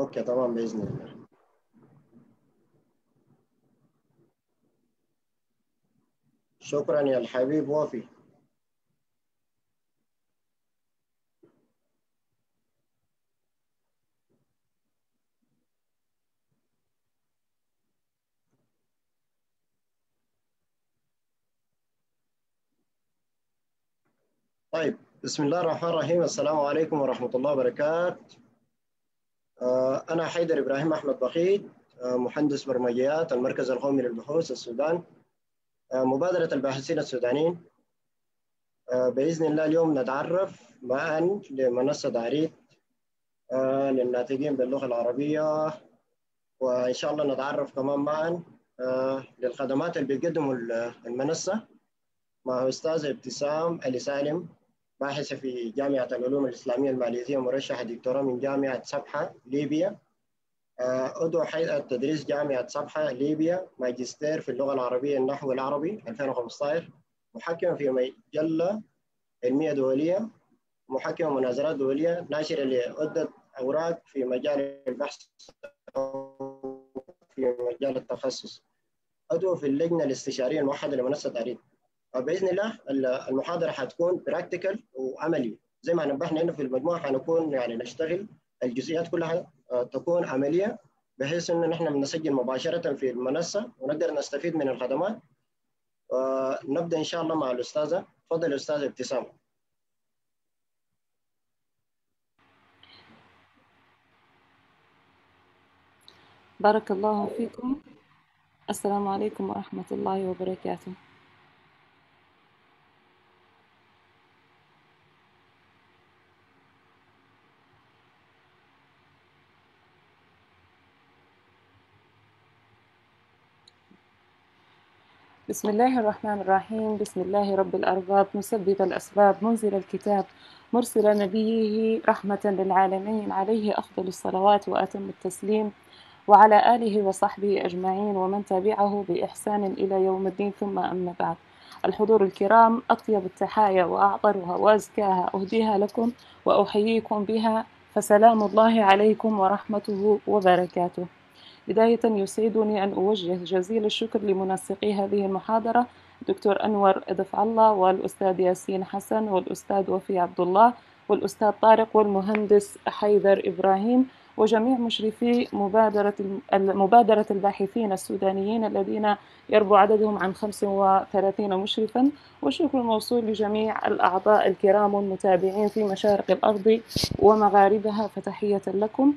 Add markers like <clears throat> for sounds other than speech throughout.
أوكي تمام بإذن الله. شكرا يا الحبيب وافي طيب بسم الله الرحمن الرحيم. السلام عليكم ورحمة الله وبركاته. أنا حيدر إبراهيم أحمد بخيت آه، مهندس برمجيات المركز القومي للبحوث السودان آه، مبادرة الباحثين السودانيين. بإذن الله اليوم نتعرف معا لمنصة عريض للناطقين باللغة العربية وإن شاء الله نتعرف كمان معا للخدمات اللي بيقدموا المنصة مع أستاذ ابتسام علي سالم. باحثة في جامعة العلوم الإسلامية الماليزية مرشحة دكتوراه من جامعة سبحة ليبيا. عضو هيئة تدريس جامعة سبحة ليبيا ماجستير في اللغة العربية النحو العربي 2015 محكمة في مجلة علمية دولية محكمة مناظرات دولية ناشرة لعدة أوراق في مجال البحث في مجال التخصص. عضو في اللجنة الاستشارية الموحدة لمنصة عريض باذن الله المحاضرة حتكون براكتيكال وعملي زي ما نبهنا إنه في المجموعة حنكون يعني نشتغل الجزئيات كلها تكون عملية بحيث إنه نحن بنسجل مباشرة في المنصة ونقدر نستفيد من الخدمات. نبدأ إن شاء الله مع الأستاذة. تفضل أستاذة ابتسام بارك الله فيكم. السلام عليكم ورحمة الله وبركاته. بسم الله الرحمن الرحيم. بسم الله رب الأرباب. مسبب الأسباب. منزل الكتاب. مرسل نبيه رحمة للعالمين. عليه أفضل الصلوات وأتم التسليم. وعلى آله وصحبه أجمعين. ومن تبعه بإحسان إلى يوم الدين. ثم أما بعد. الحضور الكرام. أطيب التحايا وأعطرها وأزكاها. أهديها لكم وأحييكم بها. فسلام الله عليكم ورحمته وبركاته. بداية يسعدني أن أوجه جزيل الشكر لمنسقي هذه المحاضرة دكتور أنور دفع الله والأستاذ ياسين حسن والأستاذ وفي عبد الله والأستاذ طارق والمهندس حيدر إبراهيم وجميع مشرفي مبادرة مبادرة الباحثين السودانيين الذين يربو عددهم عن 35 مشرفا. والشكر الموصول لجميع الأعضاء الكرام المتابعين في مشارق الأرض ومغاربها فتحية لكم.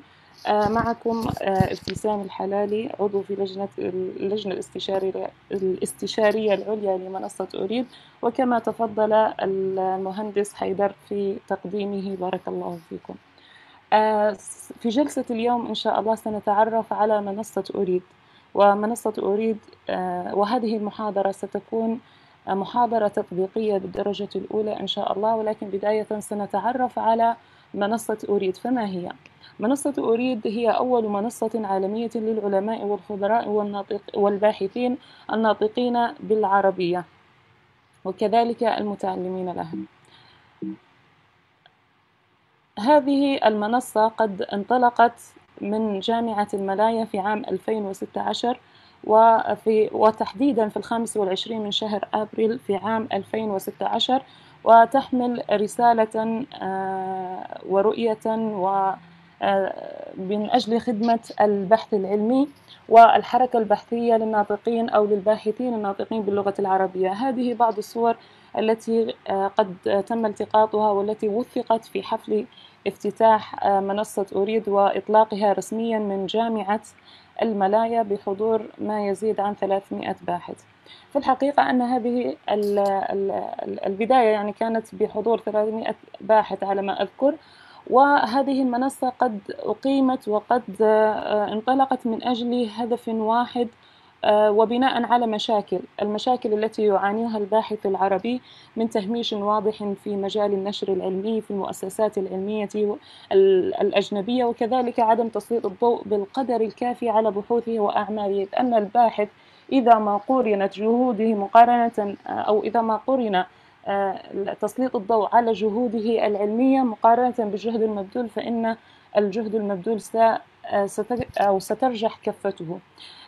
معكم ابتسام الحلالي عضو في لجنة اللجنة الاستشارية الاستشارية العليا لمنصة أريد. وكما تفضل المهندس حيدر في تقديمه بارك الله فيكم. في جلسة اليوم إن شاء الله سنتعرف على منصة أريد. ومنصة أريد وهذه المحاضرة ستكون محاضرة تطبيقية بالدرجة الأولى إن شاء الله. ولكن بداية سنتعرف على منصة أريد فما هي؟ منصة أريد هي أول منصة عالمية للعلماء والخبراء والناطق والباحثين الناطقين بالعربية وكذلك المتعلمين لها هذه المنصة قد انطلقت من جامعة الملايا في عام 2016 وفي وتحديدا في الخامس والعشرين من شهر أبريل في عام 2016 وتحمل رسالة ورؤية و من أجل خدمة البحث العلمي والحركة البحثية للناطقين أو للباحثين الناطقين باللغة العربية. هذه بعض الصور التي قد تم التقاطها والتي وثقت في حفل افتتاح منصة أريد وإطلاقها رسميا من جامعة الملايا بحضور ما يزيد عن 300 باحث. في الحقيقة أن هذه البداية يعني كانت بحضور 300 باحث على ما أذكر وهذه المنصة قد أقيمت وقد انطلقت من أجل هدف واحد وبناء على مشاكل. المشاكل التي يعانيها الباحث العربي من تهميش واضح في مجال النشر العلمي في المؤسسات العلمية الأجنبية وكذلك عدم تسليط الضوء بالقدر الكافي على بحوثه وأعماله. أن الباحث إذا ما قورنت جهوده مقارنة أو إذا ما قرن تسليط الضوء على جهوده العلمية مقارنة بالجهد المبذول فإن الجهد المبذول أو سترجح كفته.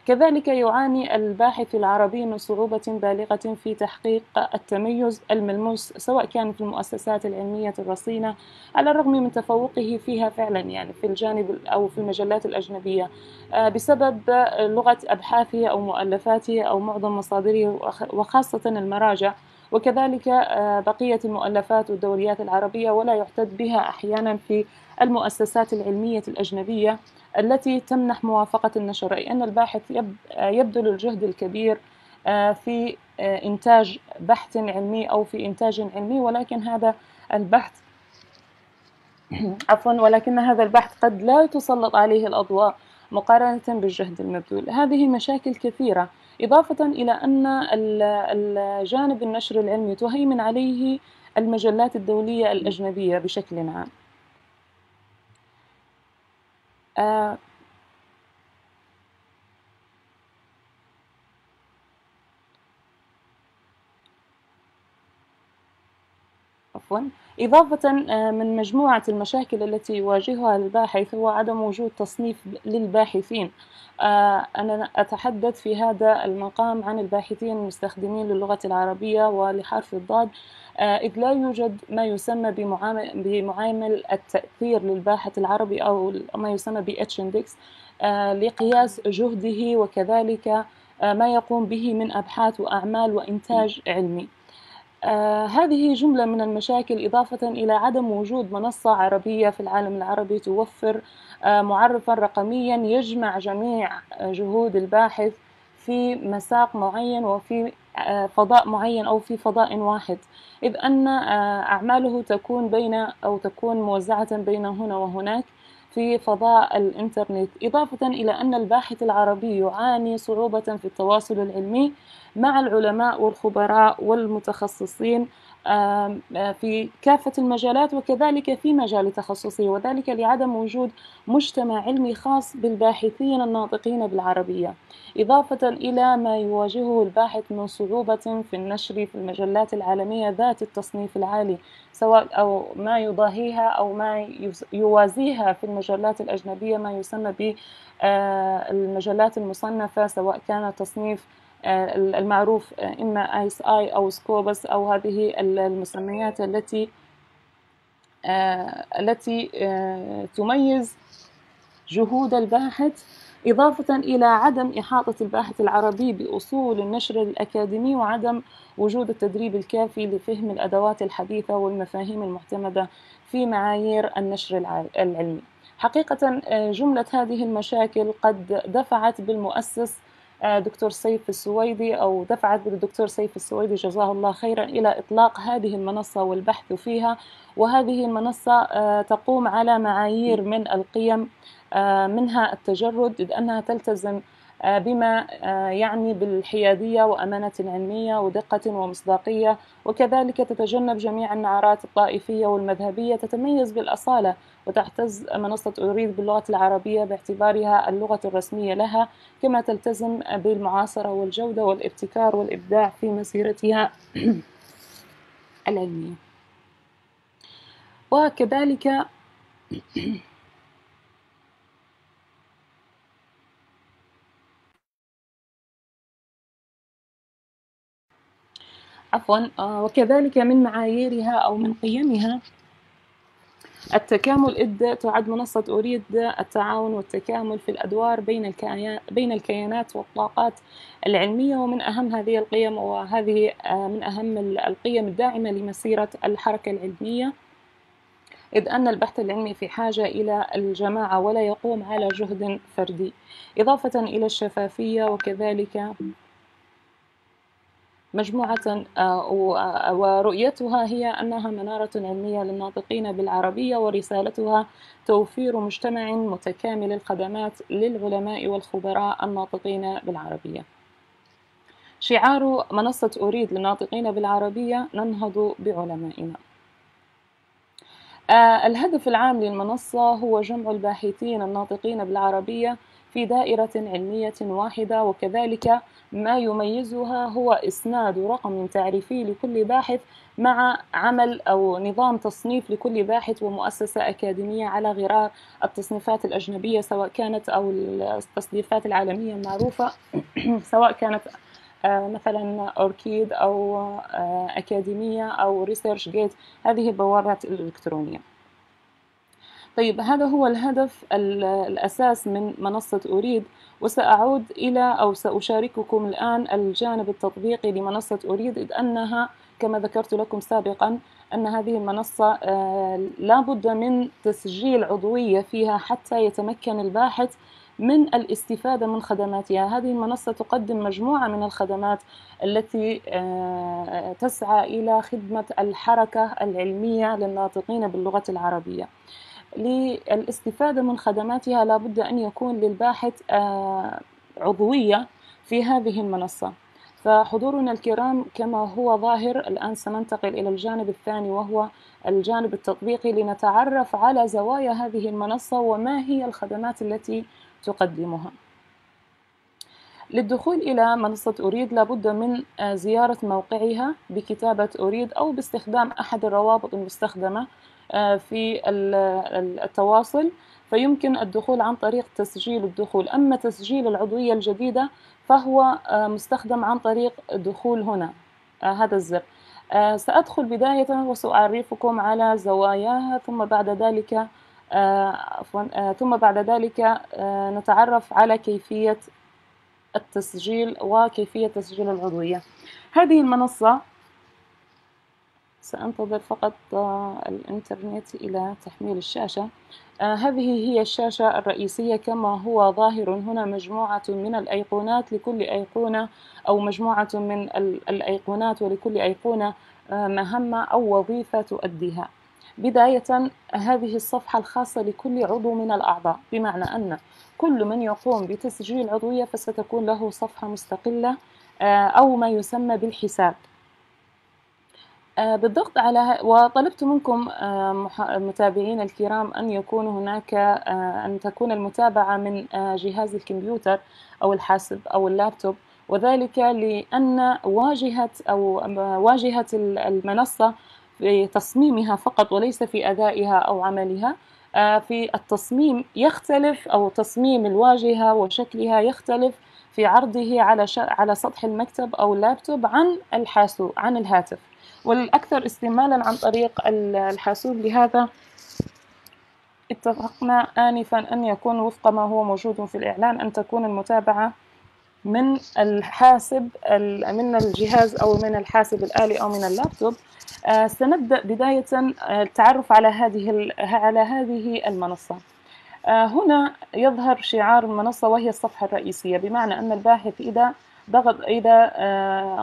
كذلك يعاني الباحث العربي من صعوبة بالغة في تحقيق التميز الملموس سواء كان في المؤسسات العلمية الرصينة على الرغم من تفوقه فيها فعلا يعني في الجانب أو في المجلات الأجنبية. بسبب لغة أبحاثه أو مؤلفاته أو معظم مصادره وخاصة المراجع. وكذلك بقية المؤلفات والدوريات العربية ولا يعتد بها أحيانا في المؤسسات العلمية الأجنبية. التي تمنح موافقة النشر أي أن الباحث يبذل الجهد الكبير في إنتاج بحث علمي أو في إنتاج علمي ولكن هذا البحث <clears throat> عفوا ولكن هذا البحث قد لا تسلط عليه الأضواء مقارنة بالجهد المبذول. هذه مشاكل كثيرة إضافة إلى أن الجانب النشر العلمي تهيمن عليه المجلات الدولية الأجنبية بشكل عام. آه عفوا إضافة من مجموعة المشاكل التي يواجهها الباحث هو عدم وجود تصنيف للباحثين. أنا أتحدث في هذا المقام عن الباحثين المستخدمين للغة العربية ولحرف الضاد. إذ لا يوجد ما يسمى بمعامل التأثير للباحث العربي أو ما يسمى ب H index لقياس جهده وكذلك ما يقوم به من أبحاث وأعمال وإنتاج علمي. آه هذه جملة من المشاكل إضافة إلى عدم وجود منصة عربية في العالم العربي توفر آه معرفا رقميا يجمع جميع جهود الباحث في مساق معين وفي آه فضاء معين أو في فضاء واحد. إذ أن أعماله تكون بين أو تكون موزعة بين هنا وهناك في فضاء الإنترنت. إضافة إلى أن الباحث العربي يعاني صعوبة في التواصل العلمي مع العلماء والخبراء والمتخصصين في كافة المجالات وكذلك في مجال تخصصه وذلك لعدم وجود مجتمع علمي خاص بالباحثين الناطقين بالعربية. إضافة إلى ما يواجهه الباحث من صعوبة في النشر في المجلات العالمية ذات التصنيف العالي سواء أو ما يضاهيها أو ما يوازيها في المجلات الأجنبية ما يسمى بالمجلات المصنفة سواء كان تصنيف المعروف إما ISI أو Scopus أو هذه المسميات التي التي تميز جهود الباحث إضافة إلى عدم إحاطة الباحث العربي بأصول النشر الأكاديمي وعدم وجود التدريب الكافي لفهم الأدوات الحديثة والمفاهيم المعتمدة في معايير النشر العلمي. حقيقة جملة هذه المشاكل قد دفعت بالمؤسس دكتور سيف السويدي أو دفعت بالدكتور سيف السويدي جزاه الله خيرا إلى إطلاق هذه المنصة والبحث فيها. وهذه المنصة تقوم على معايير من القيم منها التجرد إذ أنها تلتزم بما يعني بالحيادية وأمانة علمية ودقة ومصداقية. وكذلك تتجنب جميع النعرات الطائفية والمذهبية تتميز بالأصالة وتعتز منصة أريد باللغة العربية باعتبارها اللغة الرسمية لها كما تلتزم بالمعاصرة والجودة والابتكار والإبداع في مسيرتها <clears throat> العلمية. وكذلك <clears throat> عفوا وكذلك من معاييرها أو من قيمها التكامل إذ تعد منصة أريد التعاون والتكامل في الأدوار بين بين الكيانات والطاقات العلمية ومن أهم هذه القيم وهذه من أهم القيم الداعمة لمسيرة الحركة العلمية إذ أن البحث العلمي في حاجة إلى الجماعة ولا يقوم على جهد فردي. إضافة إلى الشفافية وكذلك مجموعة ورؤيتها هي أنها منارة علمية للناطقين بالعربية ورسالتها توفير مجتمع متكامل الخدمات للعلماء والخبراء الناطقين بالعربية. شعار منصة أريد للناطقين بالعربية ننهض بعلمائنا. الهدف العام للمنصة هو جمع الباحثين الناطقين بالعربية في دائرة علمية واحدة وكذلك ما يميزها هو إسناد رقم تعريفي لكل باحث مع عمل أو نظام تصنيف لكل باحث ومؤسسة أكاديمية على غرار التصنيفات الأجنبية سواء كانت أو التصنيفات العالمية المعروفة. <clears throat> سواء كانت آه، مثلا أوركيد أو آه، أكاديمية أو ريسيرش جيت هذه البوابات الإلكترونية. طيب هذا هو الهدف الأساس من منصة أريد وسأعود إلى أو سأشارككم الآن الجانب التطبيقي لمنصة أريد إذ أنها كما ذكرت لكم سابقا أن هذه المنصة آه، لا بد من تسجيل عضوية فيها حتى يتمكن الباحث من الاستفادة من خدماتها. هذه المنصة تقدم مجموعة من الخدمات التي آه، تسعى إلى خدمة الحركة العلمية للناطقين باللغة العربية. للاستفادة من خدماتها لابد أن يكون للباحث آه، عضوية في هذه المنصة. فحضورنا الكرام كما هو ظاهر الآن سننتقل إلى الجانب الثاني وهو الجانب التطبيقي لنتعرف على زوايا هذه المنصة وما هي الخدمات التي تقدمها. للدخول إلى منصة أريد لابد من آه، زيارة موقعها بكتابة أريد أو باستخدام أحد الروابط المستخدمة في التواصل فيمكن الدخول عن طريق تسجيل الدخول. أما تسجيل العضوية الجديدة فهو آه، مستخدم عن طريق دخول هنا. هذا الزر. سأدخل بداية وسأعرفكم على زواياها ثم بعد ذلك عفوا ثم بعد ذلك نتعرف على كيفية التسجيل وكيفية تسجيل العضوية. هذه المنصة سأنتظر فقط آه، الإنترنت إلى تحميل الشاشة. آه، هذه هي الشاشة الرئيسية كما هو ظاهر هنا مجموعة من الأيقونات لكل أيقونة أو مجموعة من الأيقونات ولكل أيقونة آه، مهمة أو وظيفة تؤديها. بداية هذه الصفحة الخاصة لكل عضو من الأعضاء بمعنى أن كل من يقوم بتسجيل عضوية فستكون له صفحة مستقلة أو ما يسمى بالحساب. بالضغط على وطلبت منكم آه، متابعين الكرام أن يكون هناك أن تكون المتابعة من جهاز الكمبيوتر أو الحاسب أو اللابتوب وذلك لأن واجهة أو واجهة المنصة في تصميمها فقط وليس في أدائها أو عملها آه، في التصميم يختلف أو تصميم الواجهة وشكلها يختلف في عرضه على على سطح المكتب أو اللابتوب عن الحاسوب عن الهاتف. والأكثر استعمالا عن طريق الحاسوب. لهذا اتفقنا آنفا أن يكون وفق ما هو موجود في الإعلان أن تكون المتابعة من الحاسب من الجهاز أو من الحاسب الآلي أو من اللابتوب. آه، سنبدأ بداية آه، التعرف على هذه على هذه المنصة. آه، هنا يظهر شعار المنصة وهي الصفحة الرئيسية بمعنى أن الباحث إذا ضغط إذا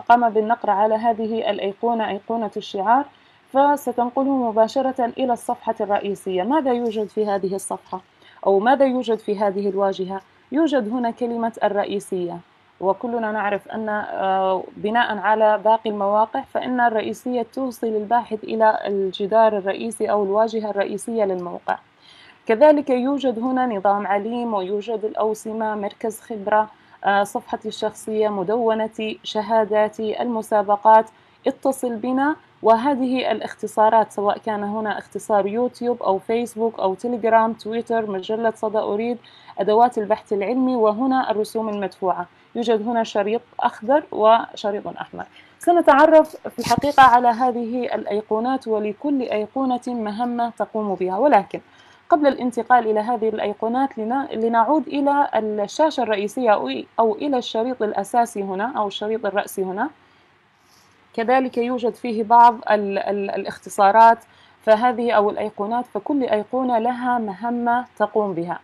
قام بالنقر على هذه الأيقونة أيقونة الشعار فستنقله مباشرة إلى الصفحة الرئيسية. ماذا يوجد في هذه الصفحة؟ أو ماذا يوجد في هذه الواجهة؟ يوجد هنا كلمة الرئيسية. وكلنا نعرف أن آه، بناء على باقي المواقع فإن الرئيسية توصل الباحث إلى الجدار الرئيسي أو الواجهة الرئيسية للموقع. كذلك يوجد هنا نظام عليم ويوجد الأوسمة مركز خبرة آه، صفحتي الشخصية مدونتي شهاداتي المسابقات. اتصل بنا وهذه الاختصارات سواء كان هنا اختصار يوتيوب أو فيسبوك أو تليجرام تويتر مجلة صدى أريد أدوات البحث العلمي وهنا الرسوم المدفوعة. يوجد هنا شريط أخضر وشريط أحمر. سنتعرف في الحقيقة على هذه الأيقونات ولكل أيقونة مهمة تقوم بها. ولكن قبل الانتقال إلى هذه الأيقونات لنعود إلى الشاشة الرئيسية أو إلى الشريط الأساسي هنا أو الشريط الرأسي هنا. كذلك يوجد فيه بعض ال ال الاختصارات فهذه أو الأيقونات فكل أيقونة لها مهمة تقوم بها.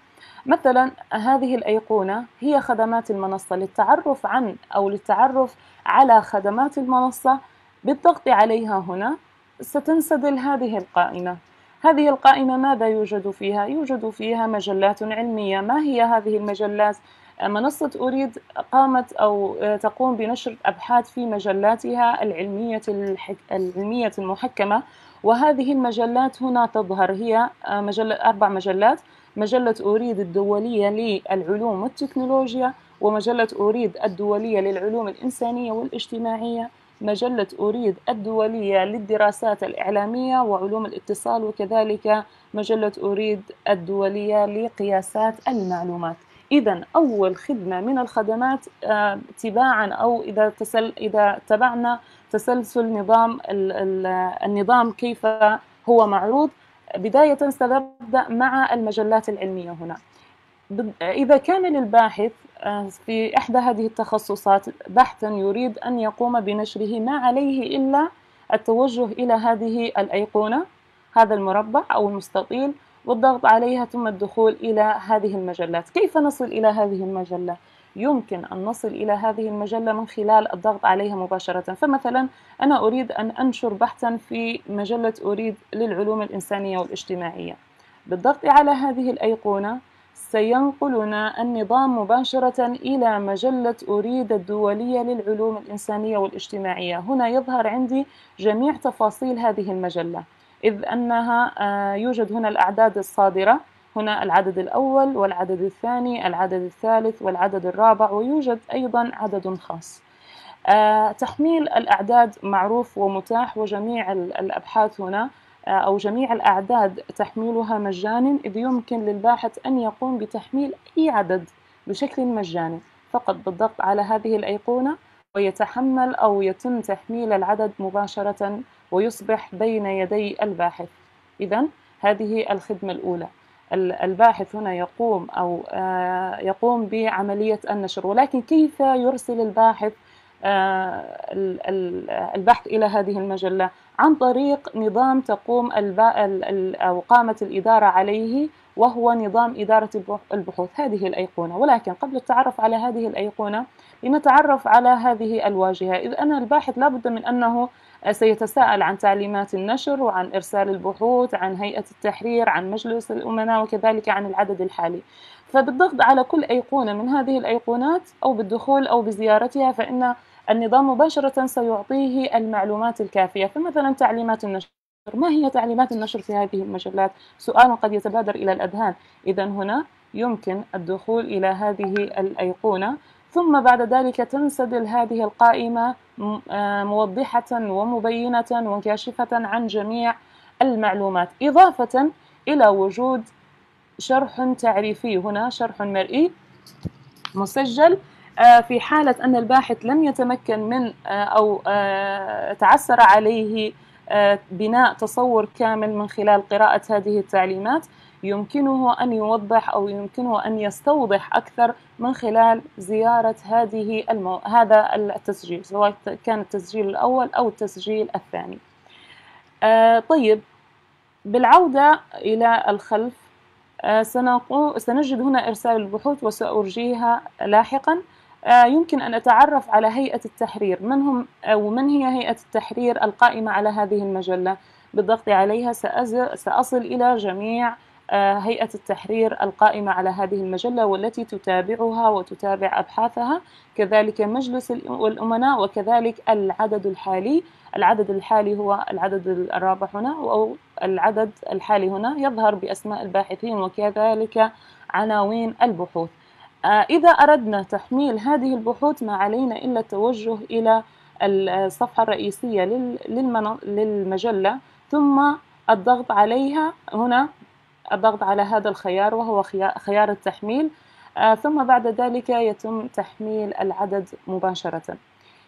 مثلا هذه الأيقونة هي خدمات المنصة للتعرف عن أو للتعرف على خدمات المنصة. بالضغط عليها هنا ستنسدل هذه القائمة. هذه القائمة ماذا يوجد فيها؟ يوجد فيها مجلات علمية ما هي هذه المجلات؟ منصة أريد قامت أو تقوم بنشر أبحاث في مجلاتها العلمية العلمية المحكمة وهذه المجلات هنا تظهر هي مجلة أربع مجلات مجلة أريد الدولية للعلوم والتكنولوجيا ومجلة أريد الدولية للعلوم الإنسانية والاجتماعية مجلة أريد الدولية للدراسات الإعلامية وعلوم الاتصال وكذلك مجلة أريد الدولية لقياسات المعلومات. إذا أول خدمة من الخدمات آه، تباعا أو إذا تسل إذا تبعنا تسلسل نظام النظام كيف هو معروض. بداية سنبدأ مع المجلات العلمية هنا. إذا كان للباحث في إحدى هذه التخصصات بحثا يريد أن يقوم بنشره ما عليه إلا التوجه إلى هذه الأيقونة هذا المربع أو المستطيل والضغط عليها ثم الدخول إلى هذه المجلات. كيف نصل إلى هذه المجلة؟ يمكن أن نصل إلى هذه المجلة من خلال الضغط عليها مباشرة. فمثلا أنا أريد أن أنشر بحثا في مجلة أريد للعلوم الإنسانية والاجتماعية. بالضغط على هذه الأيقونة سينقلنا النظام مباشرة إلى مجلة أريد الدولية للعلوم الإنسانية والاجتماعية. هنا يظهر عندي جميع تفاصيل هذه المجلة إذ أنها آه، يوجد هنا الأعداد الصادرة هنا العدد الأول والعدد الثاني العدد الثالث والعدد الرابع ويوجد أيضا عدد خاص. آه، تحميل الأعداد معروف ومتاح وجميع الأبحاث هنا. أو جميع الأعداد تحميلها مجانا إذ يمكن للباحث أن يقوم بتحميل أي عدد بشكل مجاني. فقط بالضغط على هذه الأيقونة ويتحمل أو يتم تحميل العدد مباشرة ويصبح بين يدي الباحث. إذا هذه الخدمة الأولى. الباحث هنا يقوم أو آه، يقوم بعملية النشر. ولكن كيف يرسل الباحث آه، البحث إلى هذه المجلة. عن طريق نظام تقوم أو قامت الإدارة عليه وهو نظام إدارة البحوث. هذه الأيقونة. ولكن قبل التعرف على هذه الأيقونة لنتعرف على هذه الواجهة. إذ أن الباحث لابد من أنه سيتساءل عن تعليمات النشر وعن إرسال البحوث عن هيئة التحرير عن مجلس الأمناء وكذلك عن العدد الحالي. فبالضغط على كل أيقونة من هذه الأيقونات أو بالدخول أو بزيارتها فإن النظام مباشرة سيعطيه المعلومات الكافية. فمثلا تعليمات النشر. ما هي تعليمات النشر في هذه المجلات؟ سؤال قد يتبادر إلى الأذهان. إذا هنا يمكن الدخول إلى هذه الأيقونة. ثم بعد ذلك تنسدل هذه القائمة آه، موضحة ومبينة وكاشفة عن جميع المعلومات. إضافة إلى وجود شرح تعريفي. هنا شرح مرئي مسجل. في حالة أن الباحث لم يتمكن من آه، أو تعسر عليه بناء تصور كامل من خلال قراءة هذه التعليمات يمكنه أن يوضح أو يمكنه أن يستوضح أكثر من خلال زيارة هذه المو... هذا التسجيل سواء كان التسجيل الأول أو التسجيل الثاني. آه طيب بالعودة إلى الخلف آه سنقو... سنجد هنا إرسال البحوث وسأرجيها لاحقا. آه يمكن أن أتعرف على هيئة التحرير. من هم أو من هي هيئة التحرير القائمة على هذه المجلة؟ بالضغط عليها سأصل إلى جميع آه، هيئة التحرير القائمة على هذه المجلة والتي تتابعها وتتابع أبحاثها كذلك مجلس الأمناء وكذلك العدد الحالي. العدد الحالي هو العدد الرابع هنا أو العدد الحالي هنا يظهر بأسماء الباحثين وكذلك عناوين البحوث. آه، إذا أردنا تحميل هذه البحوث ما علينا إلا التوجه إلى الصفحة الرئيسية للمجلة ثم الضغط عليها هنا الضغط على هذا الخيار وهو خيار التحميل. آه، ثم بعد ذلك يتم تحميل العدد مباشرة.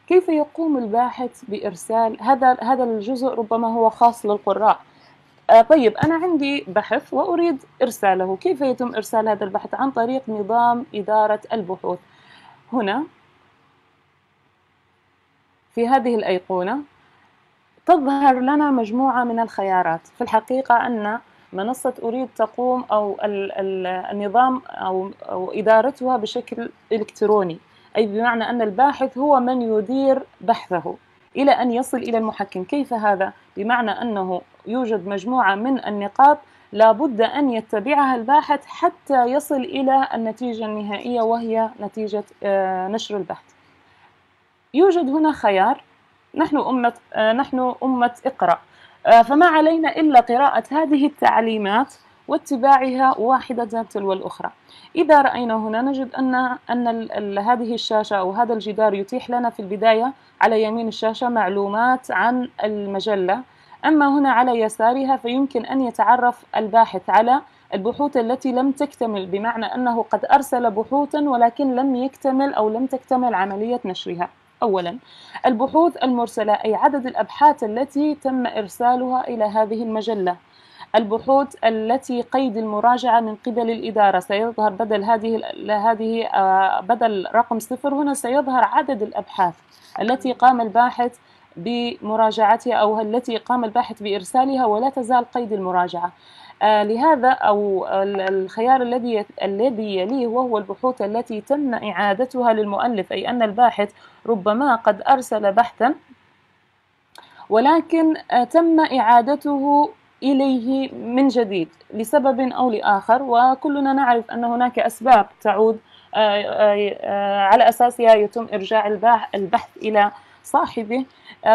كيف يقوم الباحث بإرسال هذا هذا الجزء ربما هو خاص للقراء آه، طيب أنا عندي بحث وأريد إرساله. كيف يتم إرسال هذا البحث؟ عن طريق نظام إدارة البحوث. هنا في هذه الأيقونة تظهر لنا مجموعة من الخيارات. في الحقيقة أن منصة أريد تقوم أو النظام أو إدارتها بشكل إلكتروني. أي بمعنى أن الباحث هو من يدير بحثه إلى أن يصل إلى المحكم. كيف هذا؟ بمعنى أنه يوجد مجموعة من النقاط لابد أن يتبعها الباحث حتى يصل إلى النتيجة النهائية وهي نتيجة آه، نشر البحث. يوجد هنا خيار. نحن أمة آه، نحن أمة اقرأ. آه، فما علينا إلا قراءة هذه التعليمات واتباعها واحدة تلو الأخرى. إذا رأينا هنا نجد أن أن هذه الشاشة أو هذا الجدار يتيح لنا في البداية على يمين الشاشة معلومات عن المجلة. أما هنا على يسارها فيمكن أن يتعرف الباحث على البحوث التي لم تكتمل بمعنى أنه قد أرسل بحوثا ولكن لم يكتمل أو لم تكتمل عملية نشرها. أولا البحوث المرسلة أي عدد الأبحاث التي تم إرسالها إلى هذه المجلة. البحوث التي قيد المراجعة من قبل الإدارة سيظهر بدل هذه هذه آه، بدل رقم صفر هنا سيظهر عدد الأبحاث التي قام الباحث بمراجعتها أو التي قام الباحث بإرسالها ولا تزال قيد المراجعة. آه لهذا أو الخيار الذي الذي يليه وهو البحوث التي تم إعادتها للمؤلف أي أن الباحث ربما قد أرسل بحثا ولكن آه تم إعادته إليه من جديد لسبب أو لآخر وكلنا نعرف أن هناك أسباب تعود آه، على أساسها يتم إرجاع البحث إلى صاحبه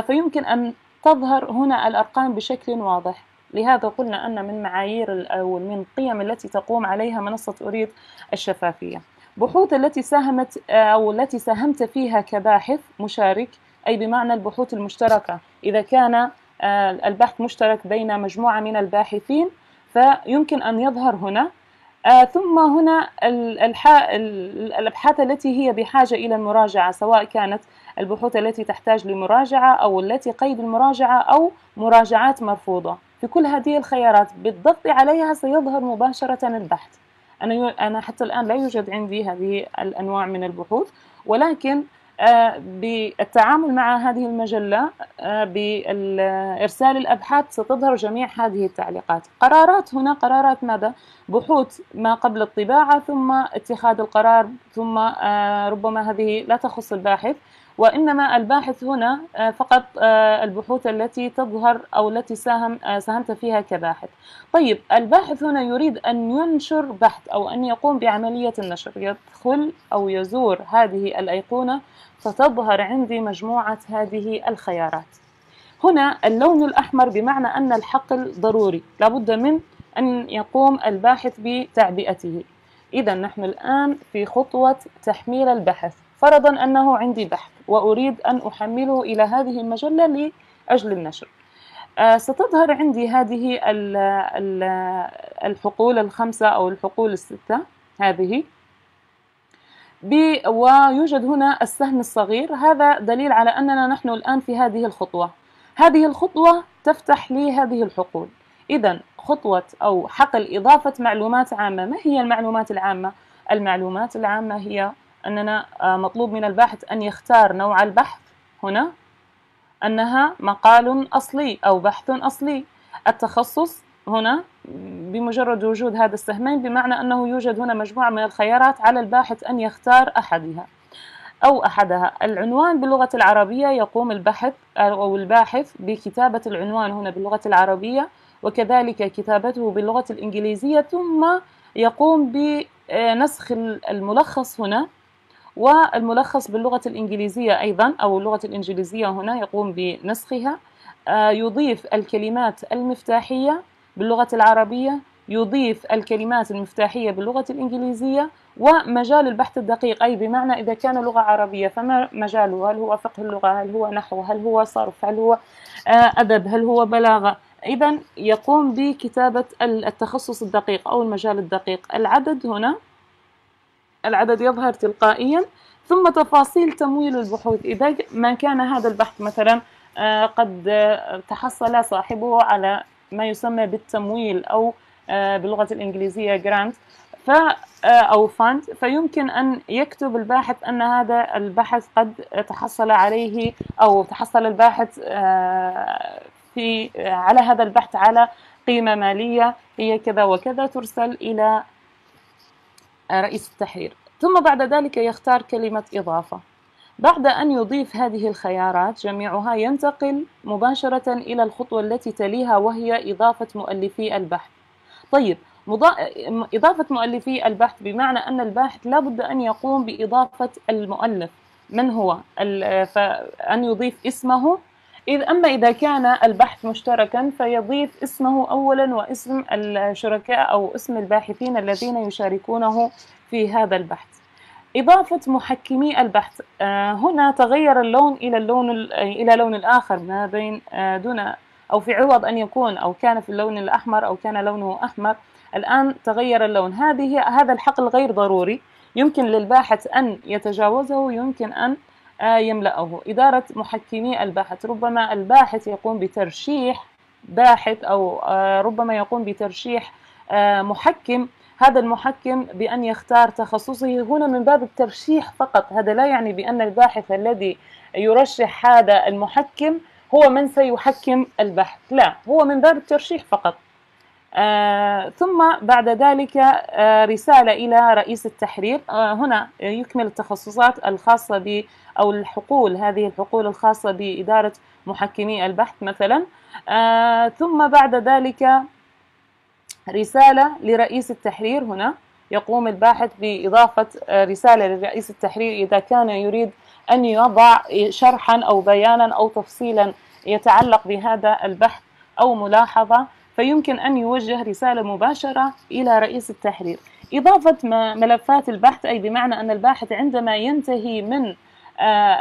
فيمكن أن تظهر هنا الأرقام بشكل واضح. لهذا قلنا أن من معايير أو من القيم التي تقوم عليها منصة أريد الشفافية. بحوث التي ساهمت أو التي ساهمت فيها كباحث مشارك أي بمعنى البحوث المشتركة. إذا كان آه، البحث مشترك بين مجموعة من الباحثين فيمكن أن يظهر هنا. آه، ثم هنا الأبحاث التي هي بحاجة إلى المراجعة سواء كانت البحوث التي تحتاج لمراجعة أو التي قيد المراجعة أو مراجعات مرفوضة. في كل هذه الخيارات بالضغط عليها سيظهر مباشرة البحث. أنا أنا حتى الآن لا يوجد عندي هذه الأنواع من البحوث ولكن آه، بالتعامل مع هذه المجلة آه، بإرسال الأبحاث ستظهر جميع هذه التعليقات. قرارات هنا قرارات ماذا؟ بحوث ما قبل الطباعة ثم اتخاذ القرار ثم آه، ربما هذه لا تخص الباحث. وإنما الباحث هنا آه، فقط آه، البحوث التي تظهر أو التي ساهم آه، ساهمت فيها كباحث. طيب الباحث هنا يريد أن ينشر بحث أو أن يقوم بعملية النشر. يدخل أو يزور هذه الأيقونة فتظهر عندي مجموعة هذه الخيارات. هنا اللون الأحمر بمعنى أن الحقل ضروري. لابد من أن يقوم الباحث بتعبئته. إذا نحن الآن في خطوة تحميل البحث. فرضا أنه عندي بحث وأريد أن أحمله إلى هذه المجلة لأجل النشر. آه، ستظهر عندي هذه الحقول الخمسة أو الحقول الستة هذه. ويوجد هنا السهم الصغير. هذا دليل على أننا نحن الآن في هذه الخطوة. هذه الخطوة تفتح لي هذه الحقول. إذا خطوة أو حقل إضافة معلومات عامة. ما هي المعلومات العامة؟ المعلومات العامة هي أننا آه، مطلوب من الباحث أن يختار نوع البحث هنا. أنها مقال أصلي أو بحث أصلي. التخصص هنا بمجرد وجود هذا السهمين بمعنى أنه يوجد هنا مجموعة من الخيارات على الباحث أن يختار أحدها أو أحدها. العنوان باللغة العربية يقوم البحث أو الباحث بكتابة العنوان هنا باللغة العربية وكذلك كتابته باللغة الإنجليزية ثم يقوم بنسخ الملخص هنا. والملخص باللغة الإنجليزية أيضا أو اللغة الإنجليزية هنا يقوم بنسخها. آه، يضيف الكلمات المفتاحية باللغة العربية يضيف الكلمات المفتاحية باللغة الإنجليزية ومجال البحث الدقيق أي بمعنى إذا كان لغة عربية فما مجاله؟ هل هو فقه اللغة؟ هل هو نحو؟ هل هو صرف؟ هل هو آه، أدب؟ هل هو بلاغة؟ إذا يقوم بكتابة التخصص الدقيق أو المجال الدقيق. العدد هنا العدد يظهر تلقائيا ثم تفاصيل تمويل البحوث. إذا ما كان هذا البحث مثلا آه، قد تحصل صاحبه على ما يسمى بالتمويل أو آه، باللغة الإنجليزية grant ف آه، أو fund فيمكن أن يكتب الباحث أن هذا البحث قد تحصل عليه أو تحصل الباحث في على هذا البحث على قيمة مالية هي كذا وكذا ترسل إلى رئيس التحرير. ثم بعد ذلك يختار كلمة إضافة. بعد أن يضيف هذه الخيارات جميعها ينتقل مباشرة إلى الخطوة التي تليها وهي إضافة مؤلفي البحث. طيب إضافة مؤلفي البحث بمعنى أن الباحث لابد أن يقوم بإضافة المؤلف. من هو؟ أن يضيف اسمه إذ أما إذا كان البحث مشتركا فيضيف اسمه أولا واسم الشركاء أو اسم الباحثين الذين يشاركونه في هذا البحث. إضافة محكمي البحث آه، هنا تغير اللون إلى اللون إلى لون آخر ما بين آه، دون أو في عوض أن يكون أو كان في اللون الأحمر أو كان لونه أحمر. الآن تغير اللون. هذه هذا الحقل غير ضروري. يمكن للباحث أن يتجاوزه يمكن أن يملأه. إدارة محكمي الباحث. ربما الباحث يقوم بترشيح باحث أو ربما يقوم بترشيح محكم. هذا المحكم بأن يختار تخصصه. هنا من باب الترشيح فقط. هذا لا يعني بأن الباحث الذي يرشح هذا المحكم هو من سيحكم البحث. لا هو من باب الترشيح فقط. آه ثم بعد ذلك آه رسالة إلى رئيس التحرير. آه هنا يكمل التخصصات الخاصة أو الحقول هذه الحقول الخاصة بإدارة محكمي البحث مثلا. آه ثم بعد ذلك رسالة لرئيس التحرير هنا. يقوم الباحث بإضافة آه، رسالة لرئيس التحرير إذا كان يريد أن يضع شرحا أو بيانا أو تفصيلا يتعلق بهذا البحث أو ملاحظة فيمكن أن يوجه رسالة مباشرة إلى رئيس التحرير. إضافة ملفات البحث أي بمعنى أن الباحث عندما ينتهي من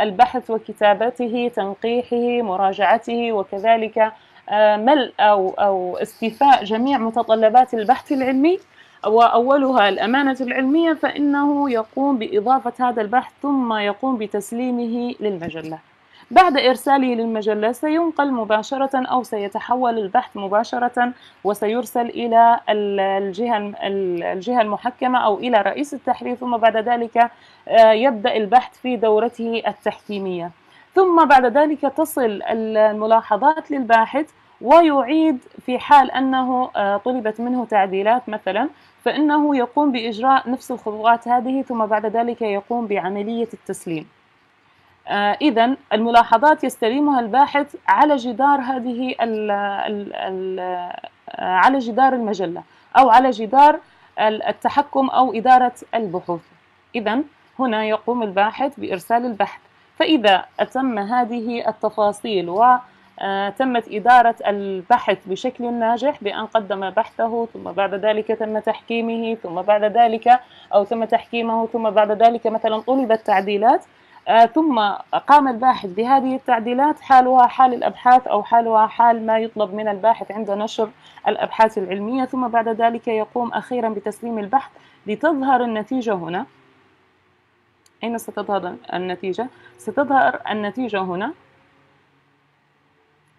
البحث وكتابته تنقيحه مراجعته وكذلك آه، ملء أو أو استيفاء جميع متطلبات البحث العلمي. وأولها الأمانة العلمية فإنه يقوم بإضافة هذا البحث ثم يقوم بتسليمه للمجلة. بعد إرساله للمجلة سينقل مباشرة أو سيتحول البحث مباشرة وسيرسل إلى الجهة الجهة المحكمة أو إلى رئيس التحرير ثم بعد ذلك آه، يبدأ البحث في دورته التحكيمية. ثم بعد ذلك تصل الملاحظات للباحث ويعيد في حال أنه آه، طلبت منه تعديلات مثلا فإنه يقوم بإجراء نفس الخطوات هذه ثم بعد ذلك يقوم بعملية التسليم. إذا الملاحظات يستلمها الباحث على جدار هذه ال ال ال آه، على جدار المجلة أو على جدار التحكم أو إدارة البحوث. إذا هنا يقوم الباحث بإرسال البحث. فإذا أتم هذه التفاصيل وتمت آه، إدارة البحث بشكل ناجح بأن قدم بحثه ثم بعد ذلك تم تحكيمه ثم بعد ذلك أو تم تحكيمه ثم بعد ذلك مثلا طلبت تعديلات آه، ثم قام الباحث بهذه التعديلات حالها حال الأبحاث أو حالها حال ما يطلب من الباحث عند نشر الأبحاث العلمية. ثم بعد ذلك يقوم أخيرا بتسليم البحث لتظهر النتيجة هنا. أين ستظهر النتيجة؟ ستظهر النتيجة هنا.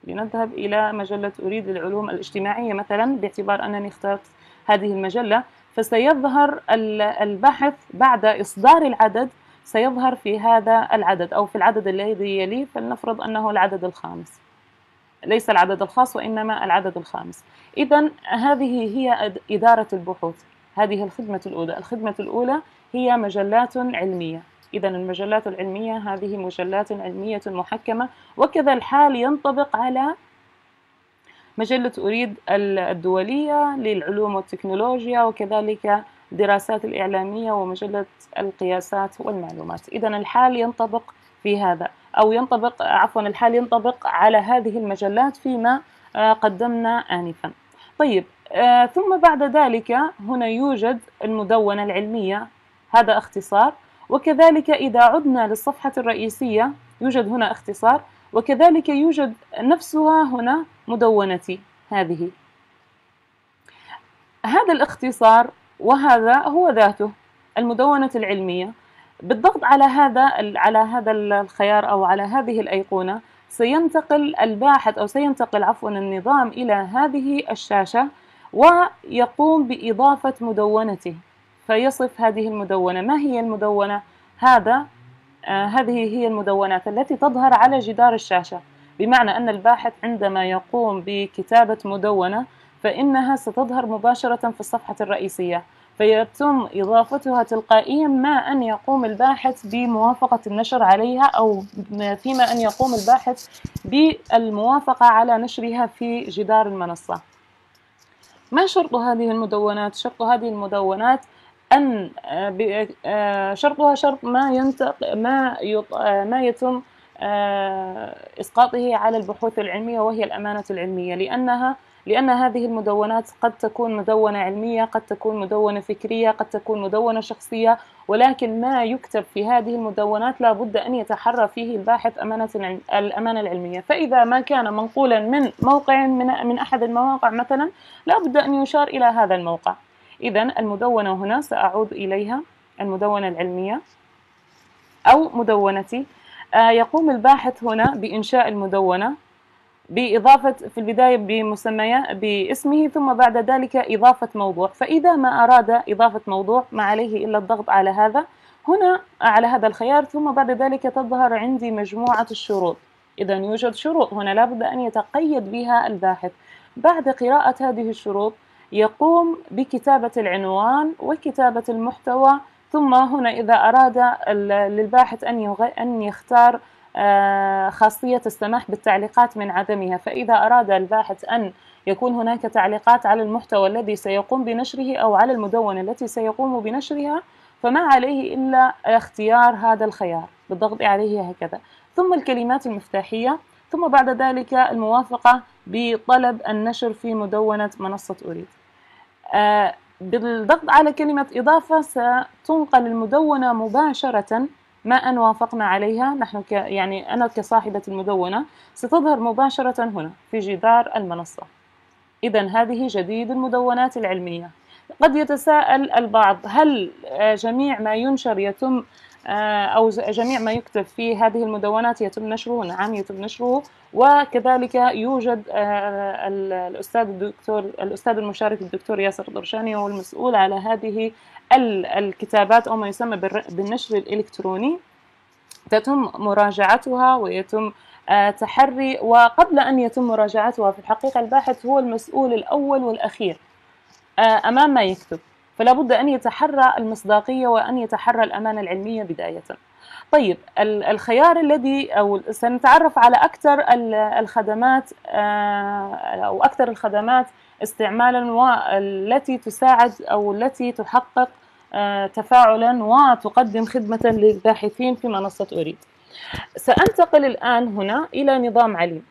لنذهب إلى مجلة أريد العلوم الاجتماعية مثلا باعتبار أنني اخترت هذه المجلة. فسيظهر البحث بعد إصدار العدد سيظهر في هذا العدد أو في العدد الذي يليه فلنفرض أنه العدد الخامس. ليس العدد الخاص وإنما العدد الخامس. إذا هذه هي إدارة البحوث. هذه الخدمة الأولى. الخدمة الأولى هي مجلات علمية. إذا المجلات العلمية هذه مجلات علمية محكمة. وكذا الحال ينطبق على مجلة أريد الدولية للعلوم والتكنولوجيا وكذلك الدراسات الإعلامية ومجلة القياسات والمعلومات. إذا الحال ينطبق في هذا أو ينطبق عفوا الحال ينطبق على هذه المجلات فيما آه، قدمنا آنفا. طيب آه، ثم بعد ذلك هنا يوجد المدونة العلمية. هذا اختصار. وكذلك إذا عدنا للصفحة الرئيسية يوجد هنا اختصار. وكذلك يوجد نفسها هنا مدونتي هذه. هذا الاختصار وهذا هو ذاته المدونة العلمية. بالضغط على هذا على هذا الخيار أو على هذه الأيقونة سينتقل الباحث أو سينتقل عفوا النظام إلى هذه الشاشة ويقوم بإضافة مدونته. فيصف هذه المدونة. ما هي المدونة؟ هذا آه هذه هي المدونات التي تظهر على جدار الشاشة. بمعنى أن الباحث عندما يقوم بكتابة مدونة فإنها ستظهر مباشرة في الصفحة الرئيسية فيتم إضافتها تلقائيا ما أن يقوم الباحث بموافقة النشر عليها أو فيما أن يقوم الباحث بالموافقة على نشرها في جدار المنصة ما شرط هذه المدونات؟ شرط هذه المدونات أن آه، آه، شرطها شرط ما ينتق ما. آه، ما يتم إسقاطه على البحوث العلمية وهي الأمانة العلمية لأنها لأن هذه المدونات قد تكون مدونة علمية قد تكون مدونة فكرية قد تكون مدونة شخصية ولكن ما يكتب في هذه المدونات لا بد أن يتحرى فيه الباحث أمانة الأمانة العلمية. فإذا ما كان منقولا من موقع من, من أحد المواقع مثلا لا بد أن يشار إلى هذا الموقع. إذا المدونة هنا سأعود إليها المدونة العلمية أو مدونتي. آه، يقوم الباحث هنا بإنشاء المدونة. بإضافة في البداية بمسمية باسمه ثم بعد ذلك إضافة موضوع. فإذا ما أراد إضافة موضوع ما عليه إلا الضغط على هذا. هنا على هذا الخيار ثم بعد ذلك تظهر عندي مجموعة الشروط. إذا يوجد شروط هنا لابد أن يتقيد بها الباحث. بعد قراءة هذه الشروط يقوم بكتابة العنوان وكتابة المحتوى ثم هنا إذا أراد للباحث أن يختار خاصية السماح بالتعليقات من عدمها. فإذا أراد الباحث أن يكون هناك تعليقات على المحتوى الذي سيقوم بنشره أو على المدونة التي سيقوم بنشرها فما عليه إلا اختيار هذا الخيار بالضغط عليه هكذا. ثم الكلمات المفتاحية ثم بعد ذلك الموافقة بطلب النشر في مدونة منصة أريد آه، بالضغط على كلمة إضافة ستنقل المدونة مباشرة ما أن وافقنا عليها. نحن ك يعني أنا كصاحبة المدونة ستظهر مباشرة هنا في جدار المنصة. إذا هذه جديد المدونات العلمية. قد يتساءل البعض هل جميع ما ينشر يتم أو جميع ما يكتب في هذه المدونات يتم نشره نعم يتم نشره وكذلك يوجد الأستاذ الدكتور الأستاذ المشارك الدكتور ياسر درشاني هو المسؤول على هذه الكتابات أو ما يسمى بالنشر الإلكتروني تتم مراجعتها ويتم آه، تحري وقبل أن يتم مراجعتها في الحقيقة الباحث هو المسؤول الأول والأخير آه، أمام ما يكتب. فلا بد أن يتحرى المصداقية وأن يتحرى الأمانة العلمية بداية. طيب الخيار الذي أو سنتعرف على أكثر الخدمات آه، أو أكثر الخدمات استعمالا والتي تساعد أو التي تحقق آه، تفاعلا وتقدم خدمة للباحثين في منصة أريد سأنتقل الآن هنا إلى نظام عليم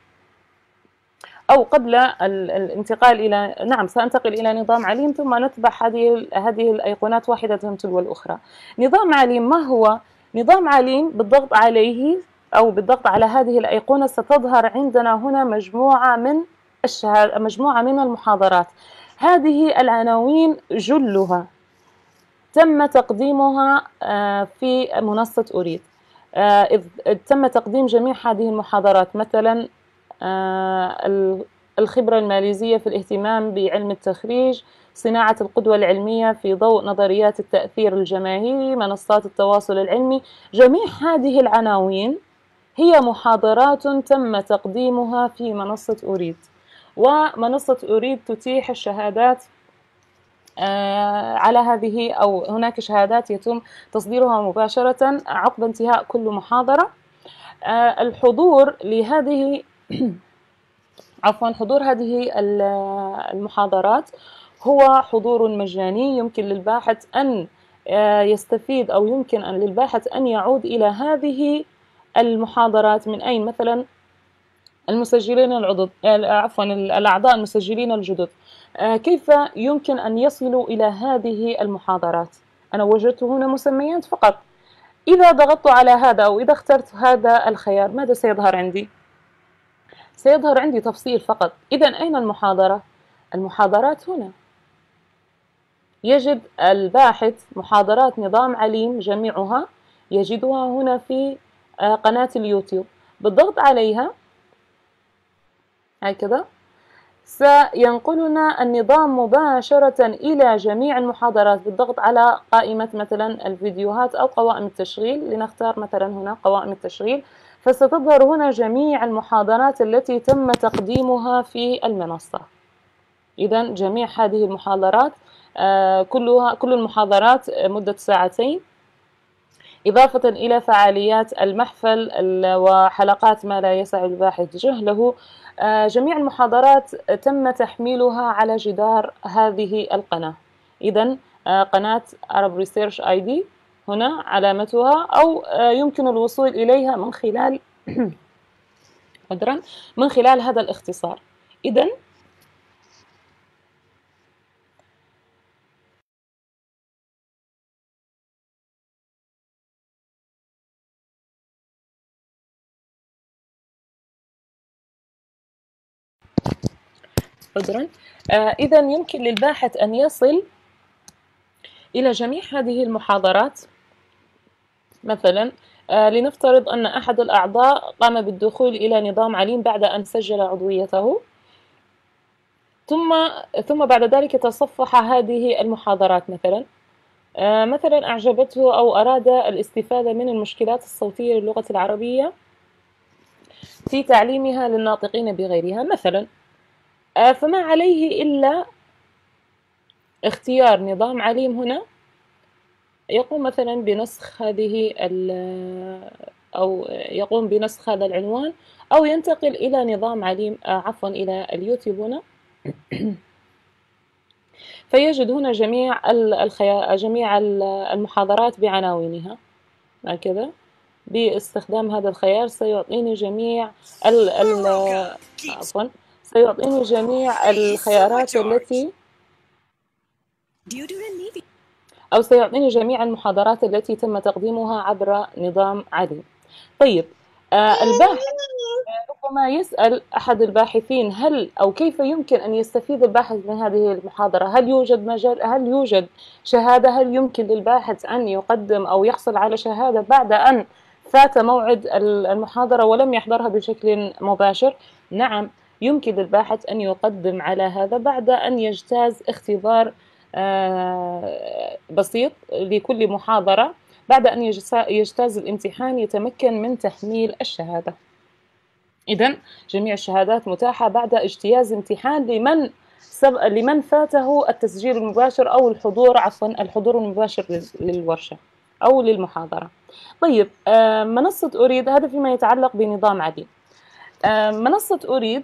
أو قبل الانتقال إلى نعم سأنتقل إلى نظام عليم ثم نتبع هذه هذه الأيقونات واحدة تلو الأخرى. نظام عليم ما هو؟ نظام عليم بالضغط عليه أو بالضغط على هذه الأيقونة ستظهر عندنا هنا مجموعة من الشهادة مجموعة من المحاضرات. هذه العناوين جلها. تم تقديمها آه، في منصة أريد آه، تم تقديم جميع هذه المحاضرات. مثلا آه، الخبرة الماليزية في الاهتمام بعلم التخريج صناعة القدوة العلمية في ضوء نظريات التأثير الجماهيري منصات التواصل العلمي. جميع هذه العناوين هي محاضرات تم تقديمها في منصة أريد ومنصة أريد تتيح الشهادات آه، على هذه أو هناك شهادات يتم تصديرها مباشرة عقب انتهاء كل محاضرة. آه، الحضور لهذه <clears throat> عفوا حضور هذه المحاضرات هو حضور مجاني. يمكن للباحث أن آه، يستفيد أو يمكن أن للباحث أن يعود إلى هذه المحاضرات من أين؟ مثلا المسجلين العضد عفوا الأعضاء المسجلين الجدد. آه، كيف يمكن أن يصلوا إلى هذه المحاضرات؟ أنا وجدت هنا مسميات فقط. إذا ضغطت على هذا أو إذا اخترت هذا الخيار ماذا سيظهر عندي؟ سيظهر عندي تفصيل فقط. إذا أين المحاضرة؟ المحاضرات هنا. يجد الباحث محاضرات نظام عليم جميعها يجدها هنا في آه، قناة اليوتيوب. بالضغط عليها هكذا. سينقلنا النظام مباشرة إلى جميع المحاضرات بالضغط على قائمة مثلا الفيديوهات أو قوائم التشغيل. لنختار مثلا هنا قوائم التشغيل. فستظهر هنا جميع المحاضرات التي تم تقديمها في المنصة. إذا جميع هذه المحاضرات آه، كلها كل المحاضرات مدة ساعتين. إضافة إلى فعاليات المحفل وحلقات ما لا يسع الباحث جهله. آه، جميع المحاضرات تم تحميلها على جدار هذه القناة. إذا آه، قناة Arab Research ID هنا علامتها أو يمكن الوصول إليها من خلال <coughs> من خلال هذا الاختصار. إذا عذرا. آه إذا يمكن للباحث أن يصل إلى جميع هذه المحاضرات. مثلا آه لنفترض أن أحد الأعضاء قام بالدخول إلى نظام عليم بعد أن سجل عضويته. ثم ثم بعد ذلك تصفح هذه المحاضرات مثلا. آه مثلا أعجبته أو أراد الاستفادة من المشكلات الصوتية للغة العربية في تعليمها للناطقين بغيرها. مثلا فما عليه إلا اختيار نظام عليم هنا. يقوم مثلا بنسخ هذه أو يقوم بنسخ هذا العنوان أو ينتقل إلى نظام عليم آه، عفوا إلى اليوتيوب هنا. <clears throat> فيجد هنا جميع. جميع المحاضرات بعناوينها. هكذا. باستخدام هذا الخيار سيعطيني جميع ال ال عفوا. سيعطيني جميع الخيارات التي أو سيعطيني جميع المحاضرات التي تم تقديمها عبر نظام عديد طيب آه الباحث ربما يسأل أحد الباحثين هل أو كيف يمكن أن يستفيد الباحث من هذه المحاضرة؟ هل يوجد مجال هل يوجد شهادة؟ هل يمكن للباحث أن يقدم أو يحصل على شهادة بعد أن فات موعد المحاضرة ولم يحضرها بشكل مباشر؟ نعم. يمكن للباحث أن يقدم على هذا بعد أن يجتاز اختبار آه، بسيط لكل محاضرة بعد أن يجتاز الامتحان يتمكن من تحميل الشهادة. إذا جميع الشهادات متاحة بعد اجتياز امتحان لمن سب... لمن فاته التسجيل المباشر أو الحضور عفوا الحضور المباشر للورشة أو للمحاضرة. طيب آه، منصة أريد هذا فيما يتعلق بنظام عديد آه، منصة أريد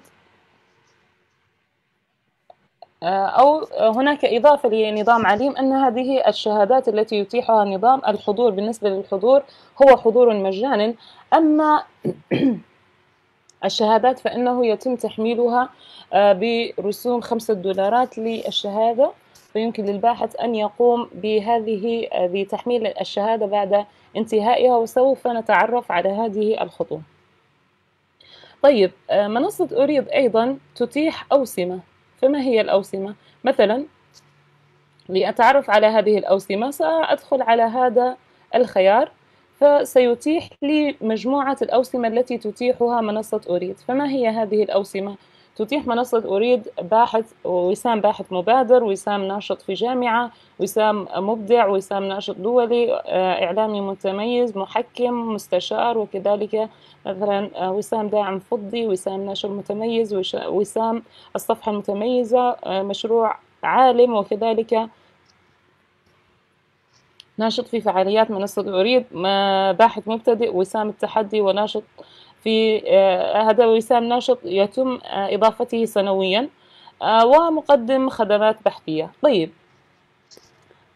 أو هناك إضافة لنظام عليم أن هذه الشهادات التي يتيحها نظام الحضور بالنسبة للحضور هو حضور مجانا أما <clears throat> الشهادات فإنه يتم تحميلها آه، برسوم خمسة دولارات للشهادة. فيمكن للباحث أن يقوم بهذه آه، بتحميل الشهادة بعد انتهائها وسوف نتعرف على هذه الخطوة. طيب منصة أريد أيضا تتيح أوسمة. فما هي الأوسمة؟ مثلا لأتعرف على هذه الأوسمة سأدخل على هذا الخيار فسيتيح لي مجموعة الأوسمة التي تتيحها منصة أريد فما هي هذه الأوسمة؟ تتيح منصة أريد باحث وسام باحث مبادر وسام ناشط في جامعة وسام مبدع وسام ناشط دولي آه، إعلامي متميز محكم مستشار وكذلك مثلا آه، وسام داعم فضي وسام ناشر متميز وسام الصفحة المتميزة آه، مشروع عالم وكذلك ناشط في فعاليات منصة أريد باحث مبتدئ وسام التحدي وناشط في آه، هذا وسام ناشط يتم آه، إضافته سنويا آه، ومقدم خدمات بحثية. طيب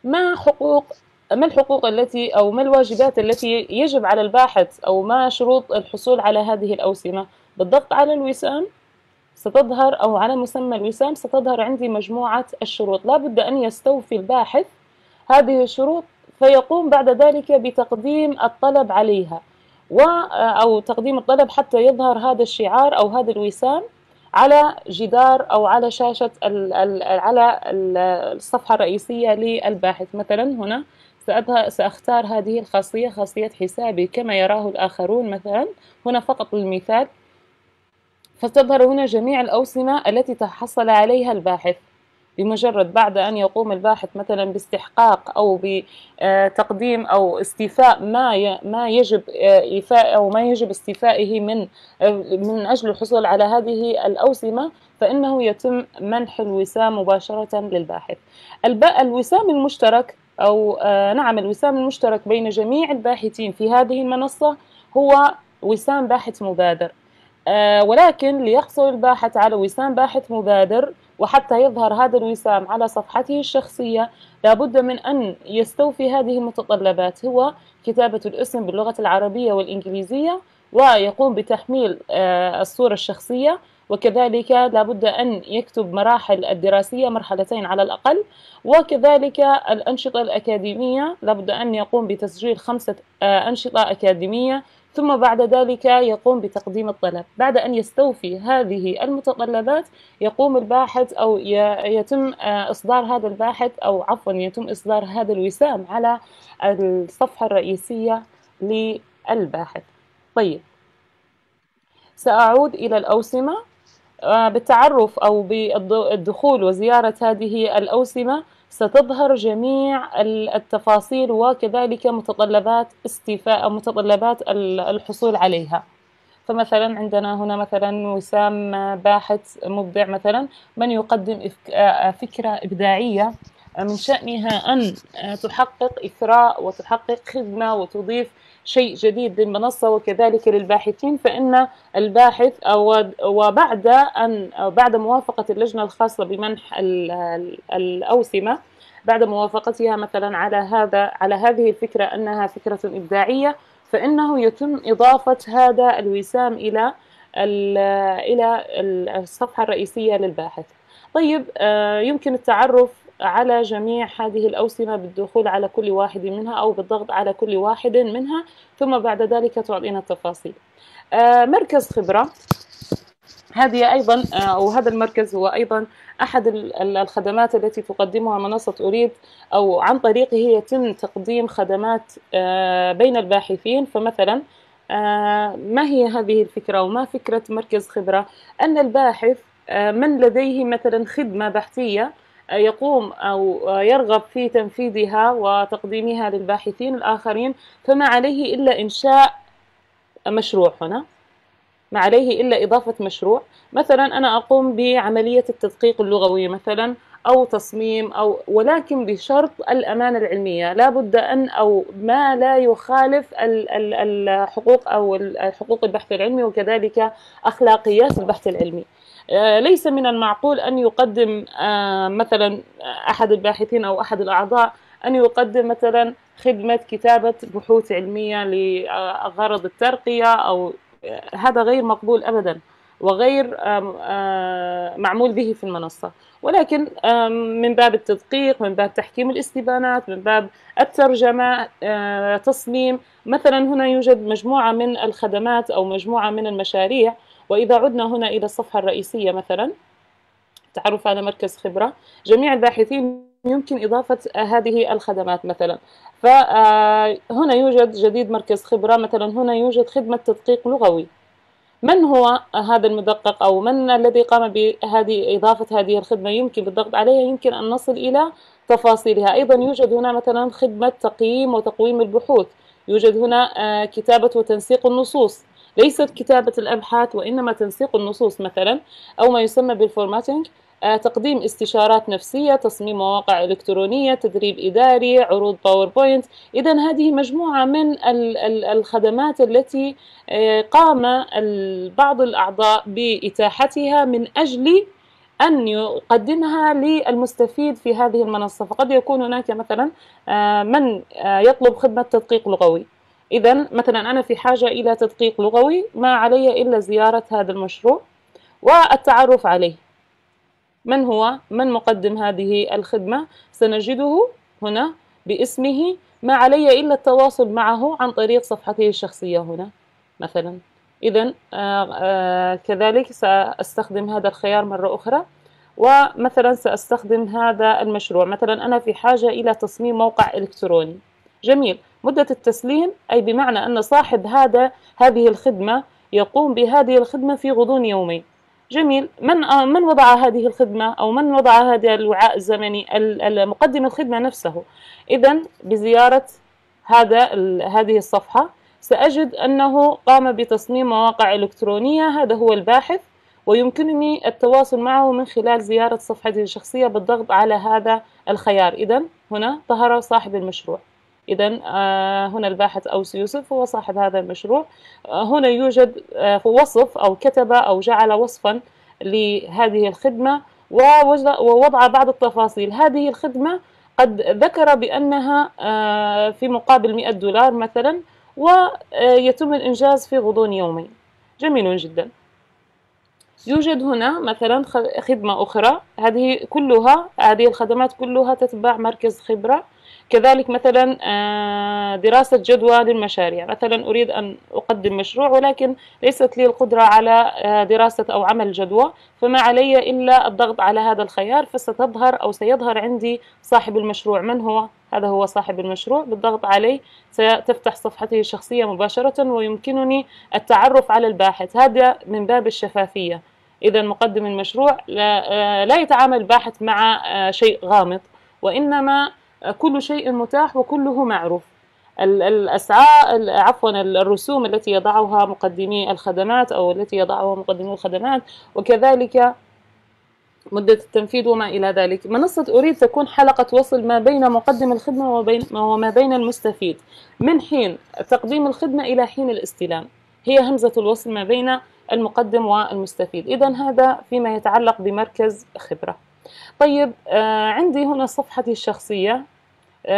ما حقوق ما الحقوق التي أو ما الواجبات التي يجب على الباحث أو ما شروط الحصول على هذه الأوسمة؟ بالضغط على الوسام ستظهر أو على مسمى الوسام ستظهر عندي مجموعة الشروط. لا بد أن يستوفي الباحث هذه الشروط فيقوم بعد ذلك بتقديم الطلب عليها. و أو تقديم الطلب حتى يظهر هذا الشعار أو هذا الوسام على جدار أو على شاشة ال ال على الصفحة الرئيسية للباحث. مثلا هنا سأختار هذه الخاصية خاصية حسابي كما يراه الآخرون مثلا. هنا فقط للمثال. فتظهر هنا جميع الأوسمة التي تحصل عليها الباحث. بمجرد بعد أن يقوم الباحث مثلا باستحقاق أو بتقديم أو استيفاء ما ما يجب آه، إيفاء أو ما يجب استيفائه من آه، من أجل الحصول على هذه الأوسمة فإنه يتم منح الوسام مباشرة للباحث. الوسام المشترك أو آه، نعم الوسام المشترك بين جميع الباحثين في هذه المنصة هو وسام باحث مبادر. ولكن ليحصل الباحث على وسام باحث مبادر وحتى يظهر هذا الوسام على صفحته الشخصية لابد من أن يستوفي هذه المتطلبات. هو كتابة الاسم باللغة العربية والإنجليزية ويقوم بتحميل الصورة الشخصية. وكذلك لابد أن يكتب مراحل الدراسية مرحلتين على الأقل. وكذلك الأنشطة الأكاديمية لابد أن يقوم بتسجيل خمسة أنشطة أكاديمية ثم بعد ذلك يقوم بتقديم الطلب. بعد أن يستوفي هذه المتطلبات يقوم الباحث أو يتم إصدار هذا الباحث أو عفوا يتم إصدار هذا الوسام على الصفحة الرئيسية للباحث. طيب. سأعود إلى الأوسمة. بالتعرف أو بالدخول وزيارة هذه الأوسمة ستظهر جميع التفاصيل وكذلك متطلبات استيفاء أو متطلبات الحصول عليها. فمثلا عندنا هنا مثلا وسام باحث مبدع مثلا من يقدم فكرة إبداعية من شأنها أن تحقق إثراء وتحقق خدمة وتضيف شيء جديد للمنصة وكذلك للباحثين فإن الباحث أو وبعد أن بعد موافقة اللجنة الخاصة بمنح الأوسمة بعد موافقتها مثلا على هذا على هذه الفكرة أنها فكرة إبداعية فإنه يتم إضافة هذا الوسام إلى إلى الصفحة الرئيسية للباحث. طيب آه، يمكن التعرف على جميع هذه الأوسمة بالدخول على كل واحد منها أو بالضغط على كل واحد منها ثم بعد ذلك تعطينا التفاصيل. آه، مركز خبرة. هذه أيضا آه، أو هذا المركز هو أيضا أحد الخدمات التي تقدمها منصة أريد أو عن طريقه يتم تقديم خدمات آه، بين الباحثين. فمثلا ما هي هذه الفكرة وما فكرة مركز خبرة؟ أن الباحث من لديه مثلا خدمة بحثية يقوم أو يرغب في تنفيذها وتقديمها للباحثين الآخرين فما عليه إلا إنشاء مشروع هنا. ما عليه إلا إضافة مشروع. مثلا أنا أقوم بعملية التدقيق اللغوي مثلا أو تصميم أو ولكن بشرط الأمانة العلمية. لا بد أن أو ما لا يخالف الحقوق أو حقوق البحث العلمي وكذلك أخلاقيات البحث العلمي. ليس من المعقول أن يقدم آه، مثلا أحد الباحثين أو أحد الأعضاء أن يقدم مثلا خدمة كتابة بحوث علمية لغرض الترقية أو آه، هذا غير مقبول أبدا وغير معمول به في المنصة. ولكن من باب التدقيق من باب تحكيم الاستبانات من باب الترجمة تصميم مثلا هنا يوجد مجموعة من الخدمات أو مجموعة من المشاريع وإذا عدنا هنا إلى الصفحة الرئيسية مثلا تعرف على مركز خبرة جميع الباحثين يمكن إضافة هذه الخدمات مثلا. فهنا يوجد جديد مركز خبرة مثلا هنا يوجد خدمة تدقيق لغوي. من هو هذا المدقق؟ أو من الذي قام بهذه إضافة هذه الخدمة؟ يمكن بالضغط عليها يمكن أن نصل إلى تفاصيلها. أيضا يوجد هنا مثلا خدمة تقييم وتقويم البحوث. يوجد هنا آه، كتابة وتنسيق النصوص. ليست كتابة الأبحاث وإنما تنسيق النصوص مثلا أو ما يسمى بال formatting آه، تقديم استشارات نفسية تصميم مواقع إلكترونية تدريب إداري عروض PowerPoint إذا هذه مجموعة من الخدمات التي آه، قام بعض الأعضاء بإتاحتها من أجل أن يقدمها للمستفيد في هذه المنصة. فقد يكون هناك مثلا آه، من يطلب خدمة تدقيق لغوي. إذا مثلا أنا في حاجة إلى تدقيق لغوي ما علي إلا زيارة هذا المشروع والتعرف عليه. من هو؟ من مقدم هذه الخدمة؟ سنجده هنا باسمه. ما علي إلا التواصل معه عن طريق صفحته الشخصية هنا مثلا. إذا آه، آه، كذلك سأستخدم هذا الخيار مرة أخرى. ومثلا سأستخدم هذا المشروع. مثلا أنا في حاجة إلى تصميم موقع إلكتروني. جميل. مدة التسليم أي بمعنى أن صاحب هذا هذه الخدمة يقوم بهذه الخدمة في غضون يومين جميل. من آه، من وضع هذه الخدمة أو من وضع هذا الوعاء الزمني مقدم الخدمة نفسه؟ إذا بزيارة هذا هذه الصفحة سأجد أنه قام بتصميم مواقع إلكترونية هذا هو الباحث ويمكنني التواصل معه من خلال زيارة صفحته الشخصية بالضغط على هذا الخيار. إذا هنا ظهر صاحب المشروع. إذا آه، هنا الباحث أوس يوسف هو صاحب هذا المشروع. آه، هنا يوجد آه، وصف أو كتب أو جعل وصفا لهذه الخدمة ووضع بعض التفاصيل. هذه الخدمة قد ذكر بأنها في مقابل 100 دولار مثلا ويتم الإنجاز في غضون يومين جميل جدا. يوجد هنا مثلا خدمة أخرى. هذه كلها هذه الخدمات كلها تتبع مركز خبرة. كذلك مثلا آه، دراسة جدوى للمشاريع. مثلا أريد أن أقدم مشروع ولكن ليست لي القدرة على آه، دراسة أو عمل جدوى. فما علي إلا الضغط على هذا الخيار فستظهر أو سيظهر عندي صاحب المشروع. من هو؟ هذا هو صاحب المشروع. بالضغط عليه ستفتح صفحته الشخصية مباشرة ويمكنني التعرف على الباحث. هذا من باب الشفافية. إذا مقدم المشروع لا, آه، يتعامل الباحث مع شيء غامض. وإنما كل شيء متاح وكله معروف. الأسعار عفوا الرسوم التي يضعها مقدمي الخدمات أو التي يضعها مقدمي الخدمات وكذلك مدة التنفيذ وما إلى ذلك. منصة أريد تكون حلقة وصل ما بين مقدم الخدمة وما بين المستفيد. من حين تقديم الخدمة إلى حين الاستلام. هي همزة الوصل ما بين المقدم والمستفيد. إذا هذا فيما يتعلق بمركز خبرة. طيب آه، عندي هنا صفحتي الشخصية.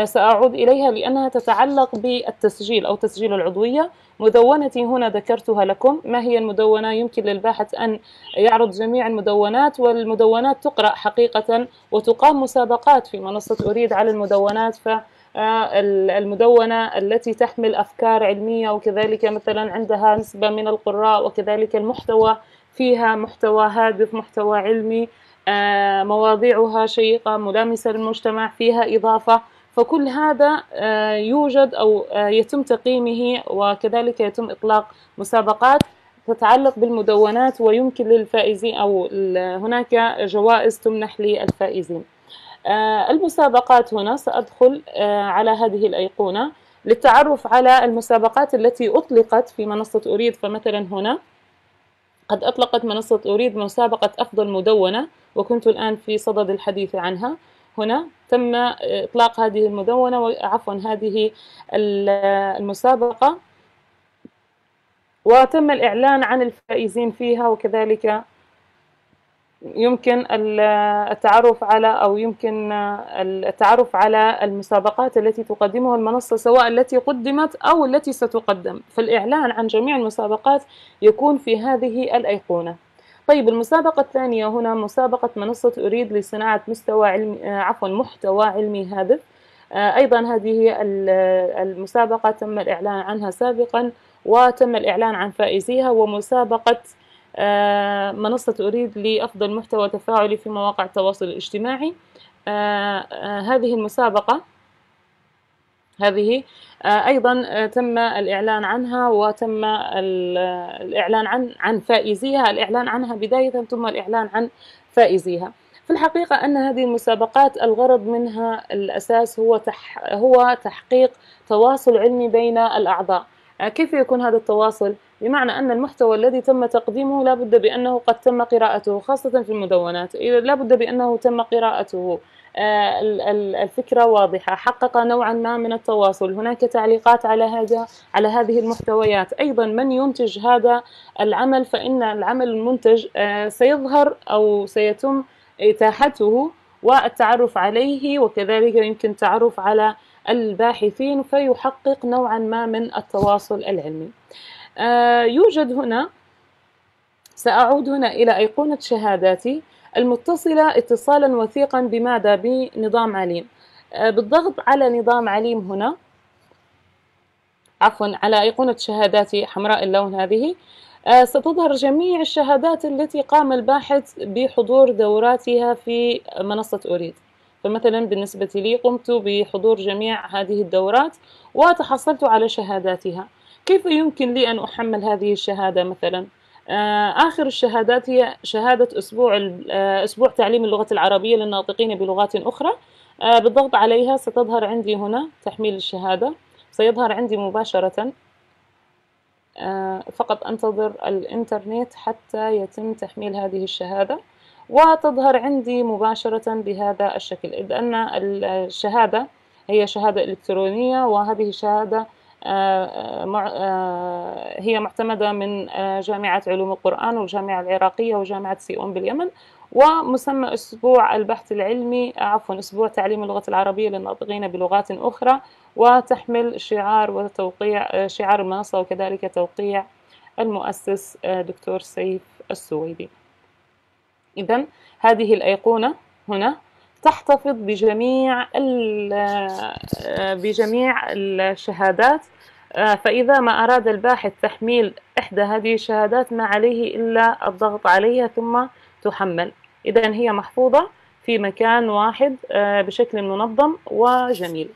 سأعود إليها لأنها تتعلق بالتسجيل أو تسجيل العضوية. مدونتي هنا ذكرتها لكم. ما هي المدونة؟ يمكن للباحث أن يعرض جميع المدونات والمدونات تقرأ حقيقة وتقام مسابقات في منصة أريد على المدونات. ف المدونة التي تحمل أفكار علمية وكذلك مثلا عندها نسبة من القراء وكذلك المحتوى. فيها محتوى هادف محتوى علمي آه، مواضيعها شيقة ملامسة للمجتمع فيها إضافة فكل هذا آه، يوجد أو آه، يتم تقييمه وكذلك يتم إطلاق مسابقات تتعلق بالمدونات ويمكن للفائزين أو هناك جوائز تمنح للفائزين. آه، المسابقات هنا سأدخل على هذه الأيقونة للتعرف على المسابقات التي أطلقت في منصة أريد. فمثلا هنا قد أطلقت منصة أريد مسابقة أفضل مدونة وكنت الآن في صدد الحديث عنها. هنا تم إطلاق هذه المدونة عفوا هذه المسابقة. وتم الإعلان عن الفائزين فيها وكذلك يمكن التعرف على أو يمكن التعرف على المسابقات التي تقدمها المنصة سواء التي قدمت أو التي ستقدم. فالإعلان عن جميع المسابقات يكون في هذه الأيقونة. طيب المسابقة الثانية هنا مسابقة منصة أريد لصناعة مستوى علمي آه، عفوا محتوى علمي هادف. آه، أيضا هذه المسابقة تم الإعلان عنها سابقا وتم الإعلان عن فائزيها ومسابقة آه، منصة أريد لأفضل محتوى تفاعلي في مواقع التواصل الاجتماعي. هذه المسابقة هذه. آه، أيضا آه، تم الإعلان عنها وتم الإعلان عن عن فائزيها. الإعلان عنها بداية ثم الإعلان عن فائزيها. في الحقيقة أن هذه المسابقات الغرض منها الأساس هو تح هو تحقيق تواصل علمي بين الأعضاء. آه، كيف يكون هذا التواصل؟ بمعنى أن المحتوى الذي تم تقديمه لا بد بأنه قد تم قراءته خاصة في المدونات. لا بد بأنه تم قراءته. الفكرة واضحة. حقق نوعا ما من التواصل. هناك تعليقات على هذا على هذه المحتويات. أيضا من ينتج هذا العمل فإن العمل المنتج آه، سيظهر أو سيتم إتاحته والتعرف عليه وكذلك يمكن التعرف على الباحثين فيحقق نوعا ما من التواصل العلمي. آه، يوجد هنا سأعود هنا إلى أيقونة شهاداتي. المتصلة اتصالا وثيقا بماذا؟ بنظام عليم. آه، بالضغط على نظام عليم هنا عفوا على أيقونة شهاداتي حمراء اللون هذه آه، ستظهر جميع الشهادات التي قام الباحث بحضور دوراتها في منصة أريد فمثلا بالنسبة لي قمت بحضور جميع هذه الدورات وتحصلت على شهاداتها. كيف يمكن لي أن أحمل هذه الشهادة مثلا؟ آخر الشهادات هي شهادة أسبوع آه، أسبوع تعليم اللغة العربية للناطقين بلغات أخرى. آه، بالضغط عليها ستظهر عندي هنا تحميل الشهادة. سيظهر عندي مباشرة. فقط أنتظر الإنترنت حتى يتم تحميل هذه الشهادة. وتظهر عندي مباشرة بهذا الشكل إذ أن الشهادة هي شهادة إلكترونية وهذه شهادة هي معتمدة من جامعة علوم القرآن والجامعة العراقية وجامعة سيئون باليمن ومسمى أسبوع البحث العلمي عفوا أسبوع تعليم اللغة العربية للناطقين بلغات أخرى وتحمل شعار وتوقيع شعار المنصة وكذلك توقيع المؤسس دكتور سيف السويدي. إذا هذه الأيقونة هنا. تحتفظ بجميع بجميع الشهادات. فإذا ما أراد الباحث تحميل إحدى هذه الشهادات ما عليه إلا الضغط عليها ثم تحمل. إذا هي محفوظة في مكان واحد بشكل منظم وجميل.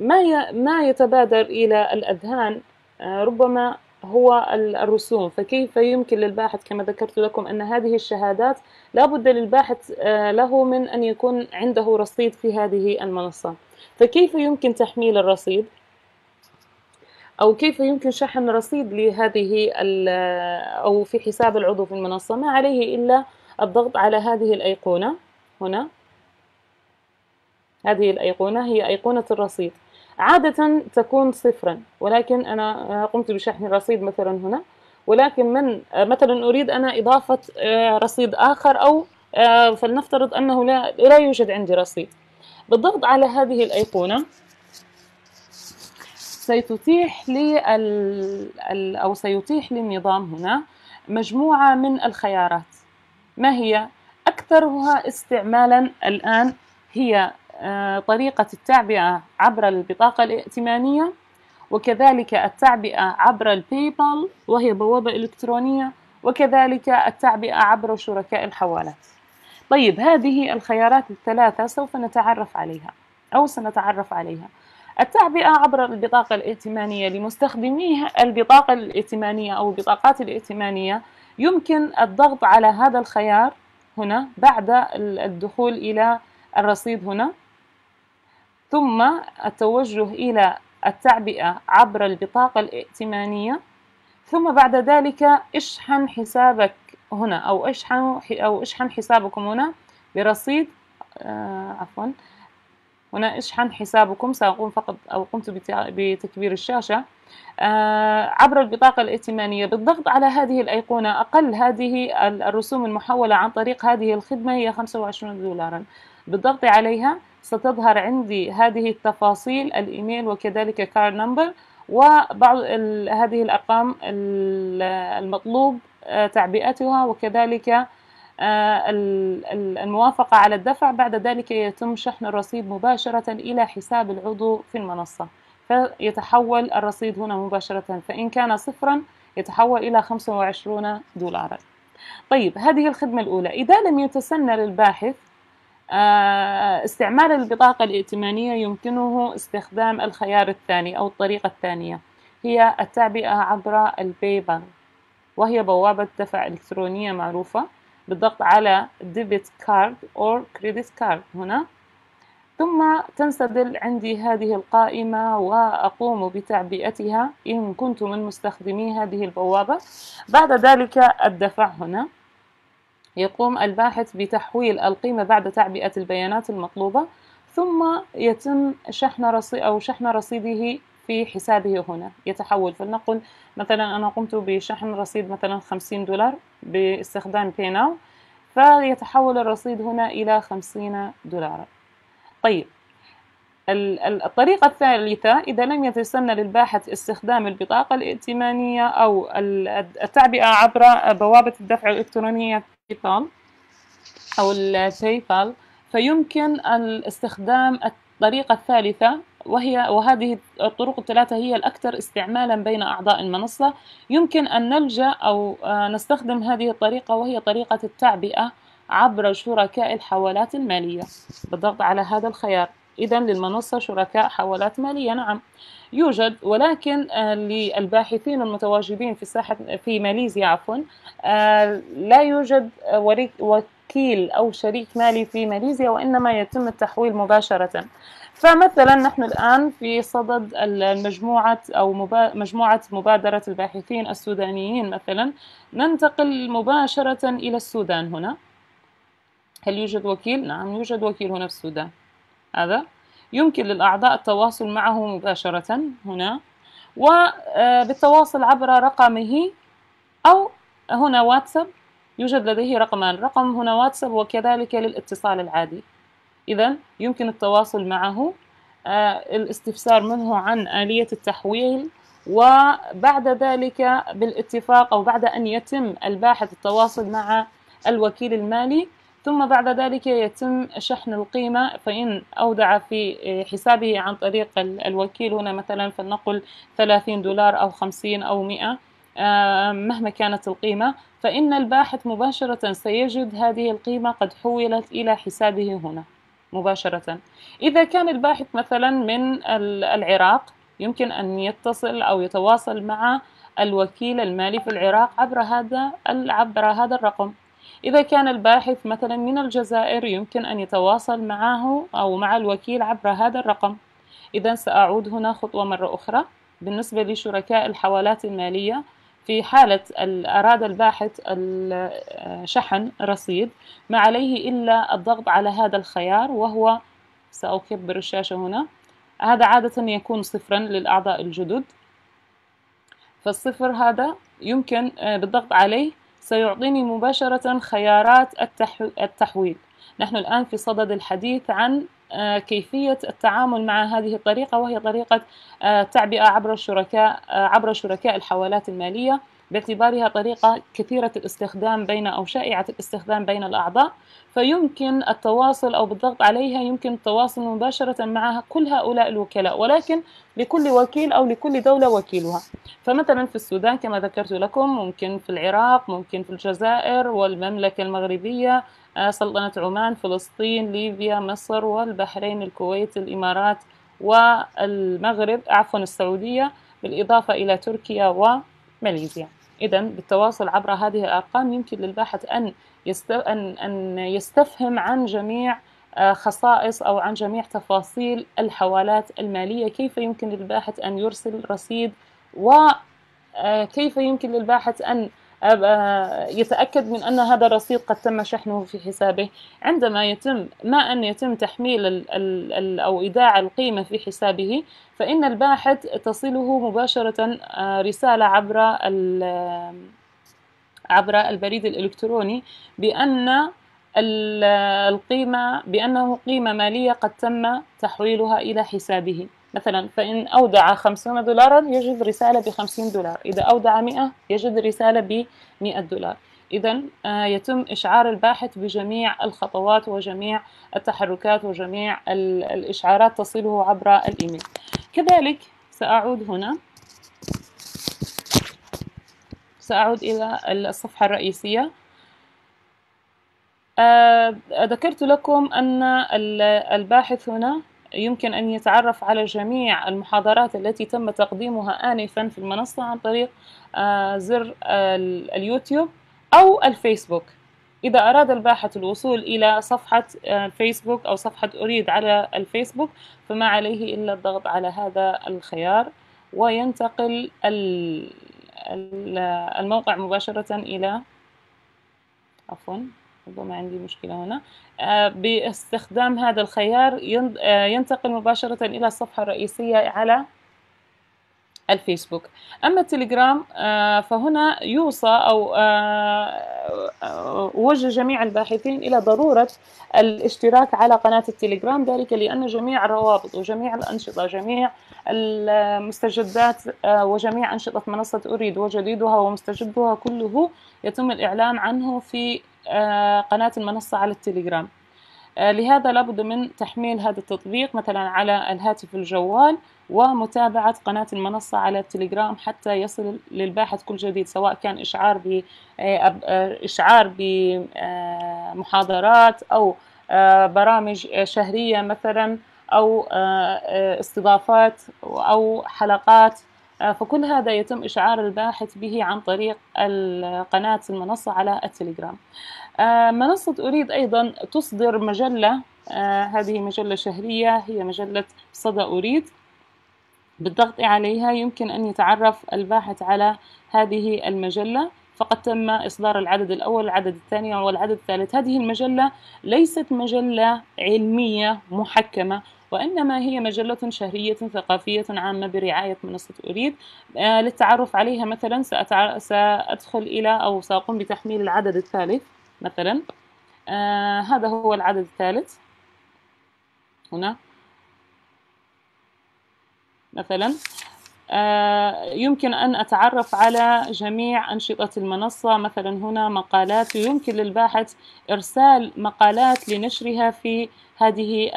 ما ما يتبادر إلى الأذهان؟ ربما هو الرسوم. فكيف يمكن للباحث كما ذكرت لكم أن هذه الشهادات لا بد للباحث له من أن يكون عنده رصيد في هذه المنصة. فكيف يمكن تحميل الرصيد؟ أو كيف يمكن شحن رصيد لهذه أو في حساب العضو في المنصة؟ ما عليه إلا الضغط على هذه الأيقونة. هنا. هذه الأيقونة هي أيقونة الرصيد. عادة تكون صفرا ولكن أنا قمت بشحن رصيد مثلا هنا ولكن من مثلا أريد أنا إضافة رصيد آخر أو فلنفترض أنه لا, لا يوجد عندي رصيد بالضغط على هذه الأيقونة سيتيح لي أو سيتيح لي النظام هنا مجموعة من الخيارات ما هي؟ أكثرها استعمالا الآن هي آه، طريقة التعبئة عبر البطاقة الائتمانية وكذلك التعبئة عبر البيبال وهي بوابة إلكترونية وكذلك التعبئة عبر شركاء الحوالات. طيب هذه الخيارات الثلاثة سوف نتعرف عليها أو سنتعرف عليها. التعبئة عبر البطاقة الائتمانية لمستخدمي البطاقة الائتمانية أو البطاقات الائتمانية يمكن الضغط على هذا الخيار هنا بعد الدخول إلى الرصيد هنا. ثم التوجه إلى التعبئة عبر البطاقة الائتمانية. ثم بعد ذلك اشحن حسابك هنا أو اشحن أو اشحن حسابكم هنا برصيد آه عفوا. هنا اشحن حسابكم سأقوم فقط أو قمت بتكبير الشاشة آه عبر البطاقة الائتمانية. بالضغط على هذه الأيقونة أقل هذه الرسوم المحولة عن طريق هذه الخدمة هي 25 دولارا. بالضغط عليها ستظهر عندي هذه التفاصيل الإيميل وكذلك card number وبعض هذه الأرقام المطلوب آه، تعبئتها وكذلك آه، الموافقة على الدفع. بعد ذلك يتم شحن الرصيد مباشرة إلى حساب العضو في المنصة. فيتحول الرصيد هنا مباشرة فإن كان صفرا يتحول إلى 25 دولارا. طيب هذه الخدمة الأولى. إذا لم يتسنى للباحث استعمال البطاقة الائتمانية يمكنه استخدام الخيار الثاني أو الطريقة الثانية هي التعبئة عبر PayPal وهي بوابة دفع إلكترونية معروفة بالضغط على debit card أو credit card هنا. ثم تنسدل عندي هذه القائمة وأقوم بتعبئتها إن كنت من مستخدمي هذه البوابة. بعد ذلك الدفع هنا. يقوم الباحث بتحويل القيمة بعد تعبئة البيانات المطلوبة ثم يتم شحن رصيد أو شحن رصيده في حسابه هنا. يتحول فلنقل مثلا أنا قمت بشحن رصيد مثلا 50 دولار باستخدام بيناو فيتحول الرصيد هنا إلى 50 دولارا طيب الطريقة الثالثة إذا لم يتسنى للباحث استخدام البطاقة الائتمانية أو التعبئة عبر بوابة الدفع الإلكترونية بال أو الباي بال فيمكن الاستخدام الطريقة الثالثة وهي وهذه الطرق الثلاثة هي الأكثر استعمالا بين أعضاء المنصة. يمكن أن نلجأ أو آه، نستخدم هذه الطريقة وهي طريقة التعبئة عبر شركاء الحوالات المالية. بالضغط على هذا الخيار. إذا للمنصة شركاء حوالات مالية. نعم. يوجد ولكن آه، للباحثين المتواجدين في ساحة في ماليزيا عفوا آه، لا يوجد وكيل أو شريك مالي في ماليزيا وإنما يتم التحويل مباشرة. فمثلا نحن الآن في صدد المجموعة أو مجموعة مبادرة الباحثين السودانيين مثلا. ننتقل مباشرة إلى السودان هنا. هل يوجد وكيل؟ نعم يوجد وكيل هنا في السودان. هذا؟ يمكن للأعضاء التواصل معه مباشرة هنا. وبالتواصل عبر رقمه أو هنا واتساب يوجد لديه رقمان. رقم هنا واتساب وكذلك للاتصال العادي. إذا يمكن التواصل معه آه، الاستفسار منه عن آلية التحويل وبعد ذلك بالاتفاق أو بعد أن يتم الباحث التواصل مع الوكيل المالي ثم بعد ذلك يتم شحن القيمة فإن أودع في حسابه عن طريق الوكيل هنا مثلا فلنقل 30 دولار أو 50 أو 100 آه، مهما كانت القيمة فإن الباحث مباشرة سيجد هذه القيمة قد حولت إلى حسابه هنا مباشرة. إذا كان الباحث مثلا من العراق يمكن أن يتصل أو يتواصل مع الوكيل المالي في العراق عبر هذا عبر هذا الرقم. إذا كان الباحث مثلا من الجزائر يمكن أن يتواصل معه أو مع الوكيل عبر هذا الرقم. إذا سأعود هنا خطوة مرة أخرى. بالنسبة لشركاء الحوالات المالية في حالة أراد الباحث شحن رصيد ما عليه إلا الضغط على هذا الخيار وهو سأكبر الشاشة هنا هذا عادة يكون صفرا للأعضاء الجدد. فالصفر هذا يمكن بالضغط عليه سيعطيني مباشرة خيارات التحويل. نحن الآن في صدد الحديث عن آه، كيفية التعامل مع هذه الطريقة وهي طريقة آه، تعبئة عبر الشركاء عبر شركاء الحوالات المالية. باعتبارها طريقة كثيرة الاستخدام بين أو شائعة الاستخدام بين الأعضاء فيمكن التواصل أو بالضغط عليها يمكن التواصل مباشرة مع كل هؤلاء الوكلاء ولكن لكل وكيل أو لكل دولة وكيلها. فمثلا في السودان كما ذكرت لكم ممكن في العراق ممكن في الجزائر والمملكة المغربية آه، سلطنة عمان فلسطين ليبيا مصر والبحرين الكويت الإمارات والمغرب عفوا السعودية بالإضافة إلى تركيا وماليزيا. إذا بالتواصل عبر هذه الأرقام يمكن للباحث أن أن يستفهم عن جميع آه، خصائص أو عن جميع تفاصيل الحوالات المالية. كيف يمكن للباحث أن يرسل رصيد؟ وكيف آه، يمكن للباحث أن يتأكد من أن هذا الرصيد قد تم شحنه في حسابه. عندما يتم ما أن يتم تحميل ال ال أو إيداع القيمة في حسابه فإن الباحث تصله مباشرة رسالة عبر عبر البريد الإلكتروني بأن القيمة بأنه قيمة مالية قد تم تحويلها إلى حسابه. مثلا فإن أودع 50 دولارا يجد رسالة ب 50 دولار. إذا أودع 100 يجد رسالة ب 100 دولار. إذا آه، يتم إشعار الباحث بجميع الخطوات وجميع التحركات وجميع الإشعارات تصله عبر الإيميل. كذلك سأعود هنا. سأعود إلى الصفحة الرئيسية. آه، ذكرت لكم أن الباحث هنا يمكن أن يتعرف على جميع المحاضرات التي تم تقديمها آنفا في المنصة عن طريق آه، زر اليوتيوب أو الفيسبوك. إذا أراد الباحث الوصول إلى صفحة آه، فيسبوك أو صفحة أريد على الفيسبوك فما عليه إلا الضغط على هذا الخيار. وينتقل الموقع مباشرة إلى عفوا. ربما عندي مشكلة هنا. آه، باستخدام هذا الخيار آه، ينتقل مباشرة إلى الصفحة الرئيسية على الفيسبوك. أما التليجرام آه، فهنا يوصى أو وجه جميع الباحثين إلى ضرورة الاشتراك على قناة التليجرام ذلك لأن جميع الروابط وجميع الأنشطة جميع المستجدات وجميع أنشطة منصة أريد وجديدها ومستجدها كله يتم الإعلان عنه في قناة المنصة على التليجرام. آه، لهذا لابد من تحميل هذا التطبيق مثلا على الهاتف الجوال ومتابعة قناة المنصة على التليجرام حتى يصل للباحث كل جديد سواء كان إشعار ب آه، آه، إشعار بمحاضرات أو برامج شهرية مثلا أو استضافات أو حلقات. فكل هذا يتم إشعار الباحث به عن طريق قناة المنصة على التليجرام. آه، منصة أريد أيضا تصدر مجلة آه، هذه مجلة شهرية هي مجلة صدى أريد. بالضغط عليها يمكن أن يتعرف الباحث على هذه المجلة. فقد تم إصدار العدد الأول العدد الثاني والعدد الثالث. هذه المجلة ليست مجلة علمية محكمة. وإنما هي مجلة شهرية ثقافية عامة برعاية منصة أريد آه، للتعرف عليها مثلا سأدخل إلى أو سأقوم بتحميل العدد الثالث مثلا. آه هذا هو العدد الثالث. هنا. مثلا. آه، يمكن أن أتعرف على جميع أنشطة المنصة. مثلا هنا مقالات. ويمكن للباحث إرسال مقالات لنشرها في هذه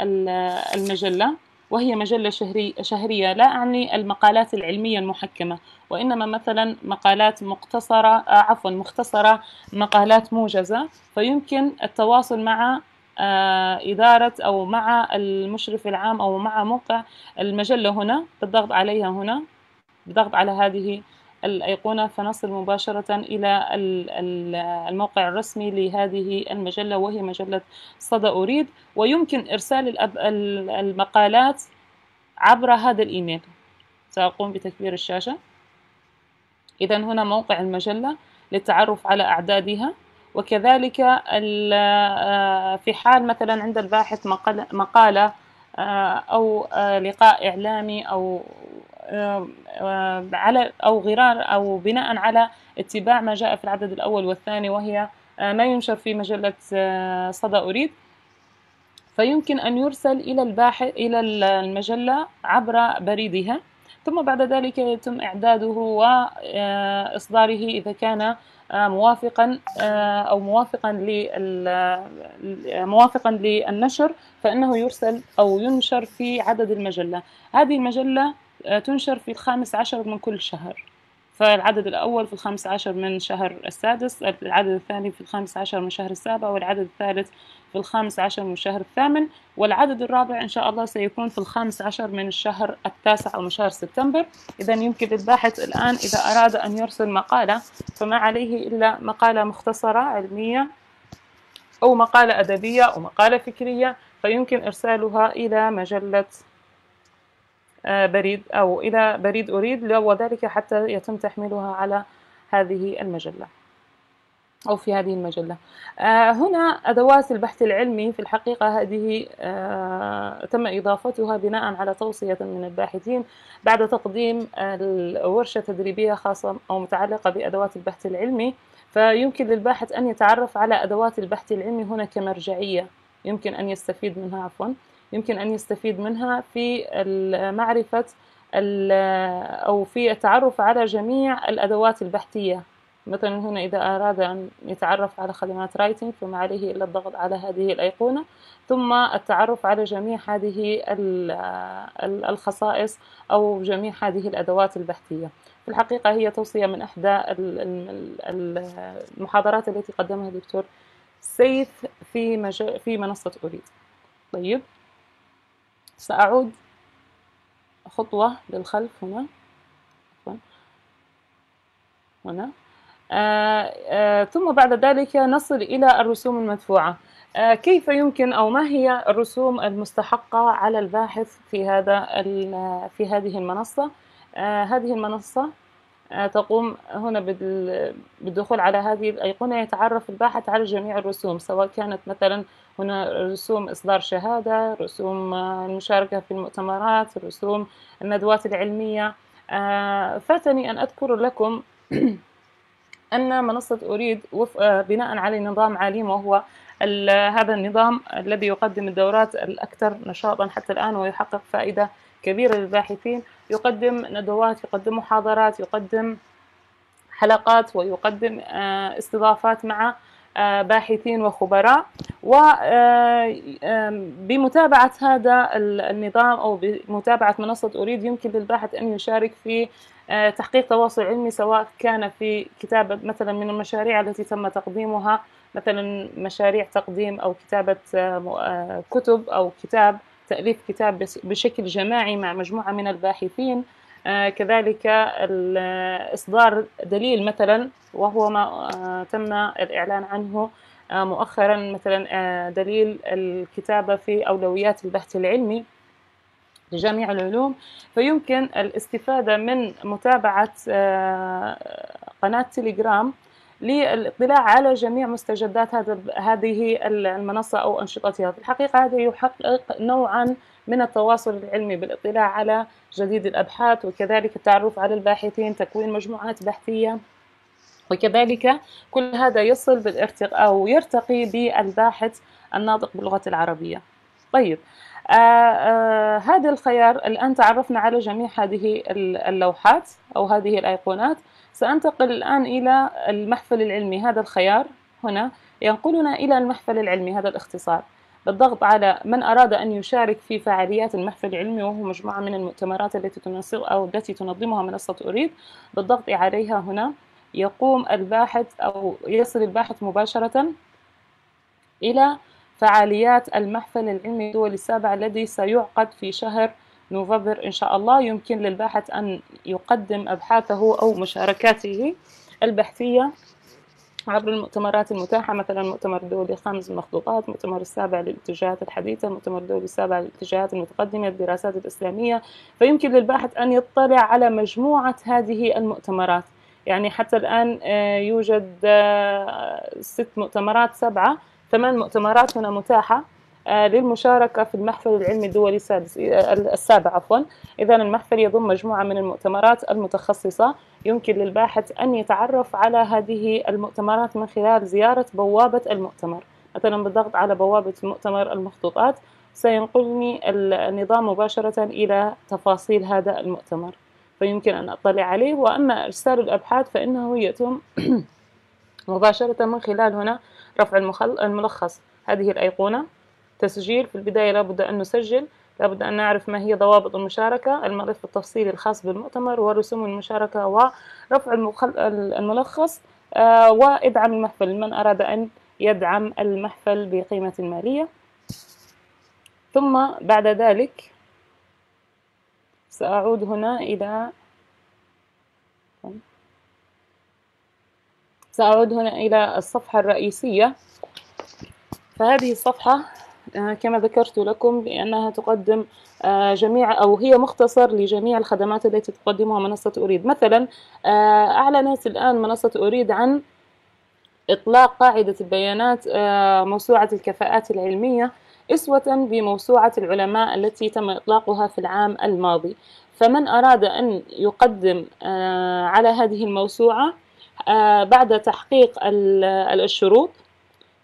المجلة وهي مجلة شهري شهرية لا أعني المقالات العلمية المحكمة وإنما مثلا مقالات مقتصرة آه، عفوا مختصرة مقالات موجزة فيمكن التواصل مع آه، إدارة أو مع المشرف العام أو مع موقع المجلة هنا بالضغط عليها هنا بالضغط على هذه الأيقونة فنصل مباشرة إلى الموقع الرسمي لهذه المجلة وهي مجلة صدى أريد ويمكن إرسال المقالات عبر هذا الإيميل. سأقوم بتكبير الشاشة. إذا هنا موقع المجلة للتعرف على أعدادها. وكذلك آه، في حال مثلا عند الباحث مقالة آه، أو آه، لقاء إعلامي أو على أو غرار أو بناء على اتباع ما جاء في العدد الأول والثاني وهي ما ينشر في مجلة صدى أريد. فيمكن أن يرسل إلى الباحث إلى المجلة عبر بريدها. ثم بعد ذلك يتم إعداده وإصداره إذا كان موافقا أو موافقا موافقا للنشر فإنه يرسل أو ينشر في عدد المجلة. هذه المجلة تنشر في الخامس عشر من كل شهر. فالعدد الأول في الخامس عشر من شهر السادس العدد الثاني في الخامس عشر من شهر السابع والعدد الثالث في الخامس عشر من الشهر الثامن والعدد الرابع إن شاء الله سيكون في الخامس عشر من الشهر التاسع أو من شهر سبتمبر. إذا يمكن للباحث الآن إذا أراد أن يرسل مقالة فما عليه إلا مقالة مختصرة علمية أو مقالة أدبية أو مقالة فكرية فيمكن إرسالها إلى مجلة آه، بريد أو إلى بريد أريد وذلك حتى يتم تحميلها على هذه المجلة أو في هذه المجلة. آه، هنا أدوات البحث العلمي في الحقيقة هذه آه، تم إضافتها بناء على توصية من الباحثين بعد تقديم ورشة تدريبية خاصة أو متعلقة بأدوات البحث العلمي. فيمكن للباحث أن يتعرف على أدوات البحث العلمي هنا كمرجعية يمكن أن يستفيد منها عفوا. يمكن أن يستفيد منها في معرفة أو في التعرف على جميع الأدوات البحثية. مثلا هنا إذا أراد أن يتعرف على خدمات رايتنج فما عليه إلا الضغط على هذه الأيقونة. ثم التعرف على جميع هذه الخصائص أو جميع هذه الأدوات البحثية. في الحقيقة هي توصية من إحدى المحاضرات التي قدمها الدكتور سيف في في منصة أريد طيب. سأعود خطوة للخلف هنا. هنا. آه آه ثم بعد ذلك نصل إلى الرسوم المدفوعة. آه كيف يمكن أو ما هي الرسوم المستحقة على الباحث في هذا في هذه المنصة؟ هذه المنصة تقوم هنا بالدخول على هذه الأيقونة. يتعرف الباحث على جميع الرسوم سواء كانت مثلا هنا رسوم إصدار شهادة رسوم المشاركة في المؤتمرات رسوم الندوات العلمية. آه، فاتني أن أذكر لكم <clears throat> أن منصة أريد بناء على نظام عليم وهو هذا النظام الذي يقدم الدورات الأكثر نشاطا حتى الآن ويحقق فائدة كبيرة للباحثين. يقدم ندوات يقدم محاضرات يقدم حلقات ويقدم آه، استضافات مع آه، باحثين وخبراء وبمتابعة آه، هذا النظام أو بمتابعة منصة أريد يمكن للباحث أن يشارك في تحقيق تواصل علمي سواء كان في كتابة مثلا من المشاريع التي تم تقديمها مثلا مشاريع تقديم أو كتابة كتب أو كتاب تأليف كتاب بشكل جماعي مع مجموعة من الباحثين. آه، كذلك إصدار دليل مثلا وهو ما آه، تم الإعلان عنه آه، مؤخرا مثلا دليل الكتابة في أولويات البحث العلمي لجميع العلوم. فيمكن الاستفادة من متابعة قناة تليجرام للاطلاع على جميع مستجدات هذه المنصة أو أنشطتها. في الحقيقة هذا يحقق نوعا من التواصل العلمي بالاطلاع على جديد الأبحاث وكذلك التعرف على الباحثين تكوين مجموعات بحثية وكذلك كل هذا يصل بالارتقاء أو يرتقي بالباحث الناطق باللغة العربية. طيب آه آه هذا الخيار الآن تعرفنا على جميع هذه اللوحات أو هذه الأيقونات. سأنتقل الآن إلى المحفل العلمي هذا الخيار هنا. ينقلنا إلى المحفل العلمي هذا الاختصار. بالضغط على من أراد أن يشارك في فعاليات المحفل العلمي وهو مجموعة من المؤتمرات التي تنسق أو التي تنظمها منصة أريد بالضغط عليها هنا يقوم الباحث أو يصل الباحث مباشرة إلى فعاليات المحفل العلمي الدولي السابع الذي سيعقد في شهر نوفمبر إن شاء الله. يمكن للباحث أن يقدم أبحاثه أو مشاركاته البحثية عبر المؤتمرات المتاحة مثلا المؤتمر الدولي الخامس للمخطوطات المؤتمر السابع للاتجاهات الحديثة المؤتمر الدولي السابع للاتجاهات المتقدمة الدراسات الإسلامية. فيمكن للباحث أن يطلع على مجموعة هذه المؤتمرات. يعني حتى الآن آه، يوجد آه، ست مؤتمرات سبعة ثمان مؤتمرات هنا متاحة. للمشاركة في المحفل العلمي الدولي السادس السابع عفوا. إذا المحفل يضم مجموعة من المؤتمرات المتخصصة. يمكن للباحث أن يتعرف على هذه المؤتمرات من خلال زيارة بوابة المؤتمر. مثلا بالضغط على بوابة مؤتمر المخطوطات سينقلني النظام مباشرة إلى تفاصيل هذا المؤتمر. فيمكن أن أطلع عليه. وأما إرسال الأبحاث فإنه يتم <clears throat> مباشرة من خلال هنا رفع الملخص. هذه الأيقونة. تسجيل. في البداية لابد أن نسجل لابد أن نعرف ما هي ضوابط المشاركة الملف التفصيلي الخاص بالمؤتمر ورسوم المشاركة ورفع الملخص آه، وإدعم المحفل. من أراد أن يدعم المحفل بقيمة مالية. ثم بعد ذلك سأعود هنا إلى سأعود هنا إلى الصفحة الرئيسية. فهذه الصفحة كما ذكرت لكم بأنها تقدم آه، جميع أو هي مختصر لجميع الخدمات التي تقدمها منصة أريد. مثلا آه، أعلنت الآن منصة أريد عن إطلاق قاعدة البيانات موسوعة الكفاءات العلمية إسوة بموسوعة العلماء التي تم إطلاقها في العام الماضي. فمن أراد أن يقدم على هذه الموسوعة بعد تحقيق الشروط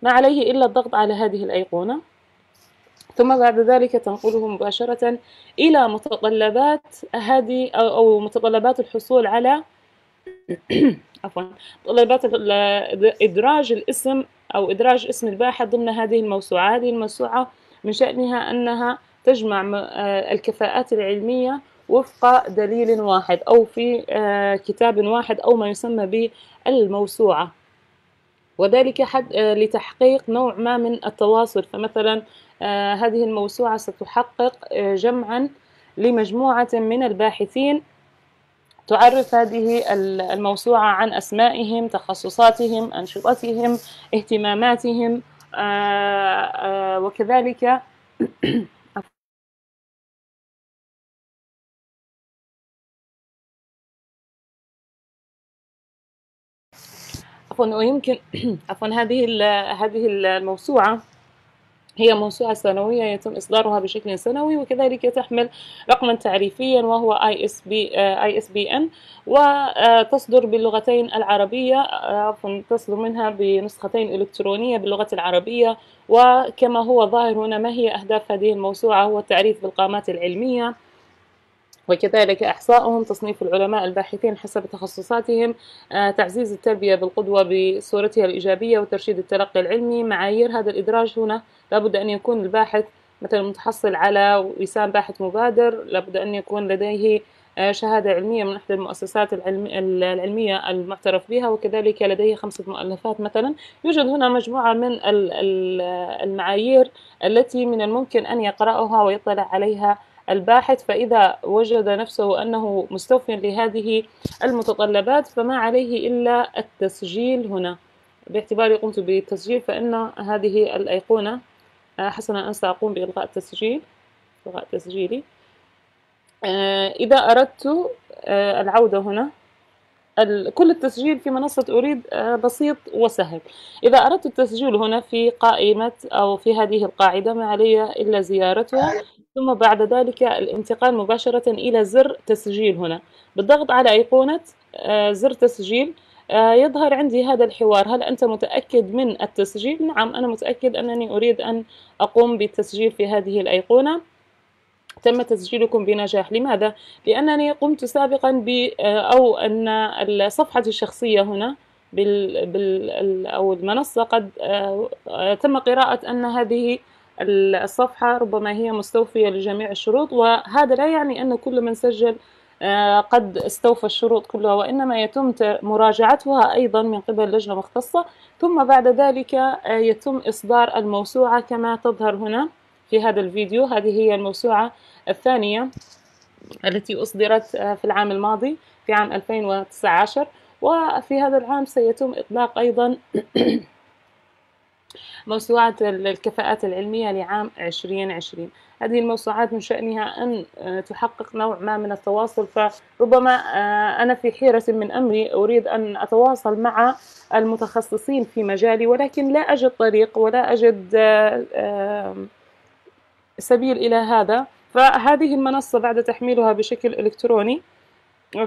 ما عليه إلا الضغط على هذه الأيقونة. ثم بعد ذلك تنقله مباشرة إلى متطلبات هذه أو متطلبات الحصول على <clears throat> عفوا متطلبات إدراج الاسم أو إدراج اسم الباحث ضمن هذه الموسوعة. هذه الموسوعة من شأنها أنها تجمع آه، الكفاءات العلمية وفق دليل واحد أو في آه، كتاب واحد أو ما يسمى بالموسوعة. وذلك حد آه، لتحقيق نوع ما من التواصل. فمثلا هذه الموسوعة ستحقق آه، جمعا لمجموعة من الباحثين تعرف هذه الموسوعة عن أسمائهم تخصصاتهم أنشطتهم اهتماماتهم وكذلك <coughs> عفوا ويمكن <coughs> عفوا هذه هذه الموسوعة هي موسوعة سنوية يتم إصدارها بشكل سنوي وكذلك تحمل رقما تعريفيا وهو ISB ISBN وتصدر باللغتين العربية عفوا تصدر منها بنسختين إلكترونية باللغة العربية. وكما هو ظاهر هنا ما هي أهداف هذه الموسوعة؟ هو التعريف بالقامات العلمية. وكذلك إحصاؤهم تصنيف العلماء الباحثين حسب تخصصاتهم آه، تعزيز التربية بالقدوة بصورتها الإيجابية وترشيد التلقي العلمي. معايير هذا الإدراج هنا لابد أن يكون الباحث مثلا متحصل على وسام باحث مبادر لابد أن يكون لديه آه، شهادة علمية من إحدى المؤسسات العلمية المعترف بها وكذلك لديه خمسة مؤلفات مثلا. يوجد هنا مجموعة من المعايير التي من الممكن أن يقرأها ويطلع عليها الباحث فإذا وجد نفسه أنه مستوفيا لهذه المتطلبات فما عليه إلا التسجيل هنا. باعتباري قمت بالتسجيل فإن هذه الأيقونة آه، حسنا أن سأقوم بإلغاء التسجيل إلغاء تسجيلي. آه، إذا أردت آه، العودة هنا كل التسجيل في منصة أريد بسيط وسهل. إذا أردت التسجيل هنا في قائمة أو في هذه القاعدة ما علي إلا زيارتها. ثم بعد ذلك الانتقال مباشرة إلى زر تسجيل هنا بالضغط على أيقونة زر تسجيل يظهر عندي هذا الحوار هل أنت متأكد من التسجيل؟ نعم أنا متأكد أنني أريد أن أقوم بالتسجيل في هذه الأيقونة تم تسجيلكم بنجاح لماذا؟ لأنني قمت سابقا ب أو أن صفحتي الشخصية هنا بال, بال أو المنصة قد تم قراءة أن هذه الصفحة ربما هي مستوفية لجميع الشروط وهذا لا يعني أن كل من سجل قد استوفى الشروط كلها وإنما يتم مراجعتها أيضا من قبل لجنة مختصة. ثم بعد ذلك يتم إصدار الموسوعة كما تظهر هنا في هذا الفيديو. هذه هي الموسوعة الثانية التي أصدرت في العام الماضي في عام 2019 وفي هذا العام سيتم إطلاق أيضا <clears throat> موسوعة الكفاءات العلمية لعام 2020 هذه الموسوعات من شأنها أن تحقق نوع ما من التواصل. فربما أنا في حيرة من أمري أريد أن أتواصل مع المتخصصين في مجالي ولكن لا أجد طريق ولا أجد سبيل إلى هذا. فهذه المنصة بعد تحميلها بشكل إلكتروني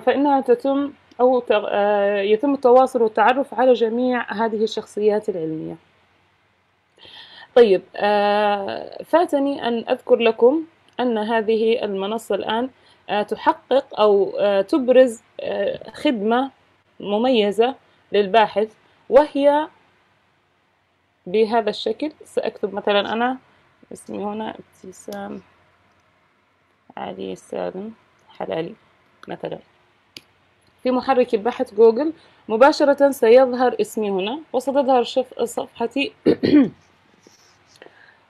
فإنها تتم أو يتم التواصل والتعرف على جميع هذه الشخصيات العلمية. طيب فاتني أن أذكر لكم أن هذه المنصة الآن تحقق أو تبرز خدمة مميزة للباحث وهي بهذا الشكل. سأكتب مثلا أنا اسمي هنا ابتسام علي سالم حلالي مثلا. في محرك البحث جوجل مباشرة سيظهر اسمي هنا وستظهر صفحتي. <clears throat>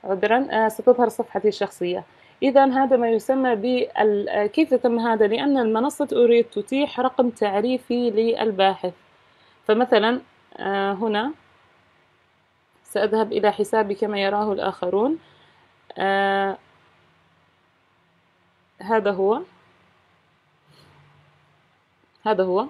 عذرا ستظهر صفحتي الشخصية. إذا هذا ما يسمى ب كيف تم هذا؟ لأن المنصة أريد تتيح رقم تعريفي للباحث. فمثلا هنا سأذهب إلى حسابي كما يراه الآخرون. آه هذا هو. هذا هو.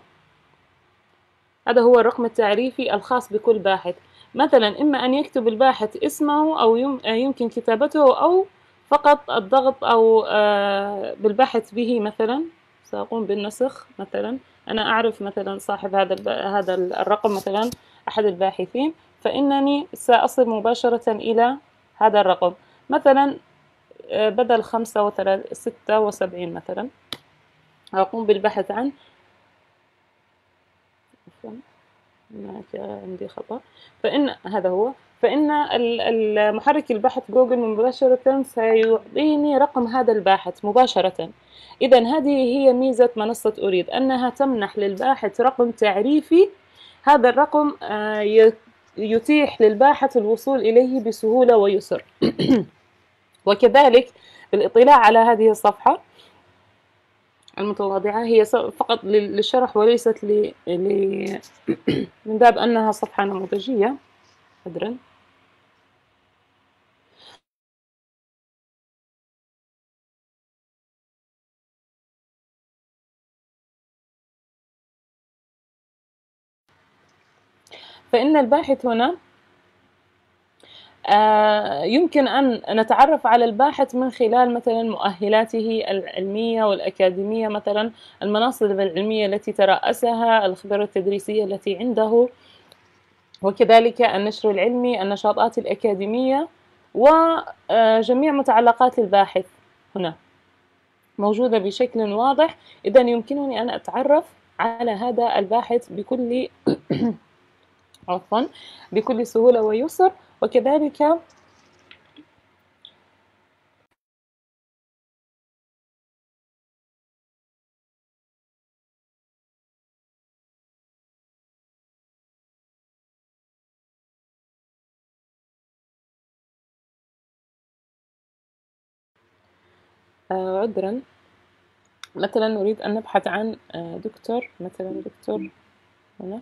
هذا هو الرقم التعريفي الخاص بكل باحث. مثلا إما أن يكتب الباحث اسمه أو يمكن كتابته أو فقط الضغط أو آه بالبحث به مثلا. سأقوم بالنسخ مثلا. أنا أعرف مثلا صاحب هذا هذا الرقم مثلا أحد الباحثين فإنني سأصل مباشرة إلى هذا الرقم. مثلا بدل خمسة وثلاث ستة وسبعين مثلا. أقوم بالبحث عن عندي خطأ. فإن هذا هو. فإن المحرك البحث جوجل مباشرة سيعطيني رقم هذا الباحث مباشرة. إذا هذه هي ميزة منصة أريد أنها تمنح للباحث رقم تعريفي. هذا الرقم يتيح للباحث الوصول إليه بسهولة ويسر. <clears throat> وكذلك بالإطلاع على هذه الصفحة المتواضعة هي فقط للشرح وليست ل... ل... <clears throat> من باب أنها صفحة نموذجية. عذرا فإن الباحث هنا يمكن أن نتعرف على الباحث من خلال مثلا مؤهلاته العلمية والأكاديمية مثلا المناصب العلمية التي ترأسها الخبرة التدريسية التي عنده وكذلك النشر العلمي النشاطات الأكاديمية وجميع متعلقات الباحث هنا موجودة بشكل واضح. إذا يمكنني أن أتعرف على هذا الباحث بكل <coughs> عفوا بكل سهولة ويسر. وكذلك عذرا. مثلا نريد أن نبحث عن دكتور. مثلا دكتور هنا.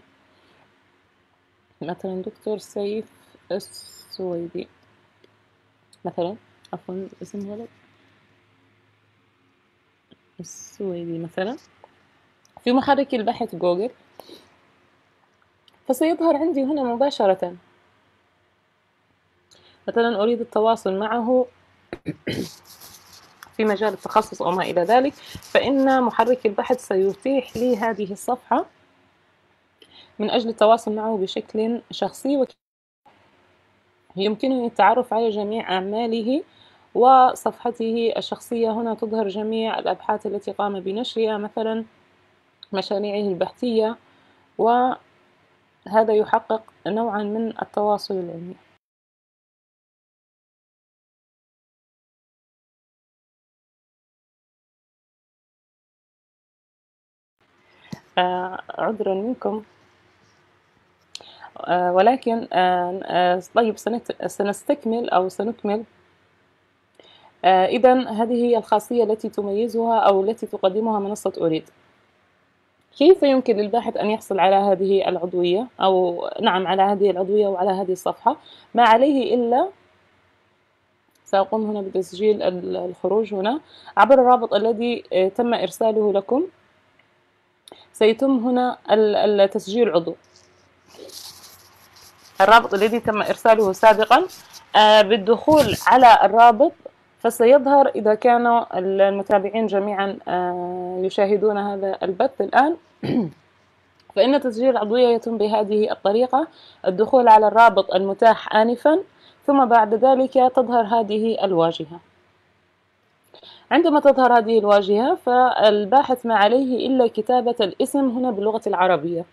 مثلا دكتور سيف. السويدي. مثلا عفوا اسم ولد السويدي مثلا. في محرك البحث جوجل. فسيظهر عندي هنا مباشرة. مثلا أريد التواصل معه <coughs> في مجال التخصص أو ما إلى ذلك. فإن محرك البحث سيتيح لي هذه الصفحة من أجل التواصل معه بشكل شخصي يمكنني التعرف على جميع أعماله وصفحته الشخصية. هنا تظهر جميع الأبحاث التي قام بنشرها مثلا مشاريعه البحثية وهذا يحقق نوعا من التواصل العلمي. آه، عذرا منكم. ولكن آه، طيب سنستكمل أو سنكمل. إذا هذه هي الخاصية التي تميزها أو التي تقدمها منصة أريد كيف يمكن للباحث أن يحصل على هذه العضوية أو نعم على هذه العضوية وعلى هذه الصفحة؟ ما عليه إلا سأقوم هنا بتسجيل الخروج هنا. عبر الرابط الذي تم إرساله لكم سيتم هنا التسجيل عضو. الرابط الذي تم إرساله سابقا آه، بالدخول على الرابط فسيظهر إذا كانوا المتابعين جميعا آه، يشاهدون هذا البث الآن. <clears throat> فإن تسجيل العضوية يتم بهذه الطريقة الدخول على الرابط المتاح آنفا ثم بعد ذلك تظهر هذه الواجهة. عندما تظهر هذه الواجهة فالباحث ما عليه إلا كتابة الاسم هنا باللغة العربية.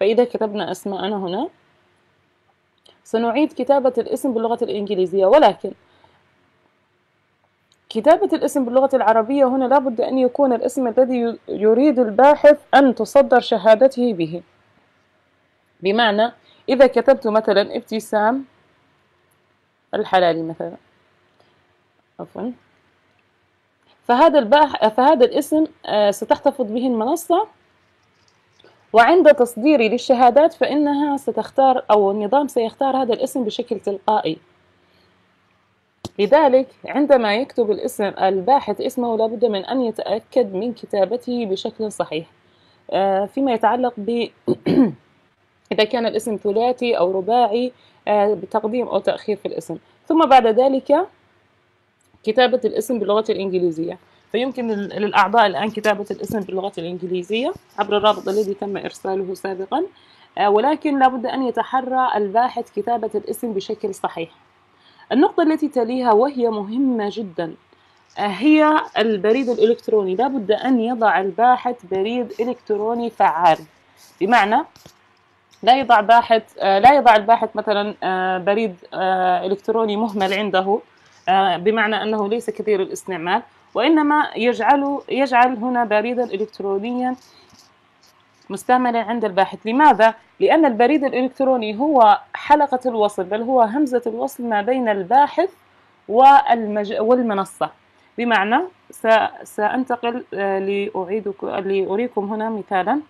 فإذا كتبنا أسماءنا هنا سنعيد كتابة الاسم باللغة الإنجليزية ولكن كتابة الاسم باللغة العربية هنا لابد أن يكون الاسم الذي يريد الباحث أن تصدر شهادته به. بمعنى إذا كتبت مثلا ابتسام الحلالي مثلا. عفوا. فهذا الباح فهذا الاسم آه، ستحتفظ به المنصة وعند تصديري للشهادات فإنها ستختار أو النظام سيختار هذا الاسم بشكل تلقائي. لذلك عندما يكتب الاسم الباحث اسمه لابد من أن يتأكد من كتابته بشكل صحيح. آه، فيما يتعلق ب <clears throat> إذا كان الاسم ثلاثي أو رباعي آه، بتقديم أو تأخير في الاسم. ثم بعد ذلك كتابة الاسم باللغة الإنجليزية. فيمكن للأعضاء الآن كتابة الاسم باللغة الإنجليزية عبر الرابط الذي تم إرساله سابقا. آه، ولكن لابد أن يتحرى الباحث كتابة الاسم بشكل صحيح. النقطة التي تليها وهي مهمة جدا آه، هي البريد الإلكتروني. لابد أن يضع الباحث بريد إلكتروني فعال. بمعنى لا يضع باحث آه، لا يضع الباحث مثلا بريد إلكتروني مهمل عنده بمعنى أنه ليس كثير الاستعمال. وإنما يجعل يجعل هنا بريدا إلكترونيا مستعملا عند الباحث. لماذا؟ لأن البريد الإلكتروني هو حلقة الوصل بل هو همزة الوصل ما بين الباحث والمج... والمنصة. بمعنى س... سأنتقل آه، لأعيدك... لأريكم هنا مثالا.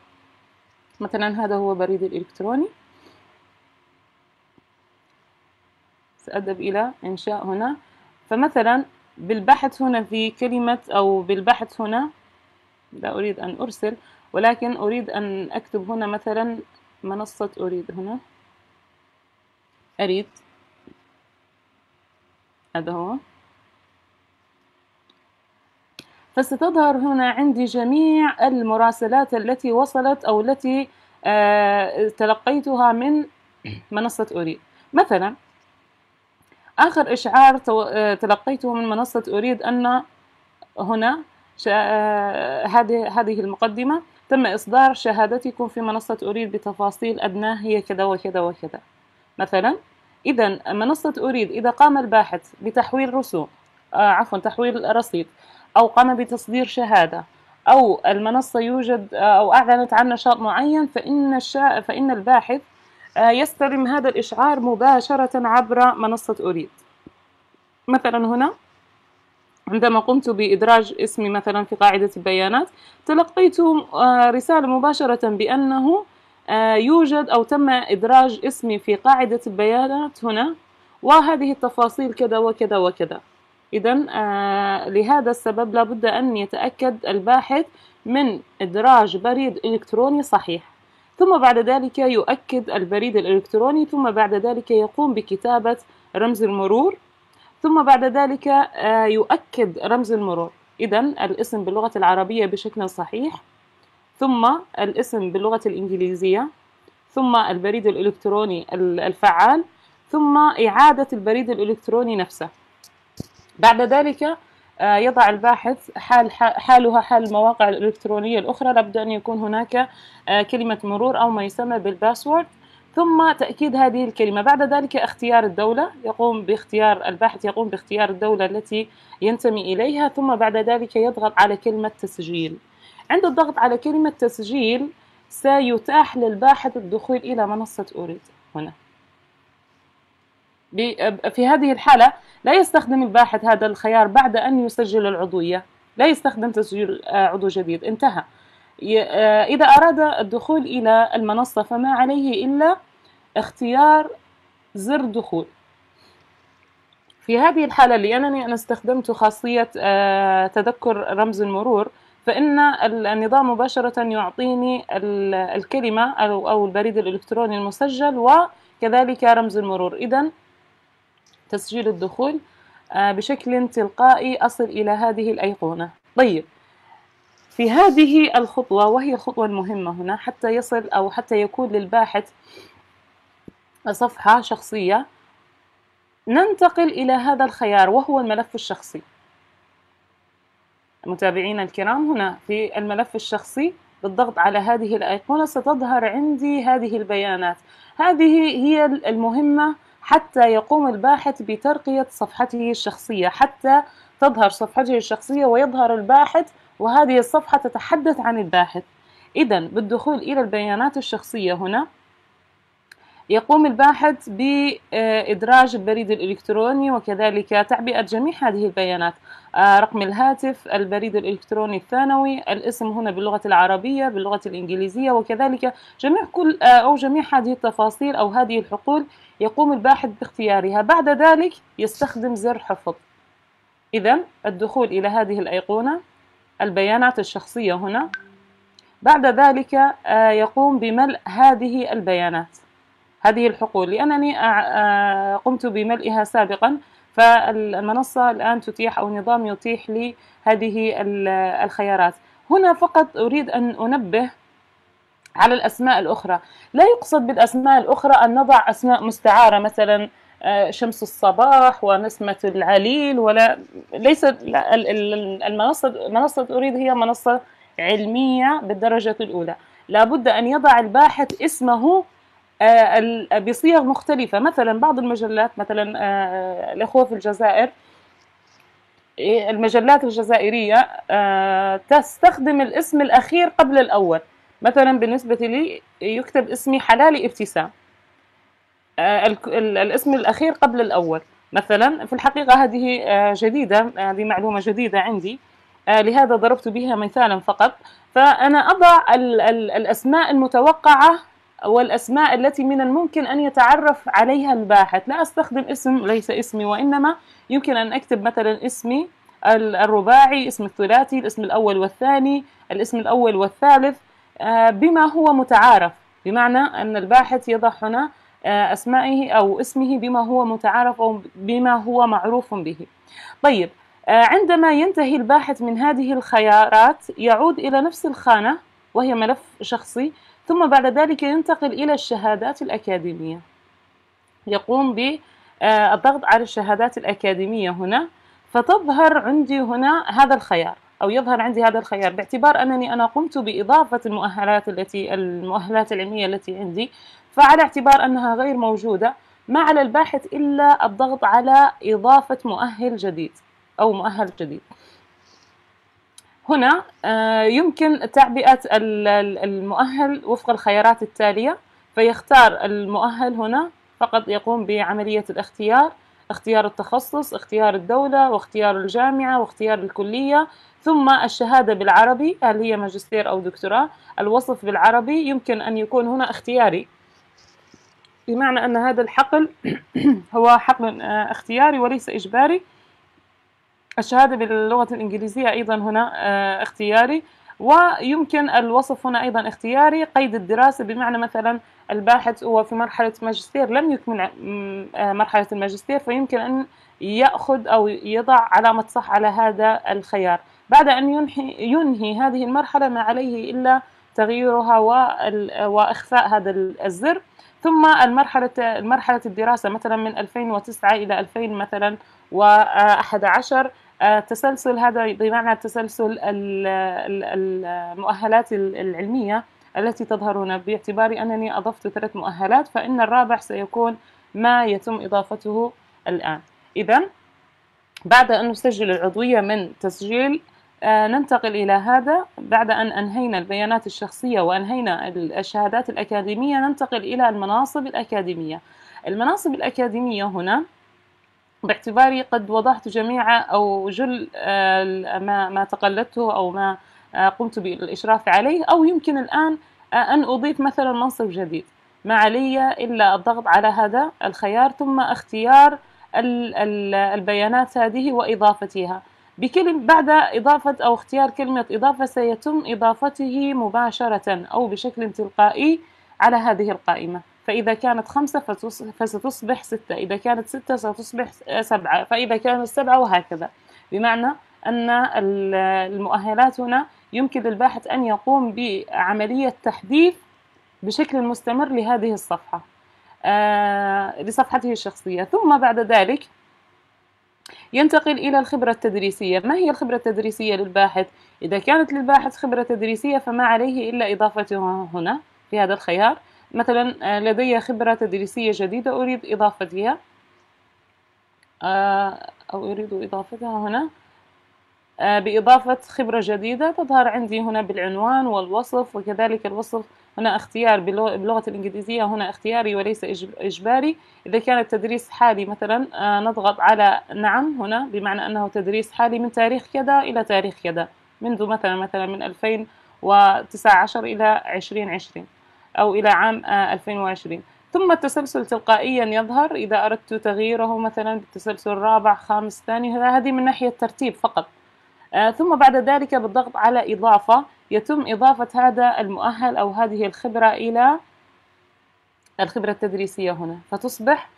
مثلا هذا هو بريد الإلكتروني سأذهب إلى إنشاء هنا. فمثلا بالبحث هنا في كلمة أو بالبحث هنا لا أريد أن أرسل ولكن أريد أن أكتب هنا مثلا منصة أريد هنا. أريد. هذا هو. فستظهر هنا عندي جميع المراسلات التي وصلت أو التي آه، تلقيتها من منصة أريد. مثلا آخر إشعار آه، تلقيته من منصة أريد أن هنا آه، هذه هذه المقدمة. تم إصدار شهادتكم في منصة أريد بتفاصيل أدناه هي كذا وكذا وكذا. مثلا إذا منصة أريد إذا قام الباحث بتحويل رسوم آه عفوا تحويل رصيد أو قام بتصدير شهادة أو المنصة يوجد أو أعلنت عن نشاط معين فإن الشا... فإن الباحث آه، يستلم هذا الإشعار مباشرة عبر منصة أريد مثلا هنا عندما قمت بإدراج اسمي مثلا في قاعدة البيانات تلقيت آه، رسالة مباشرة بأنه آه، يوجد أو تم إدراج اسمي في قاعدة البيانات هنا وهذه التفاصيل كذا وكذا وكذا. إذا لهذا السبب لابد أن يتأكد الباحث من إدراج بريد إلكتروني صحيح. ثم بعد ذلك يؤكد البريد الإلكتروني ثم بعد ذلك يقوم بكتابة رمز المرور ثم بعد ذلك آه، يؤكد رمز المرور. إذا الاسم باللغة العربية بشكل صحيح ثم الاسم باللغة الإنجليزية ثم البريد الإلكتروني الفعال ثم إعادة البريد الإلكتروني نفسه. بعد ذلك يضع الباحث حال حالها حال المواقع الإلكترونية الأخرى. لابد أن يكون هناك آه، كلمة مرور أو ما يسمى بالباسورد. ثم تأكيد هذه الكلمة. بعد ذلك اختيار الدولة. يقوم باختيار الباحث يقوم باختيار الدولة التي ينتمي إليها. ثم بعد ذلك يضغط على كلمة تسجيل. عند الضغط على كلمة تسجيل سيتاح للباحث الدخول إلى منصة أريد هنا. في هذه الحالة لا يستخدم الباحث هذا الخيار بعد أن يسجل العضوية. لا يستخدم تسجيل آه، عضو جديد. انتهى. آه، إذا أراد الدخول إلى المنصة فما عليه إلا اختيار زر دخول. في هذه الحالة لأنني أنا استخدمت خاصية آه، تذكر رمز المرور فإن النظام مباشرة يعطيني الكلمة أو البريد الإلكتروني المسجل وكذلك رمز المرور. إذا تسجيل الدخول آه، بشكل تلقائي أصل إلى هذه الأيقونة. طيب في هذه الخطوة وهي الخطوة المهمة هنا حتى يصل أو حتى يكون للباحث صفحة شخصية ننتقل إلى هذا الخيار وهو الملف الشخصي. متابعينا الكرام هنا في الملف الشخصي بالضغط على هذه الأيقونة ستظهر عندي هذه البيانات. هذه هي المهمة حتى يقوم الباحث بترقية صفحته الشخصية حتى تظهر صفحته الشخصية ويظهر الباحث وهذه الصفحة تتحدث عن الباحث. إذا بالدخول إلى البيانات الشخصية هنا يقوم الباحث بإدراج البريد الإلكتروني وكذلك تعبئة جميع هذه البيانات. آه، رقم الهاتف البريد الإلكتروني الثانوي الاسم هنا باللغة العربية باللغة الإنجليزية وكذلك جميع كل آه، أو جميع هذه التفاصيل أو هذه الحقول يقوم الباحث باختيارها. بعد ذلك يستخدم زر حفظ. إذا الدخول إلى هذه الأيقونة البيانات الشخصية هنا. بعد ذلك آه، يقوم بملء هذه البيانات. هذه الحقول. لأنني قمت بملئها سابقا فالمنصة الآن تتيح أو النظام يتيح لي هذه الخيارات. هنا فقط أريد أن أنبه على الأسماء الأخرى. لا يقصد بالأسماء الأخرى أن نضع أسماء مستعارة مثلا آه، شمس الصباح ونسمة العليل ولا ليس المنصة منصة أريد هي منصة علمية بالدرجة الأولى. لابد أن يضع الباحث اسمه آه، بصيغ مختلفة. مثلا بعض المجلات مثلا آه، الأخوة في الجزائر إيه، المجلات الجزائرية تستخدم الاسم الأخير قبل الأول. مثلا بالنسبة لي يكتب اسمي حلالي ابتسام. آه، الاسم الأخير قبل الأول. مثلا في الحقيقة هذه آه، جديدة هذه معلومة جديدة عندي. آه، لهذا ضربت بها مثالا فقط. فأنا أضع الأسماء المتوقعة والأسماء التي من الممكن أن يتعرف عليها الباحث. لا أستخدم اسم ليس اسمي وإنما يمكن أن أكتب مثلا اسمي الرباعي اسم الثلاثي الاسم الأول والثاني الاسم الأول والثالث. آه، بما هو متعارف بمعنى أن الباحث يضع هنا آه، أسمائه أو اسمه بما هو متعارف أو بما هو معروف به. طيب آه، عندما ينتهي الباحث من هذه الخيارات يعود إلى نفس الخانة وهي ملف شخصي ثم بعد ذلك ينتقل إلى الشهادات الأكاديمية. يقوم بالضغط على الشهادات الأكاديمية هنا. فتظهر عندي هنا هذا الخيار أو يظهر عندي هذا الخيار باعتبار أنني أنا قمت بإضافة المؤهلات التي المؤهلات العلمية التي عندي. فعلى اعتبار أنها غير موجودة ما على الباحث إلا الضغط على إضافة مؤهل جديد أو مؤهل جديد. هنا آه، يمكن تعبئة المؤهل وفق الخيارات التالية فيختار المؤهل هنا فقط يقوم بعملية الاختيار اختيار التخصص اختيار الدولة واختيار الجامعة واختيار الكلية. ثم الشهادة بالعربي هل هي ماجستير أو دكتوراه؟ الوصف بالعربي يمكن أن يكون هنا اختياري. بمعنى أن هذا الحقل <clears throat> هو حقل آه، اختياري وليس إجباري. الشهادة باللغة الإنجليزية أيضا هنا آه، اختياري. ويمكن الوصف هنا أيضا اختياري قيد الدراسة بمعنى مثلا الباحث هو في مرحلة ماجستير لم يكمل مرحلة الماجستير فيمكن أن يأخذ أو يضع علامة صح على هذا الخيار. بعد أن ينهي, ينهي هذه المرحلة ما عليه إلا تغييرها وإخفاء هذا الزر. ثم المرحلة المرحلة الدراسة مثلا من 2009 إلى 2000 مثلا و11 تسلسل هذا بمعنى تسلسل المؤهلات العلمية التي تظهر هنا باعتبار أنني أضفت ثلاث مؤهلات فإن الرابع سيكون ما يتم إضافته الآن. إذا بعد أن نسجل العضوية من تسجيل آه، ننتقل إلى هذا. بعد أن أنهينا البيانات الشخصية وأنهينا الشهادات الأكاديمية ننتقل إلى المناصب الأكاديمية. المناصب الأكاديمية هنا باعتباري قد وضعت جميع أو جل آه، ما ما تقلدته أو ما آه، قمت بالإشراف عليه أو يمكن الآن أن أضيف مثلا منصب جديد. ما علي إلا الضغط على هذا الخيار ثم اختيار البيانات هذه وإضافتها. بكلمة بعد إضافة أو اختيار كلمة إضافة سيتم إضافته مباشرة أو بشكل تلقائي على هذه القائمة. فإذا كانت خمسة فستصبح ستة إذا كانت ستة ستصبح سبعة فإذا كانت سبعة وهكذا. بمعنى أن المؤهلات هنا يمكن للباحث أن يقوم بعملية تحديث بشكل مستمر لهذه الصفحة آه لصفحته الشخصية. ثم بعد ذلك ينتقل إلى الخبرة التدريسية. ما هي الخبرة التدريسية للباحث؟ إذا كانت للباحث خبرة تدريسية فما عليه إلا إضافتها هنا في هذا الخيار. مثلا آه، لدي خبرة تدريسية جديدة أريد إضافتها. آه، أو أريد إضافتها هنا. آه، بإضافة خبرة جديدة تظهر عندي هنا بالعنوان والوصف وكذلك الوصف هنا اختيار باللغة الإنجليزية هنا اختياري وليس إجباري. إذا كان التدريس حالي مثلا نضغط على نعم هنا بمعنى أنه تدريس حالي من تاريخ كذا إلى تاريخ كذا منذ مثلا مثلا من 2019 إلى 2020 أو إلى عام 2020 آه، ثم التسلسل تلقائيا يظهر إذا أردت تغييره مثلا بالتسلسل الرابع خامس ثاني هذه من ناحية ترتيب فقط. آه، ثم بعد ذلك بالضغط على إضافة يتم إضافة هذا المؤهل أو هذه الخبرة إلى الخبرة التدريسية هنا فتصبح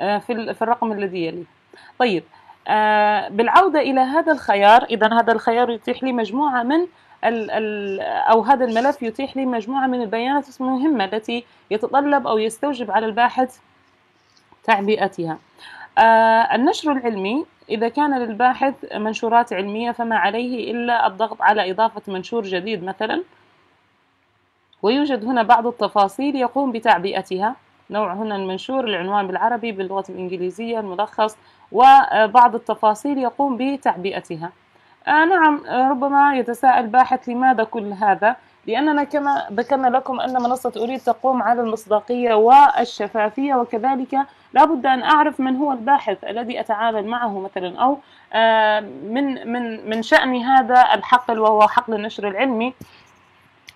آه، في الرقم الذي يليه طيب بالعودة إلى هذا الخيار إذا هذا الخيار يتيح لي مجموعة من ال ال أو هذا الملف يتيح لي مجموعة من البيانات المهمة التي يتطلب أو يستوجب على الباحث تعبئتها. النشر العلمي إذا كان للباحث منشورات علمية فما عليه إلا الضغط على إضافة منشور جديد مثلا. ويوجد هنا بعض التفاصيل يقوم بتعبئتها. نوع هنا المنشور العنوان بالعربي باللغة الإنجليزية الملخص وبعض التفاصيل يقوم بتعبئتها. آه نعم ربما يتساءل باحث لماذا كل هذا؟ لأننا كما ذكرنا لكم أن منصة أريد تقوم على المصداقية والشفافية وكذلك لابد أن أعرف من هو الباحث الذي أتعامل معه مثلا أو آه، من من من شأن هذا الحقل وهو حقل النشر العلمي.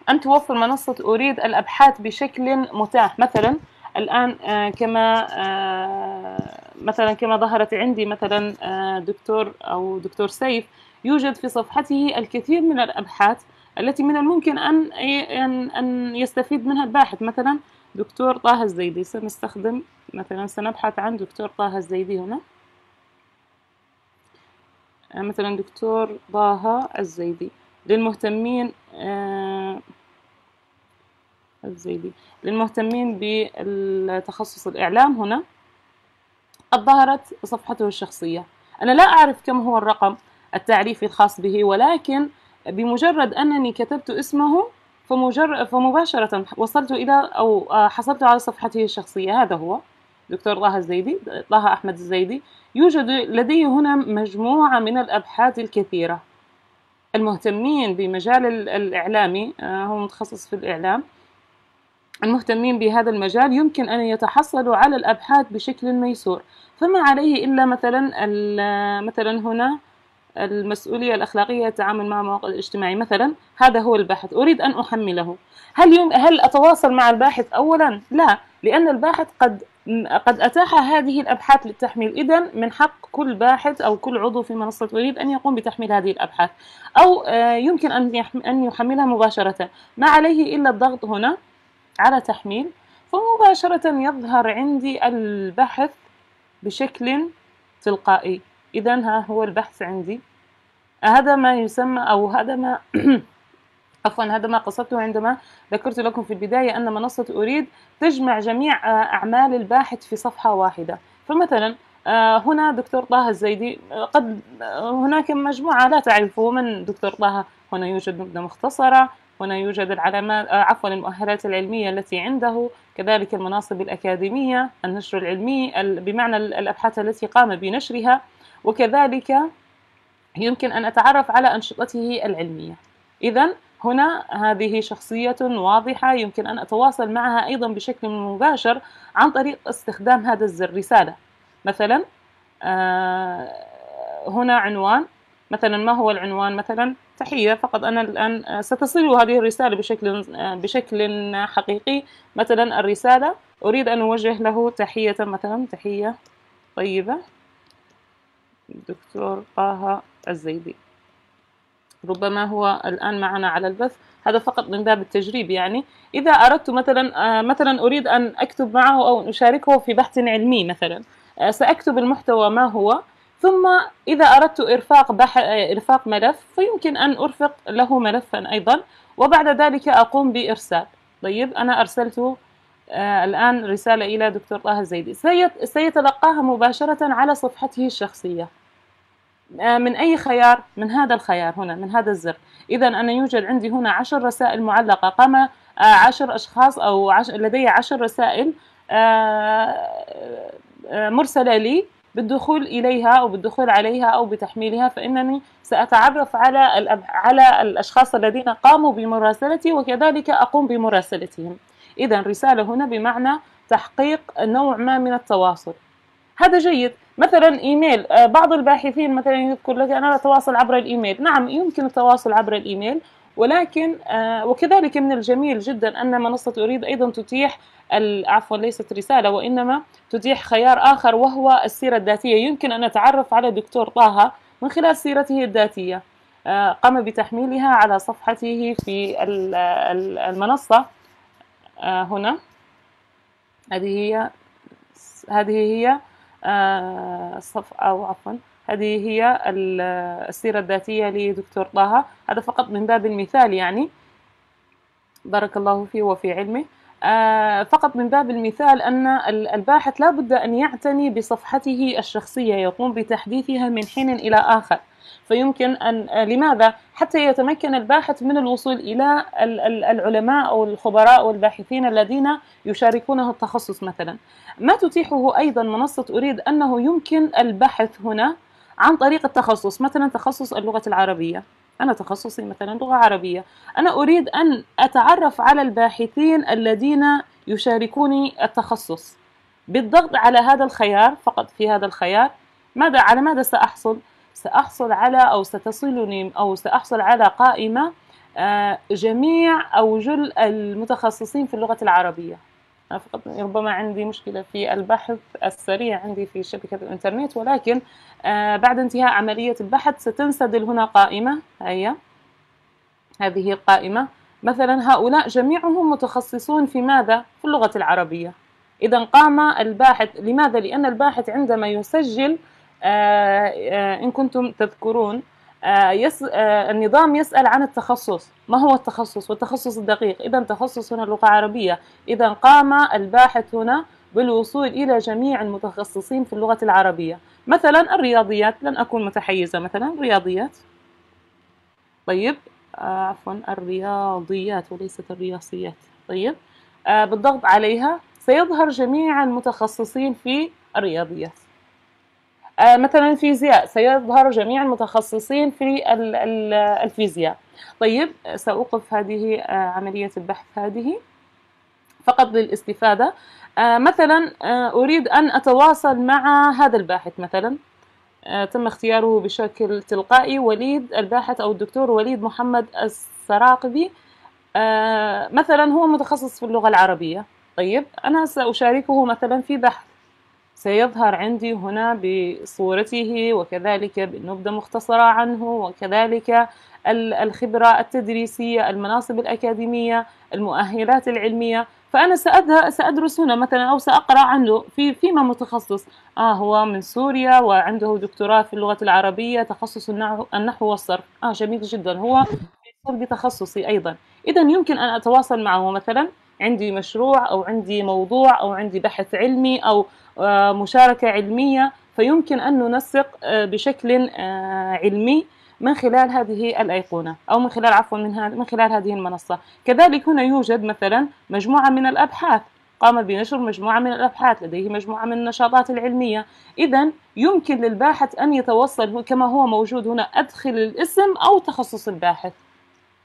أن توفر منصة أريد الأبحاث بشكل متاح. مثلا الآن آه، كما آه، مثلا كما ظهرت عندي مثلا دكتور أو دكتور سيف يوجد في صفحته الكثير من الأبحاث التي من الممكن أن أن يستفيد منها الباحث. مثلا دكتور طه الزيدي. سنستخدم مثلا سنبحث عن دكتور طه الزيدي هنا. آه، مثلا دكتور طه الزيدي. للمهتمين آه، الزيدي. للمهتمين بالتخصص الإعلام هنا. ظهرت صفحته الشخصية. أنا لا أعرف كم هو الرقم التعريفي الخاص به ولكن بمجرد أنني كتبت اسمه فمجرد فمباشرة وصلت إلى أو حصلت على صفحته الشخصية. هذا هو دكتور طه الزيدي طه أحمد الزيدي. يوجد لدي هنا مجموعة من الأبحاث الكثيرة. المهتمين بمجال الإعلامي آه، هو متخصص في الإعلام. المهتمين بهذا المجال يمكن أن يتحصلوا على الأبحاث بشكل ميسور. فما عليه إلا مثلا مثلا هنا المسؤولية الأخلاقية التعامل مع المواقع الاجتماعي مثلا هذا هو البحث أريد أن أحمله. هل يوم هل أتواصل مع الباحث؟ أولا؟ لا لأن الباحث قد قد أتاح هذه الأبحاث للتحميل. إذا من حق كل باحث أو كل عضو في منصة وليد أن يقوم بتحميل هذه الأبحاث. أو يمكن أن أن يحملها مباشرة. ما عليه إلا الضغط هنا على تحميل. فمباشرة يظهر عندي البحث بشكل تلقائي. إذا ها هو البحث عندي. هذا ما يسمى أو هذا ما <clears throat> عفوا هذا ما قصدته عندما ذكرت لكم في البداية أن منصة أريد تجمع جميع أعمال الباحث في صفحة واحدة. فمثلا آه، هنا دكتور طه الزيدي قد هناك مجموعة لا تعرفه. من دكتور طه؟ هنا يوجد نبذة مختصرة. هنا يوجد العلامات آه، عفوا المؤهلات العلمية التي عنده. كذلك المناصب الأكاديمية النشر العلمي بمعنى الأبحاث التي قام بنشرها. وكذلك يمكن أن أتعرف على أنشطته العلمية. إذا هنا هذه شخصية واضحة يمكن أن أتواصل معها أيضا بشكل مباشر عن طريق استخدام هذا الزر. رسالة. مثلا آه، هنا عنوان. مثلا ما هو العنوان؟ مثلا تحية. فقط أنا الآن ستصل هذه الرسالة بشكل بشكل حقيقي. مثلا الرسالة. أريد أن أوجه له تحية. مثلا تحية طيبة. دكتور طه الزيدي. ربما هو الآن معنا على البث. هذا فقط من باب التجريب يعني. إذا أردت مثلا آه، مثلا أريد أن أكتب معه أو أشاركه في بحث علمي مثلا. آه، سأكتب المحتوى ما هو. ثم إذا أردت إرفاق بح... آه، إرفاق ملف فيمكن أن أرفق له ملفا أيضا. وبعد ذلك أقوم بإرسال. طيب أنا أرسلت الآن رسالة إلى دكتور طه الزيدي. سيتلقاها مباشرة على صفحته الشخصية. من أي خيار؟ من هذا الخيار هنا من هذا الزر. إذا أنا يوجد عندي هنا عشر رسائل معلقة. قام آه، عشر أشخاص أو عش... لدي عشر رسائل آه، مرسلة لي بالدخول إليها أو بالدخول عليها أو بتحميلها فإنني سأتعرف على. على الأشخاص الذين قاموا بمراسلتي وكذلك أقوم بمراسلتهم. إذا رسالة هنا بمعنى تحقيق نوع ما من التواصل. هذا جيد. مثلا إيميل آه، بعض الباحثين مثلا يذكر لك أنا أتواصل عبر الإيميل. نعم يمكن التواصل عبر الإيميل ولكن آه، وكذلك من الجميل جدا أن منصة أريد أيضا تتيح عفوا ليست رسالة وإنما تتيح خيار آخر وهو السيرة الذاتية. يمكن أن اتعرف على دكتور طه من خلال سيرته الذاتية. آه، قام بتحميلها على صفحته في المنصة. هنا. هذه هي هذه هي الصف آه، أو عفوا هذه هي السيرة الذاتية لدكتور طه. هذا فقط من باب المثال يعني. بارك الله فيه وفي علمه. آه، فقط من باب المثال أن الباحث لا بد أن يعتني بصفحته الشخصية يقوم بتحديثها من حين إلى آخر. فيمكن أن لماذا؟ حتى يتمكن الباحث من الوصول إلى العلماء أو الخبراء والباحثين الذين يشاركونه التخصص مثلا. ما تتيحه أيضا منصة أريد أنه يمكن البحث هنا عن طريق التخصص مثلا تخصص اللغة العربية. أنا تخصصي مثلا لغة عربية. أنا أريد أن أتعرف على الباحثين الذين يشاركوني التخصص. بالضغط على هذا الخيار فقط في هذا الخيار ماذا على ماذا سأحصل؟ سأحصل على أو ستصلني أو سأحصل على قائمة آه، جميع أو جل المتخصصين في اللغة العربية. فقط ربما عندي مشكلة في البحث السريع عندي في شبكة الإنترنت ولكن آه، بعد انتهاء عملية البحث ستنسدل هنا قائمة. هي هذه القائمة مثلا هؤلاء جميعهم متخصصون في ماذا؟ في اللغة العربية. إذا قام الباحث لماذا؟ لأن الباحث عندما يسجل إن كنتم تذكرون آه، يس... النظام يسأل عن التخصص. ما هو التخصص؟ والتخصص الدقيق. إذا تخصص هنا اللغة العربية. إذا قام الباحث هنا بالوصول إلى جميع المتخصصين في اللغة العربية. مثلا الرياضيات. لن أكون متحيزة. مثلا رياضيات. طيب عفوا الرياضيات وليست الرياضيات طيب بالضغط عليها سيظهر جميع المتخصصين في الرياضيات. آه، مثلا الفيزياء سيظهر جميع المتخصصين في الفيزياء. طيب سأوقف هذه آه، عملية البحث هذه فقط للاستفادة. آه، مثلا أريد أن أتواصل مع هذا الباحث مثلا. تم اختياره بشكل تلقائي. وليد الباحث أو الدكتور وليد محمد السراقبي. مثلا هو متخصص في اللغة العربية. طيب أنا سأشاركه مثلا في بحث سيظهر عندي هنا بصورته وكذلك بالنبذة مختصرة عنه وكذلك الخبرة التدريسية المناصب الأكاديمية المؤهلات العلمية. فأنا سأدرس هنا مثلا أو سأقرأ عنه في فيما متخصص. آه هو من سوريا وعنده دكتوراه في اللغة العربية تخصص النحو, والصرف. آه جميل جدا. هو بتخصصي أيضا. إذا يمكن أن أتواصل معه. مثلا عندي مشروع أو عندي موضوع أو عندي بحث علمي أو آه، مشاركة علمية فيمكن أن ننسق آه، بشكل آه، علمي من خلال هذه الأيقونة أو من خلال عفوا من, من خلال هذه المنصة. كذلك هنا يوجد مثلا مجموعة من الأبحاث. قام بنشر مجموعة من الأبحاث لديه مجموعة من النشاطات العلمية. إذا يمكن للباحث أن يتوصل كما هو موجود هنا أدخل الاسم أو تخصص الباحث.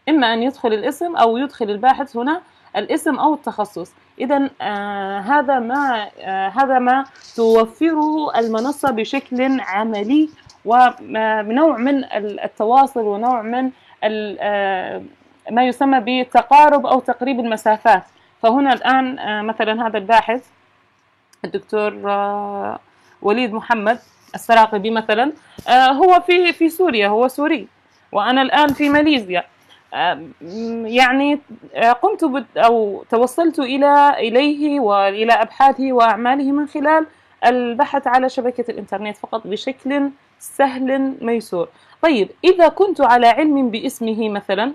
إما أن يدخل الاسم أو يدخل الباحث هنا الاسم أو التخصص. إذا آه هذا ما آه هذا ما توفره المنصة بشكل عملي ونوع من التواصل ونوع من آه ما يسمى بتقارب أو تقريب المسافات. فهنا الآن آه مثلا هذا الباحث الدكتور آه وليد محمد السراقبي مثلا آه، هو في في سوريا هو سوري وأنا الآن في ماليزيا. يعني آه، قمت أو توصلت إلى إليه وإلى أبحاثه وأعماله من خلال البحث على شبكة الإنترنت فقط بشكل سهل ميسور. طيب إذا كنت على علم باسمه مثلا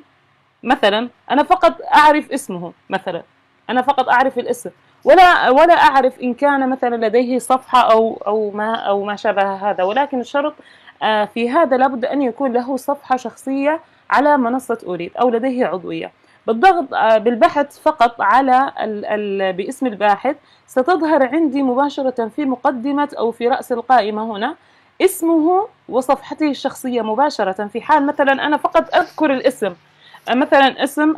مثلا أنا فقط أعرف اسمه مثلا أنا فقط أعرف الاسم ولا ولا أعرف إن كان مثلا لديه صفحة أو أو ما أو ما شابه هذا ولكن الشرط آه، في هذا لابد أن يكون له صفحة شخصية على منصة أريد أو لديه عضوية. بالضغط آه، بالبحث فقط على ال ال باسم الباحث. ستظهر عندي مباشرة في مقدمة أو في رأس القائمة هنا. اسمه وصفحته الشخصية مباشرة في حال مثلا أنا فقط أذكر الاسم. آه، مثلا اسم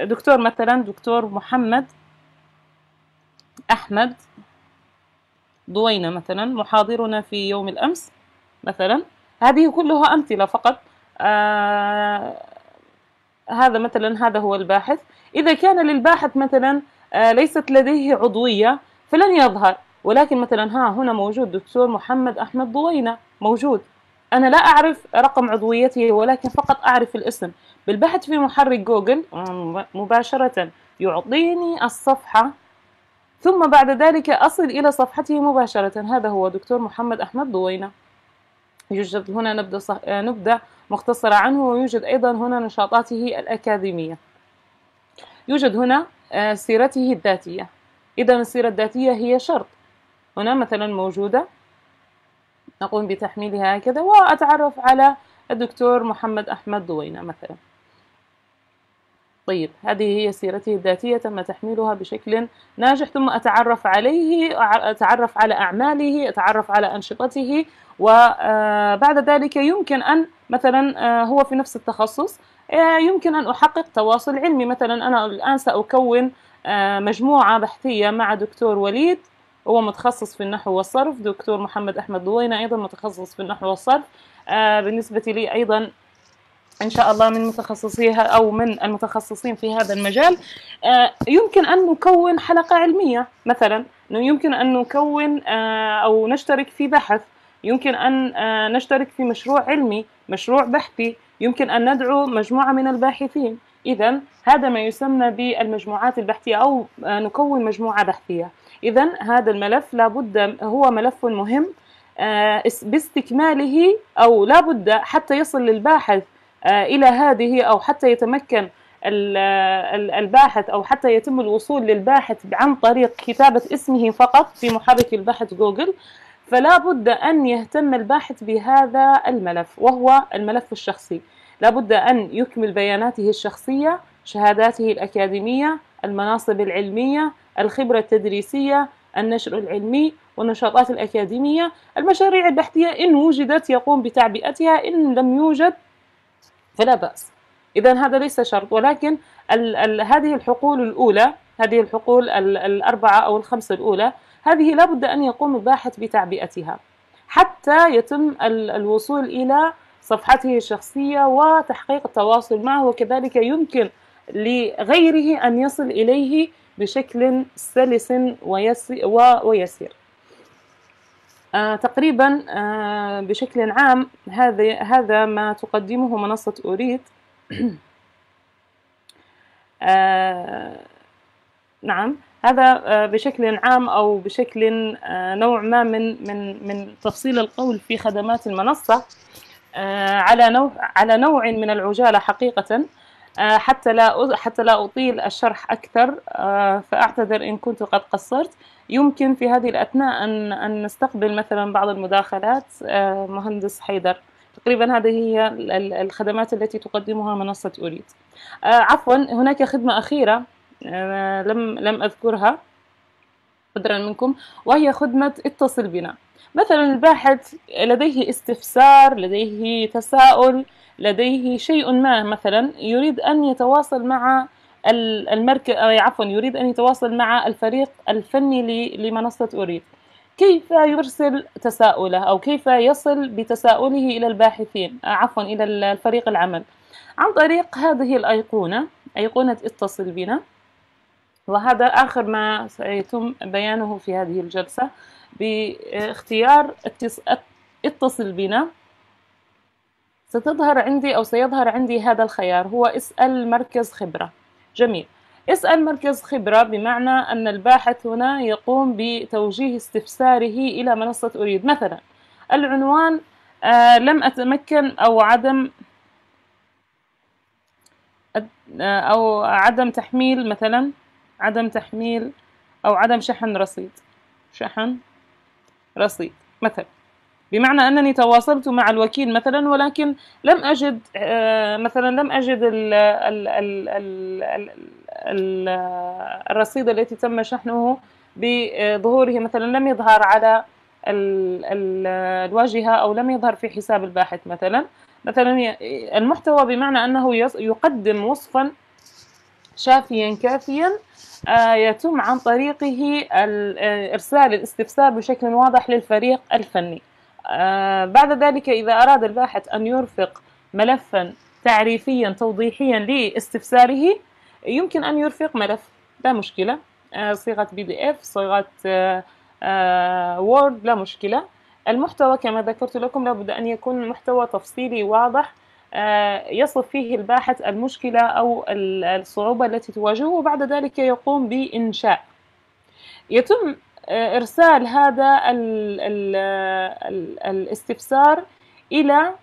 دكتور مثلا دكتور محمد أحمد ضوينة مثلا محاضرنا في يوم الأمس مثلا. هذه كلها أمثلة فقط. آه هذا مثلا هذا هو الباحث. إذا كان للباحث مثلا آه ليست لديه عضوية فلن يظهر. ولكن مثلا ها هنا موجود دكتور محمد أحمد ضوينة. موجود. أنا لا أعرف رقم عضويته ولكن فقط أعرف الاسم. بالبحث في محرك جوجل آه، مباشرة يعطيني الصفحة ثم بعد ذلك أصل إلى صفحته مباشرة. هذا هو دكتور محمد أحمد ضوينة. يوجد هنا نبدأ, صح... آه، نبدأ مختصرة عنه ويوجد أيضا هنا نشاطاته الأكاديمية. يوجد هنا آه، سيرته الذاتية. إذا السيرة الذاتية هي شرط. هنا مثلا موجودة. نقوم بتحميلها هكذا وأتعرف على الدكتور محمد أحمد دوينة مثلا. طيب هذه هي سيرته الذاتية تم تحميلها بشكل ناجح ثم أتعرف عليه أتعرف على أعماله أتعرف على أنشطته وبعد آه، ذلك يمكن أن مثلا آه، هو في نفس التخصص. آه، يمكن أن أحقق تواصل علمي. مثلا أنا الآن سأكون مجموعة بحثية مع دكتور وليد. هو متخصص في النحو والصرف. دكتور محمد أحمد دوينة أيضا متخصص في النحو والصرف. بالنسبة لي أيضا إن شاء الله من متخصصيها أو من المتخصصين في هذا المجال. يمكن أن نكون حلقة علمية مثلا. يمكن أن نكون أو نشترك في بحث. يمكن أن آه، نشترك في مشروع علمي. مشروع بحثي. يمكن أن ندعو مجموعة من الباحثين. إذا هذا ما يسمى بالمجموعات البحثية أو آه، نكون مجموعة بحثية. إذا هذا الملف لابد هو ملف مهم آه، باستكماله أو لابد حتى يصل للباحث إلى هذه أو حتى يتمكن الباحث أو حتى يتم الوصول للباحث عن طريق كتابة اسمه فقط في محرك البحث جوجل. فلا بد أن يهتم الباحث بهذا الملف وهو الملف الشخصي. لا بد أن يكمل بياناته الشخصية شهاداته الأكاديمية المناصب العلمية الخبرة التدريسية النشر العلمي والنشاطات الأكاديمية المشاريع البحثية. إن وجدت يقوم بتعبئتها إن لم يوجد فلا بأس. إذا هذا ليس شرط ولكن ال ال هذه الحقول الأولى هذه الحقول الأربعة أو الخمسة الأولى هذه لابد أن يقوم الباحث بتعبئتها حتى يتم الوصول إلى صفحته الشخصية وتحقيق التواصل معه وكذلك يمكن لغيره أن يصل إليه بشكل سلس ويسير. آه تقريبا آه بشكل عام هذا هذا ما تقدمه منصة أوريد <coughs> آه نعم. هذا آه بشكل عام أو بشكل آه نوع ما من من من تفصيل القول في خدمات المنصة آه على نوع على نوع من العجالة حقيقة. آه، حتى لا حتى لا أطيل الشرح أكثر آه، فأعتذر إن كنت قد قصرت. يمكن في هذه الأثناء أن أن نستقبل مثلا بعض المداخلات مهندس حيدر. تقريبا هذه هي الخدمات التي تقدمها منصة أريد. عفوا هناك خدمة لم لم أذكرها قدرا منكم وهي خدمة اتصل بنا. مثلا الباحث لديه استفسار لديه تساؤل لديه شيء ما مثلا يريد أن يتواصل مع المركز عفوا يريد أن يتواصل مع الفريق الفني لمنصة أريد كيف يرسل تساؤله؟ أو كيف يصل بتساؤله إلى الباحثين؟ عفوا إلى الفريق العمل. عن طريق هذه الأيقونة أيقونة اتصل بنا وهذا آخر ما سيتم بيانه في هذه الجلسة باختيار اتصل بنا. ستظهر عندي أو سيظهر عندي هذا الخيار هو اسأل مركز خبرة. جميل. اسأل مركز خبرة بمعنى أن الباحث هنا يقوم بتوجيه استفساره إلى منصة أريد. مثلا العنوان آه لم أتمكن أو عدم آه، أو عدم تحميل مثلا عدم تحميل أو عدم شحن رصيد. شحن رصيد. مثلا بمعنى أنني تواصلت مع الوكيل مثلا ولكن لم أجد آه، مثلا لم أجد ال ال ال ال ال الرصيد التي تم شحنه بظهوره مثلا لم يظهر على ال ال الواجهة أو لم يظهر في حساب الباحث مثلا. مثلا المحتوى بمعنى أنه يقدم وصفا شافيا كافيا آه، يتم عن طريقه إرسال الاستفسار بشكل واضح للفريق الفني. آه، بعد ذلك إذا أراد الباحث أن يرفق ملفا تعريفيا توضيحيا لاستفساره يمكن أن يرفق ملف. لا مشكلة. آه، صيغة PDF صيغة Word آه، لا مشكلة. المحتوى كما ذكرت لكم لابد أن يكون محتوى تفصيلي واضح يصف فيه الباحث المشكلة أو الصعوبة التي تواجهه وبعد ذلك يقوم بإنشاء. يتم إرسال هذا ال الاستفسار إلى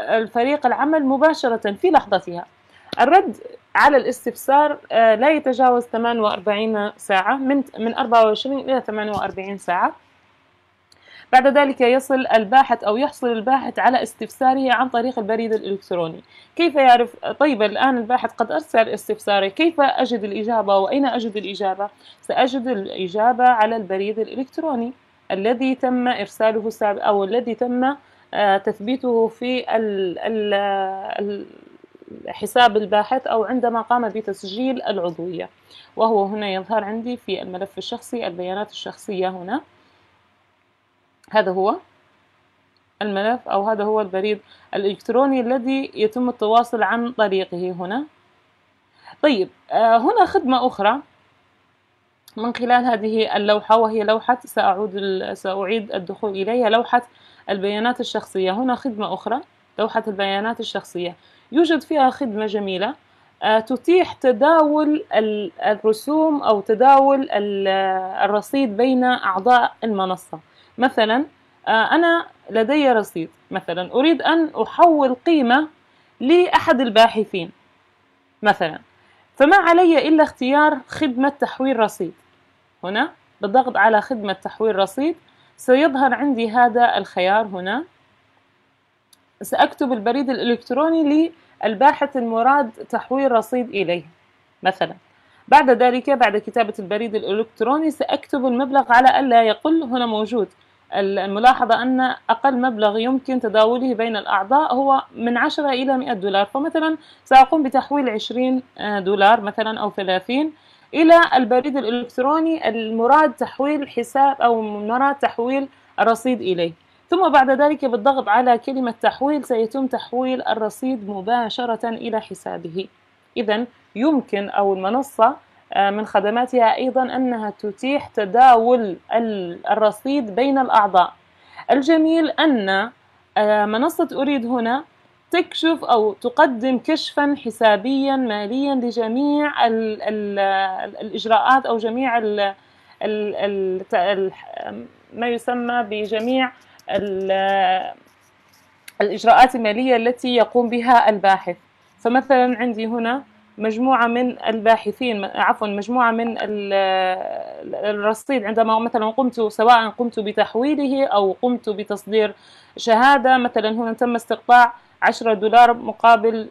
الفريق العمل مباشرة في لحظتها. الرد على الاستفسار آه، لا يتجاوز 48 ساعة من من 24 إلى 48 ساعة. بعد ذلك يصل الباحث أو يحصل الباحث على استفساره عن طريق البريد الإلكتروني. كيف يعرف؟ طيب الآن الباحث قد أرسل استفساره. كيف أجد الإجابة وأين أجد الإجابة؟ سأجد الإجابة على البريد الإلكتروني الذي تم إرساله سابقا أو الذي تم آه، تثبيته في حساب الباحث أو عندما قام بتسجيل العضوية. وهو هنا يظهر عندي في الملف الشخصي البيانات الشخصية هنا. هذا هو الملف أو هذا هو البريد الإلكتروني الذي يتم التواصل عن طريقه هنا. طيب آه، هنا خدمة أخرى من خلال هذه اللوحة وهي لوحة سأعود سأعيد الدخول إليها لوحة البيانات الشخصية. هنا خدمة أخرى لوحة البيانات الشخصية. يوجد فيها خدمة جميلة آه، تتيح تداول الرسوم أو تداول الرصيد بين أعضاء المنصة. مثلا آه، أنا لدي رصيد مثلا أريد أن أحول قيمة لأحد الباحثين مثلا. فما علي إلا اختيار خدمة تحويل رصيد. هنا بالضغط على خدمة تحويل رصيد سيظهر عندي هذا الخيار هنا. سأكتب البريد الإلكتروني للباحث المراد تحويل رصيد إليه مثلا. بعد ذلك بعد كتابة البريد الإلكتروني سأكتب المبلغ على ألا يقل. هنا موجود. الملاحظة أن أقل مبلغ يمكن تداوله بين الأعضاء هو من 10 إلى 100 دولار فمثلا سأقوم بتحويل 20 آه، دولار مثلا أو 30 إلى البريد الإلكتروني المراد تحويل حساب أو مراد تحويل الرصيد إليه. ثم بعد ذلك بالضغط على كلمة تحويل سيتم تحويل الرصيد مباشرة إلى حسابه. إذا يمكن أو المنصة من خدماتها أيضا أنها تتيح تداول الرصيد بين الأعضاء. الجميل أن منصة أريد هنا تكشف أو تقدم كشفا حسابيا ماليا لجميع ال ال الإجراءات أو جميع ما يسمى بجميع الإجراءات المالية التي يقوم بها الباحث. فمثلا عندي هنا مجموعة من الباحثين عفوا مجموعة من الرصيد عندما مثلا قمت سواء قمت بتحويله أو قمت بتصدير شهادة مثلا هنا تم استقطاع 10 دولار مقابل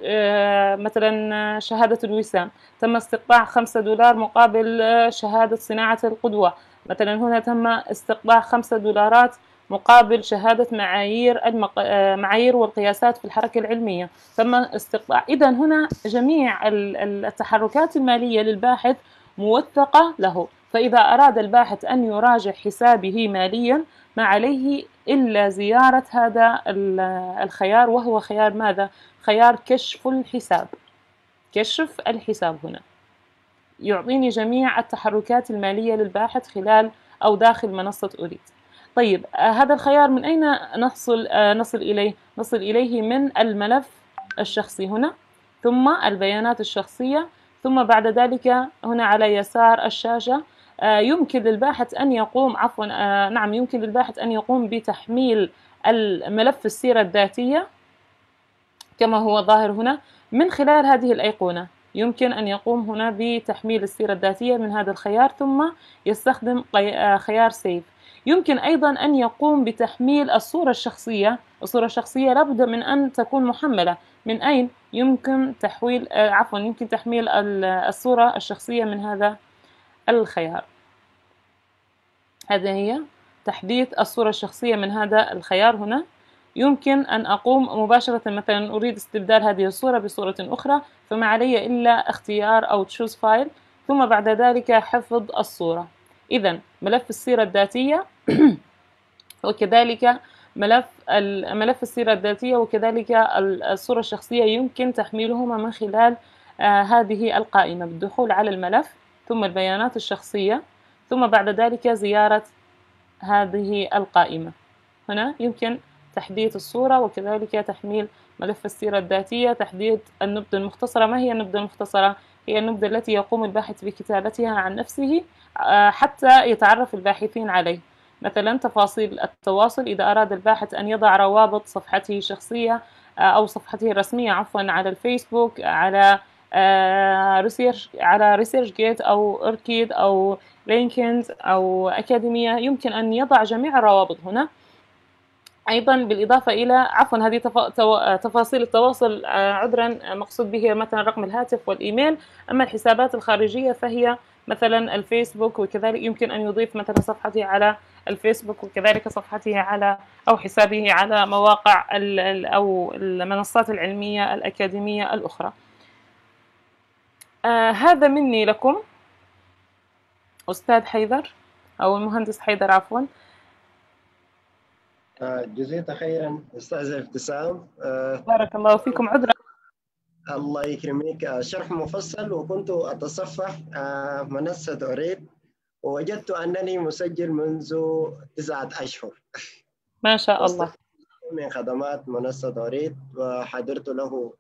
مثلا شهادة الوسام. تم استقطاع 5 دولار مقابل شهادة صناعة القدوة. مثلا هنا تم استقطاع 5 دولارات مقابل شهادة معايير المعايير والقياسات في الحركة العلمية. تم استقطاع إذا هنا جميع التحركات المالية للباحث موثقة له. فإذا أراد الباحث أن يراجع حسابه ماليا ما عليه إلا زيارة هذا الخيار وهو خيار ماذا؟ خيار كشف الحساب. كشف الحساب هنا. يعطيني جميع التحركات المالية للباحث خلال أو داخل منصة أريد طيب هذا الخيار من أين نحصل نصل إليه؟ نصل إليه من الملف الشخصي هنا ثم البيانات الشخصية ثم بعد ذلك هنا على يسار الشاشة يمكن للباحث أن يقوم عفوا نعم يمكن للباحث أن يقوم بتحميل الملف السيرة الذاتية كما هو ظاهر هنا من خلال هذه الأيقونة يمكن أن يقوم هنا بتحميل السيرة الذاتية من هذا الخيار ثم يستخدم خيار سيف يمكن أيضا أن يقوم بتحميل الصورة الشخصية. الصورة الشخصية لابد من أن تكون محملة. من أين؟ يمكن تحويل عفوا يمكن تحميل الصورة الشخصية من هذا الخيار. هذه هي تحديث الصورة الشخصية من هذا الخيار هنا. يمكن أن أقوم مباشرة مثلا أريد استبدال هذه الصورة بصورة أخرى فما علي إلا اختيار أو تشوز فايل ثم بعد ذلك حفظ الصورة. إذا <clears throat> ملف السيرة الذاتية وكذلك ملف ملف السيرة الذاتية وكذلك الصورة الشخصية يمكن تحميلهما من خلال هذه القائمة بالدخول على الملف ثم البيانات الشخصية ثم بعد ذلك زيارة هذه القائمة. هنا يمكن تحديث الصورة وكذلك تحميل ملف السيرة الذاتية تحديد النبذة المختصرة. ما هي النبذة المختصرة؟ هي النبذة التي يقوم الباحث بكتابتها عن نفسه. حتى يتعرف الباحثين عليه. مثلا تفاصيل التواصل إذا أراد الباحث أن يضع روابط صفحته الشخصية أو صفحته الرسمية عفوا على الفيسبوك على Research على ResearchGate أو ORCID أو LinkedIn أو أكاديمية يمكن أن يضع جميع الروابط هنا. أيضا بالإضافة إلى عفوا هذه تفاصيل التواصل عذرا مقصود به مثلا رقم الهاتف والإيميل. أما الحسابات الخارجية فهي مثلا الفيسبوك وكذلك يمكن أن يضيف مثلا صفحته على الفيسبوك وكذلك صفحته على أو حسابه على مواقع أو المنصات العلمية الأكاديمية الأخرى. آه هذا مني لكم أستاذ حيدر أو المهندس حيدر عفوا. جزيت خيرا أستاذ ابتسام بارك الله فيكم عذرا الله يكرمك. شرح مفصل وكنت أتصفح منصة اريد ووجدت أنني مسجل منذ تسعة أشهر. ما شاء الله. من خدمات منصة اريد وحضرت له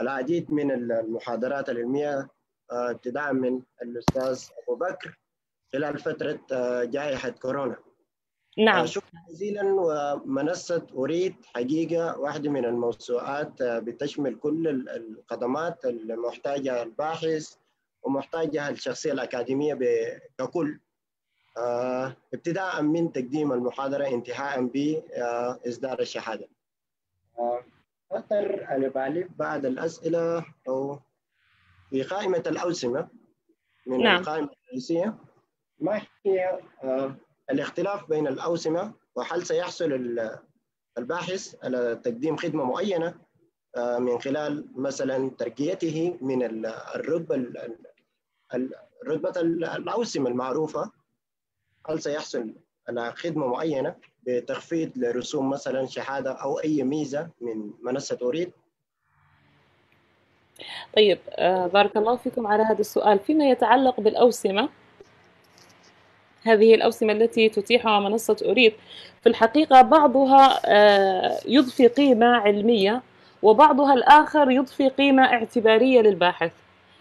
العديد من المحاضرات العلمية ابتداء من الأستاذ أبو بكر خلال فترة جائحة كورونا. نعم. شكرا جزيلا ومنصة أريد حقيقة واحدة من الموسوعات بتشمل كل الخدمات المحتاجة الباحث ومحتاجة الشخصية الأكاديمية ككل. ابتداء من تقديم المحاضرة انتهاء بإصدار الشهادة. أثر البالي بعد الأسئلة أو في قائمة الأوسمة من نعم. القائمة الرئيسية ما هي الاختلاف بين الأوسمة وهل سيحصل الباحث على تقديم خدمة معينة من خلال مثلا ترقيته من الرتبة الرتبة الأوسمة المعروفة هل سيحصل على خدمة معينة بتخفيض لرسوم مثلا شهادة أو أي ميزة من منصة أريد طيب آه، بارك الله فيكم على هذا السؤال. فيما يتعلق بالأوسمة هذه الأوسمة التي تتيحها منصة أريد في الحقيقة بعضها آه، يضفي قيمة علمية وبعضها الآخر يضفي قيمة اعتبارية للباحث.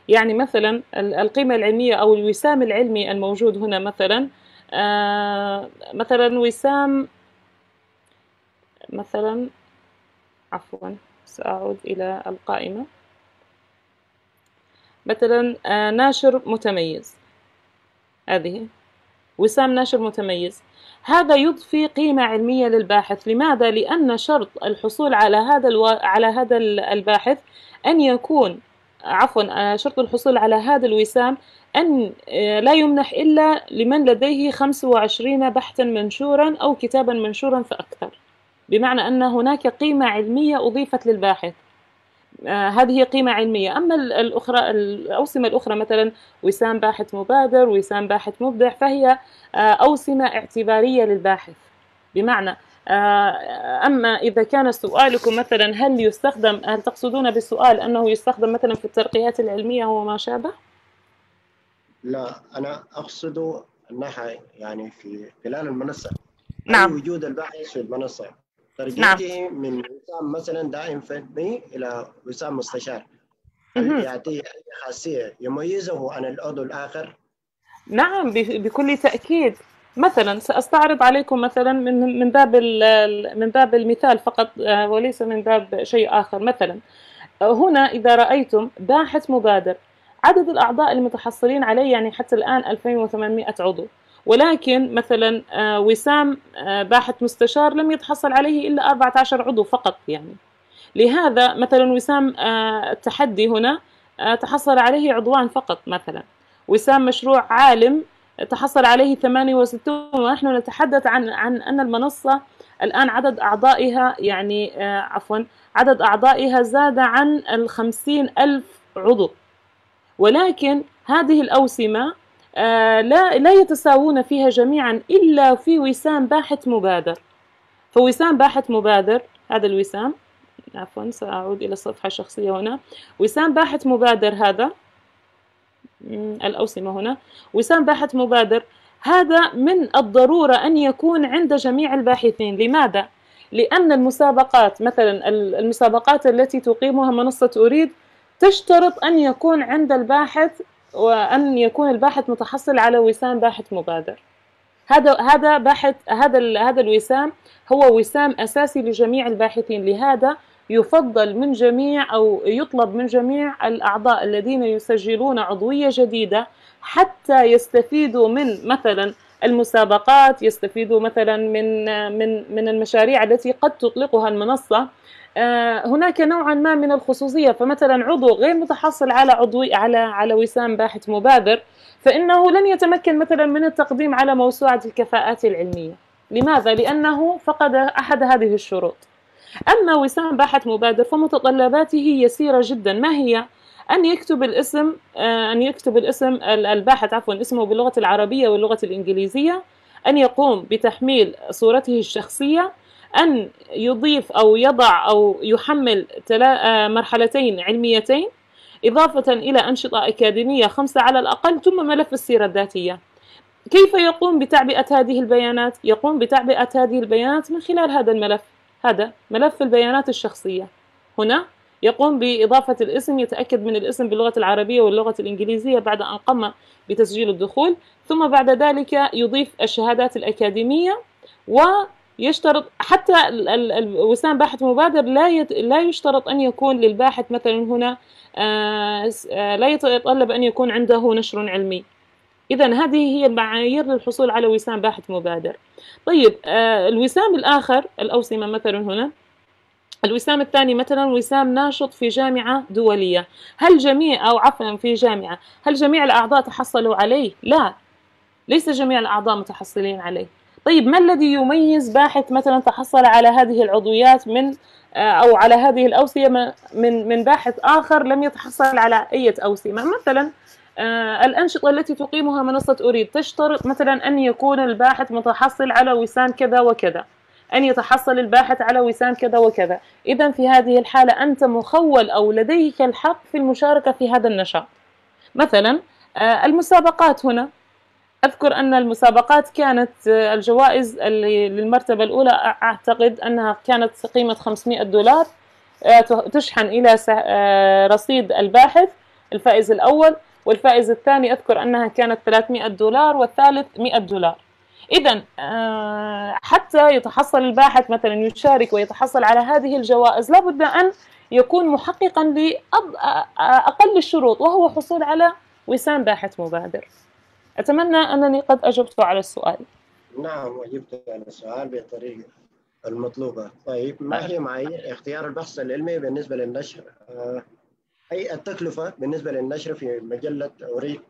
يعني مثلا القيمة العلمية أو الوسام العلمي الموجود هنا مثلا آه، مثلا وسام مثلا عفوا سأعود إلى القائمة. مثلا آه، ناشر متميز. هذه. وسام ناشر متميز. هذا يضفي قيمة علمية للباحث. لماذا؟ لأن شرط الحصول على هذا ألو... على هذا الباحث أن يكون عفوا آه، شرط الحصول على هذا الوسام أن آه، لا يمنح إلا لمن لديه 25 بحثا منشورا أو كتابا منشورا فأكثر. بمعنى أن هناك قيمة علمية أضيفت للباحث. هذه قيمة علمية. أما الأخرى الأوسمة الأخرى مثلا وسام باحث مبادر وسام باحث مبدع فهي آه أوسمة اعتبارية للباحث. بمعنى آه أما إذا كان سؤالكم مثلا هل يستخدم هل تقصدون بالسؤال أنه يستخدم مثلا في الترقيات العلمية وما شابه؟ لا أنا أقصد أنها يعني في خلال المنصة. نعم. وجود الباحث في المنصة؟ ترجمته نعم. من وسام مثلا دائم فني إلى وسام مستشار. هل يعطيه أي خاصية يميزه عن العضو الآخر؟ نعم بكل تأكيد. مثلا سأستعرض عليكم مثلا من من باب من باب المثال فقط آه، وليس من باب شيء آخر. مثلا هنا إذا رأيتم باحث مبادر. عدد الأعضاء المتحصلين عليه يعني حتى الآن 2800 عضو. ولكن مثلا آه، وسام آه، باحث مستشار لم يتحصل عليه إلا 14 عضو فقط يعني. لهذا مثلا وسام آه، التحدي هنا تحصل عليه عضوان فقط مثلا. وسام مشروع عالم تحصل عليه 68 ونحن نتحدث عن عن أن المنصة الآن عدد أعضائها يعني عفوا عدد أعضائها زاد عن الخمسين ألف عضو. ولكن هذه الأوسمة لا لا يتساوون فيها جميعا إلا في وسام باحث مبادر. فوسام باحث مبادر هذا الوسام عفوا سأعود إلى الصفحة الشخصية هنا. وسام باحث مبادر هذا الأوسمة هنا. وسام باحث مبادر هذا من الضرورة أن يكون عند جميع الباحثين. لماذا؟ لأن المسابقات مثلا المسابقات التي تقيمها منصة أريد تشترط أن يكون عند الباحث وأن يكون الباحث متحصل على وسام باحث مبادر. هذا هذا باحث هذا هذا الوسام هو وسام أساسي لجميع الباحثين. لهذا يفضل من جميع أو يطلب من جميع الأعضاء الذين يسجلون عضوية جديدة حتى يستفيدوا من مثلا المسابقات يستفيدوا مثلا من من من المشاريع التي قد تطلقها المنصة. آه، هناك نوعا ما من الخصوصية فمثلا عضو غير متحصل على عضوي على على وسام باحث مبادر فإنه لن يتمكن مثلا من التقديم على موسوعة الكفاءات العلمية. لماذا؟ لأنه فقد أحد هذه الشروط. أما وسام باحث مبادر فمتطلباته يسيرة جدا. ما هي؟ أن يكتب الاسم آه، أن يكتب الاسم الباحث عفوا اسمه باللغة العربية واللغة الإنجليزية أن يقوم بتحميل صورته الشخصية أن يضيف أو يضع أو يحمل آه، مرحلتين علميتين إضافة إلى أنشطة أكاديمية خمسة على الأقل ثم ملف السيرة الذاتية. كيف يقوم بتعبئة هذه البيانات؟ يقوم بتعبئة هذه البيانات من خلال هذا الملف. هذا ملف البيانات الشخصية. هنا يقوم بإضافة الاسم يتأكد من الاسم باللغة العربية واللغة الإنجليزية بعد أن قام بتسجيل الدخول ثم بعد ذلك يضيف الشهادات الأكاديمية و يشترط حتى الوسام باحث مبادر لا لا يشترط أن يكون للباحث مثلا هنا آه، آه، لا يتطلب أن يكون عنده نشر علمي. اذا هذه هي المعايير للحصول على وسام باحث مبادر. طيب آه، الوسام الآخر الأوسمة مثلا هنا. الوسام الثاني مثلا وسام ناشط في جامعة دولية. هل جميع أو عفوا في جامعة هل جميع الأعضاء تحصلوا عليه؟ لا. ليس جميع الأعضاء متحصلين عليه. طيب ما الذي يميز باحث مثلا تحصل على هذه العضويات من آه، أو على هذه الاوسمه من من باحث آخر لم يتحصل على أي اوسمه مثلا آه، الأنشطة التي تقيمها منصة أريد تشترط مثلا أن يكون الباحث متحصل على وسام كذا وكذا أن يتحصل الباحث على وسام كذا وكذا. إذا في هذه الحالة أنت مخول أو لديك الحق في المشاركة في هذا النشاط. مثلا المسابقات هنا. أذكر أن المسابقات كانت الجوائز للمرتبة الأولى أعتقد أنها كانت قيمة 500 دولار تشحن إلى رصيد الباحث الفائز الأول والفائز الثاني أذكر أنها كانت 300 دولار والثالث 100 دولار. إذا حتى يتحصل الباحث مثلا يشارك ويتحصل على هذه الجوائز لابد أن يكون محققا لأقل الشروط وهو حصول على وسام باحث مبادر. أتمنى أنني قد أجبت على السؤال. نعم أجبت على السؤال بالطريقة المطلوبة. طيب ما هي معايير اختيار البحث العلمي بالنسبة للنشر؟ أي التكلفة بالنسبة للنشر في مجلة أوريد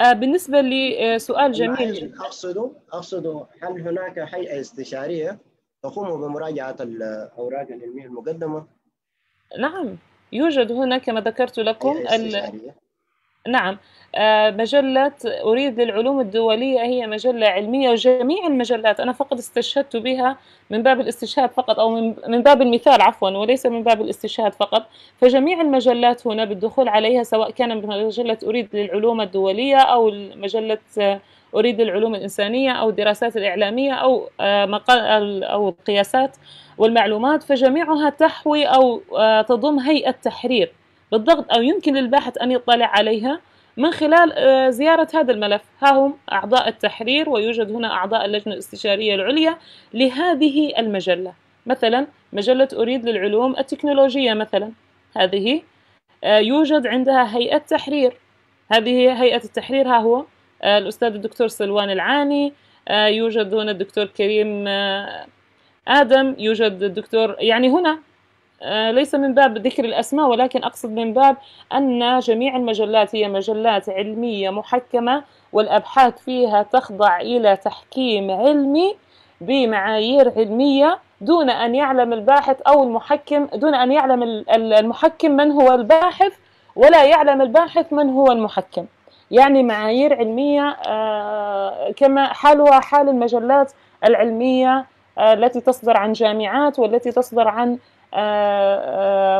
بالنسبة لسؤال جميل. أقصد أقصد هل هناك هيئة استشارية تقوم بمراجعة الأوراق العلمية المقدمة؟ نعم يوجد هنا كما ذكرت لكم نعم. مجلة أريد للعلوم الدولية هي مجلة علمية وجميع المجلات أنا فقط استشهدت بها من باب الاستشهاد فقط أو من باب المثال عفوا وليس من باب الاستشهاد فقط. فجميع المجلات هنا بالدخول عليها سواء كان مجلة أريد للعلوم الدولية أو مجلة أريد للعلوم الإنسانية أو الدراسات الإعلامية أو أو القياسات والمعلومات فجميعها تحوي أو تضم هيئة تحرير. بالضغط أو يمكن للباحث أن يطلع عليها من خلال زيارة هذا الملف. ها هم أعضاء التحرير ويوجد هنا أعضاء اللجنة الاستشارية العليا لهذه المجلة. مثلا مجلة أريد للعلوم التكنولوجية مثلا. هذه يوجد عندها هيئة تحرير. هذه هيئة التحرير ها هو الأستاذ الدكتور سلوان العاني يوجد هنا الدكتور كريم آدم يوجد الدكتور يعني هنا ليس من باب ذكر الأسماء ولكن أقصد من باب أن جميع المجلات هي مجلات علمية محكمة والأبحاث فيها تخضع إلى تحكيم علمي بمعايير علمية دون أن يعلم الباحث أو المحكم دون أن يعلم المحكم من هو الباحث ولا يعلم الباحث من هو المحكم. يعني معايير علمية كما حالها حال المجلات العلمية التي تصدر عن جامعات والتي تصدر عن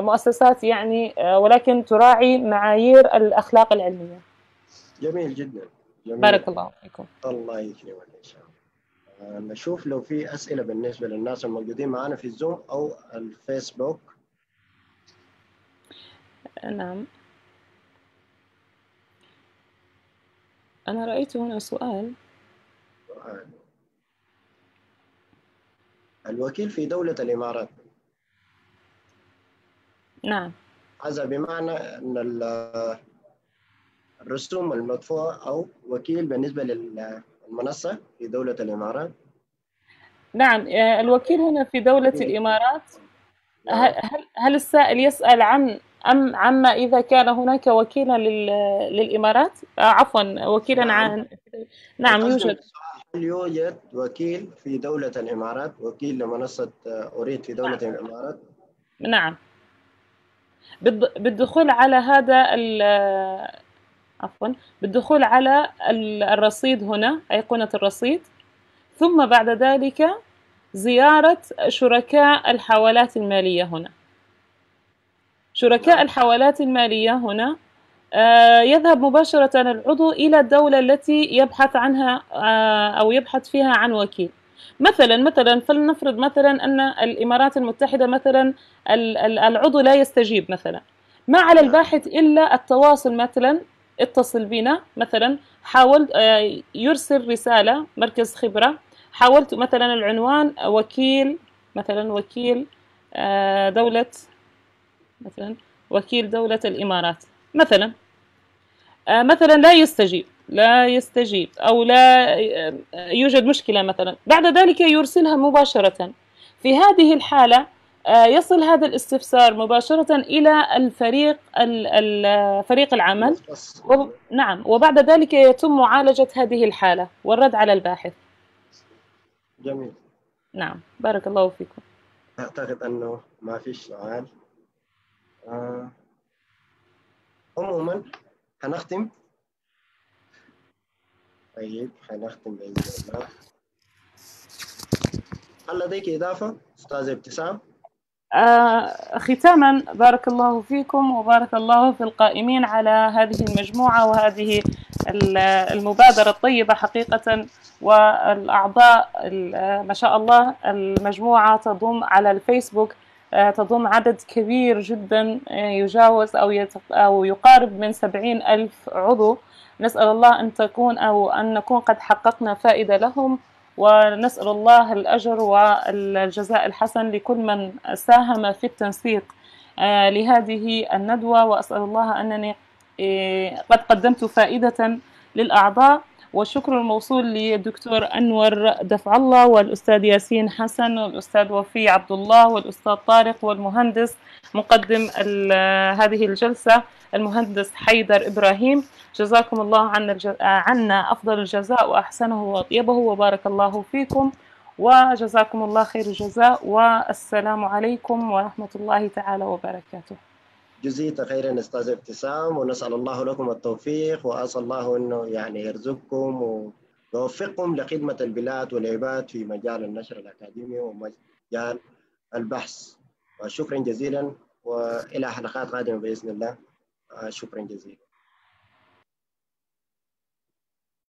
مؤسسات يعني ولكن تراعي معايير الأخلاق العلمية. جميل جدا. جميل. بارك الله فيكم. الله يكرمك إن شاء الله. نشوف لو في أسئلة بالنسبة للناس الموجودين معنا في الزوم أو الفيسبوك. نعم. أنا رأيت هنا سؤال. الوكيل في دولة الإمارات نعم. هذا بمعنى أن الرسوم المدفوعة أو وكيل بالنسبة للمنصة في دولة الإمارات. نعم الوكيل هنا في دولة الإمارات. هل هل السائل يسأل عن أم عما إذا كان هناك وكيلا للإمارات؟ آه عفوا وكيلا نعم. عن نعم يوجد. هل يوجد وكيل في دولة الإمارات؟ وكيل لمنصة أريد في دولة الإمارات؟ نعم. بالدخول على هذا عفوا بالدخول على ال- الرصيد هنا أيقونة الرصيد. ثم بعد ذلك زيارة شركاء الحوالات المالية هنا. شركاء الحوالات المالية هنا آه، يذهب مباشرة العضو إلى الدولة التي يبحث عنها آه، أو يبحث فيها عن وكيل. مثلا مثلا فلنفرض مثلا أن الإمارات المتحدة مثلا ال- ال- العضو لا يستجيب مثلا. ما على الباحث إلا التواصل مثلا اتصل بنا مثلا حاولت آه، يرسل رسالة مركز خبرة حاولت مثلا العنوان وكيل مثلا وكيل آه، دولة مثلا وكيل دولة الإمارات مثلا. آه، مثلا لا يستجيب. لا يستجيب أو لا آه، يوجد مشكلة مثلا. بعد ذلك يرسلها مباشرة. في هذه الحالة آه، يصل هذا الاستفسار مباشرة إلى الفريق ال- ال- فريق العمل. وب... نعم وبعد ذلك يتم معالجة هذه الحالة والرد على الباحث. جميل. نعم بارك الله فيكم. أعتقد أنه ما فيش سؤال. آه. عموما هنختم. طيب هنختم بإذن الله هل لديك إضافة أستاذ ابتسام؟ آه ختاما بارك الله فيكم وبارك الله في القائمين على هذه المجموعة وهذه المبادرة الطيبة حقيقة والأعضاء ما شاء الله المجموعة تضم على الفيسبوك تضم عدد كبير جدا يجاوز أو, أو يقارب من سبعين ألف عضو نسأل الله أن تكون أو أن نكون قد حققنا فائدة لهم ونسأل الله الأجر والجزاء الحسن لكل من ساهم في التنسيق لهذه الندوة وأسأل الله أنني قد قدمت فائدة للأعضاء. والشكر الموصول للدكتور أنور دفع الله والأستاذ ياسين حسن والأستاذ وفي عبد الله والأستاذ طارق والمهندس مقدم هذه الجلسة المهندس حيدر إبراهيم. جزاكم الله عنا, عنا أفضل الجزاء وأحسنه وأطيبه وبارك الله فيكم. وجزاكم الله خير الجزاء والسلام عليكم ورحمة الله تعالى وبركاته. جزيت خيرا أستاذ ابتسام ونسأل الله لكم التوفيق واسال الله إنه يعني يرزقكم ويوفقكم لخدمة البلاد والعباد في مجال النشر الأكاديمي ومجال البحث. شكرا جزيلا وإلى حلقات قادمة بإذن الله. شكرا جزيلا.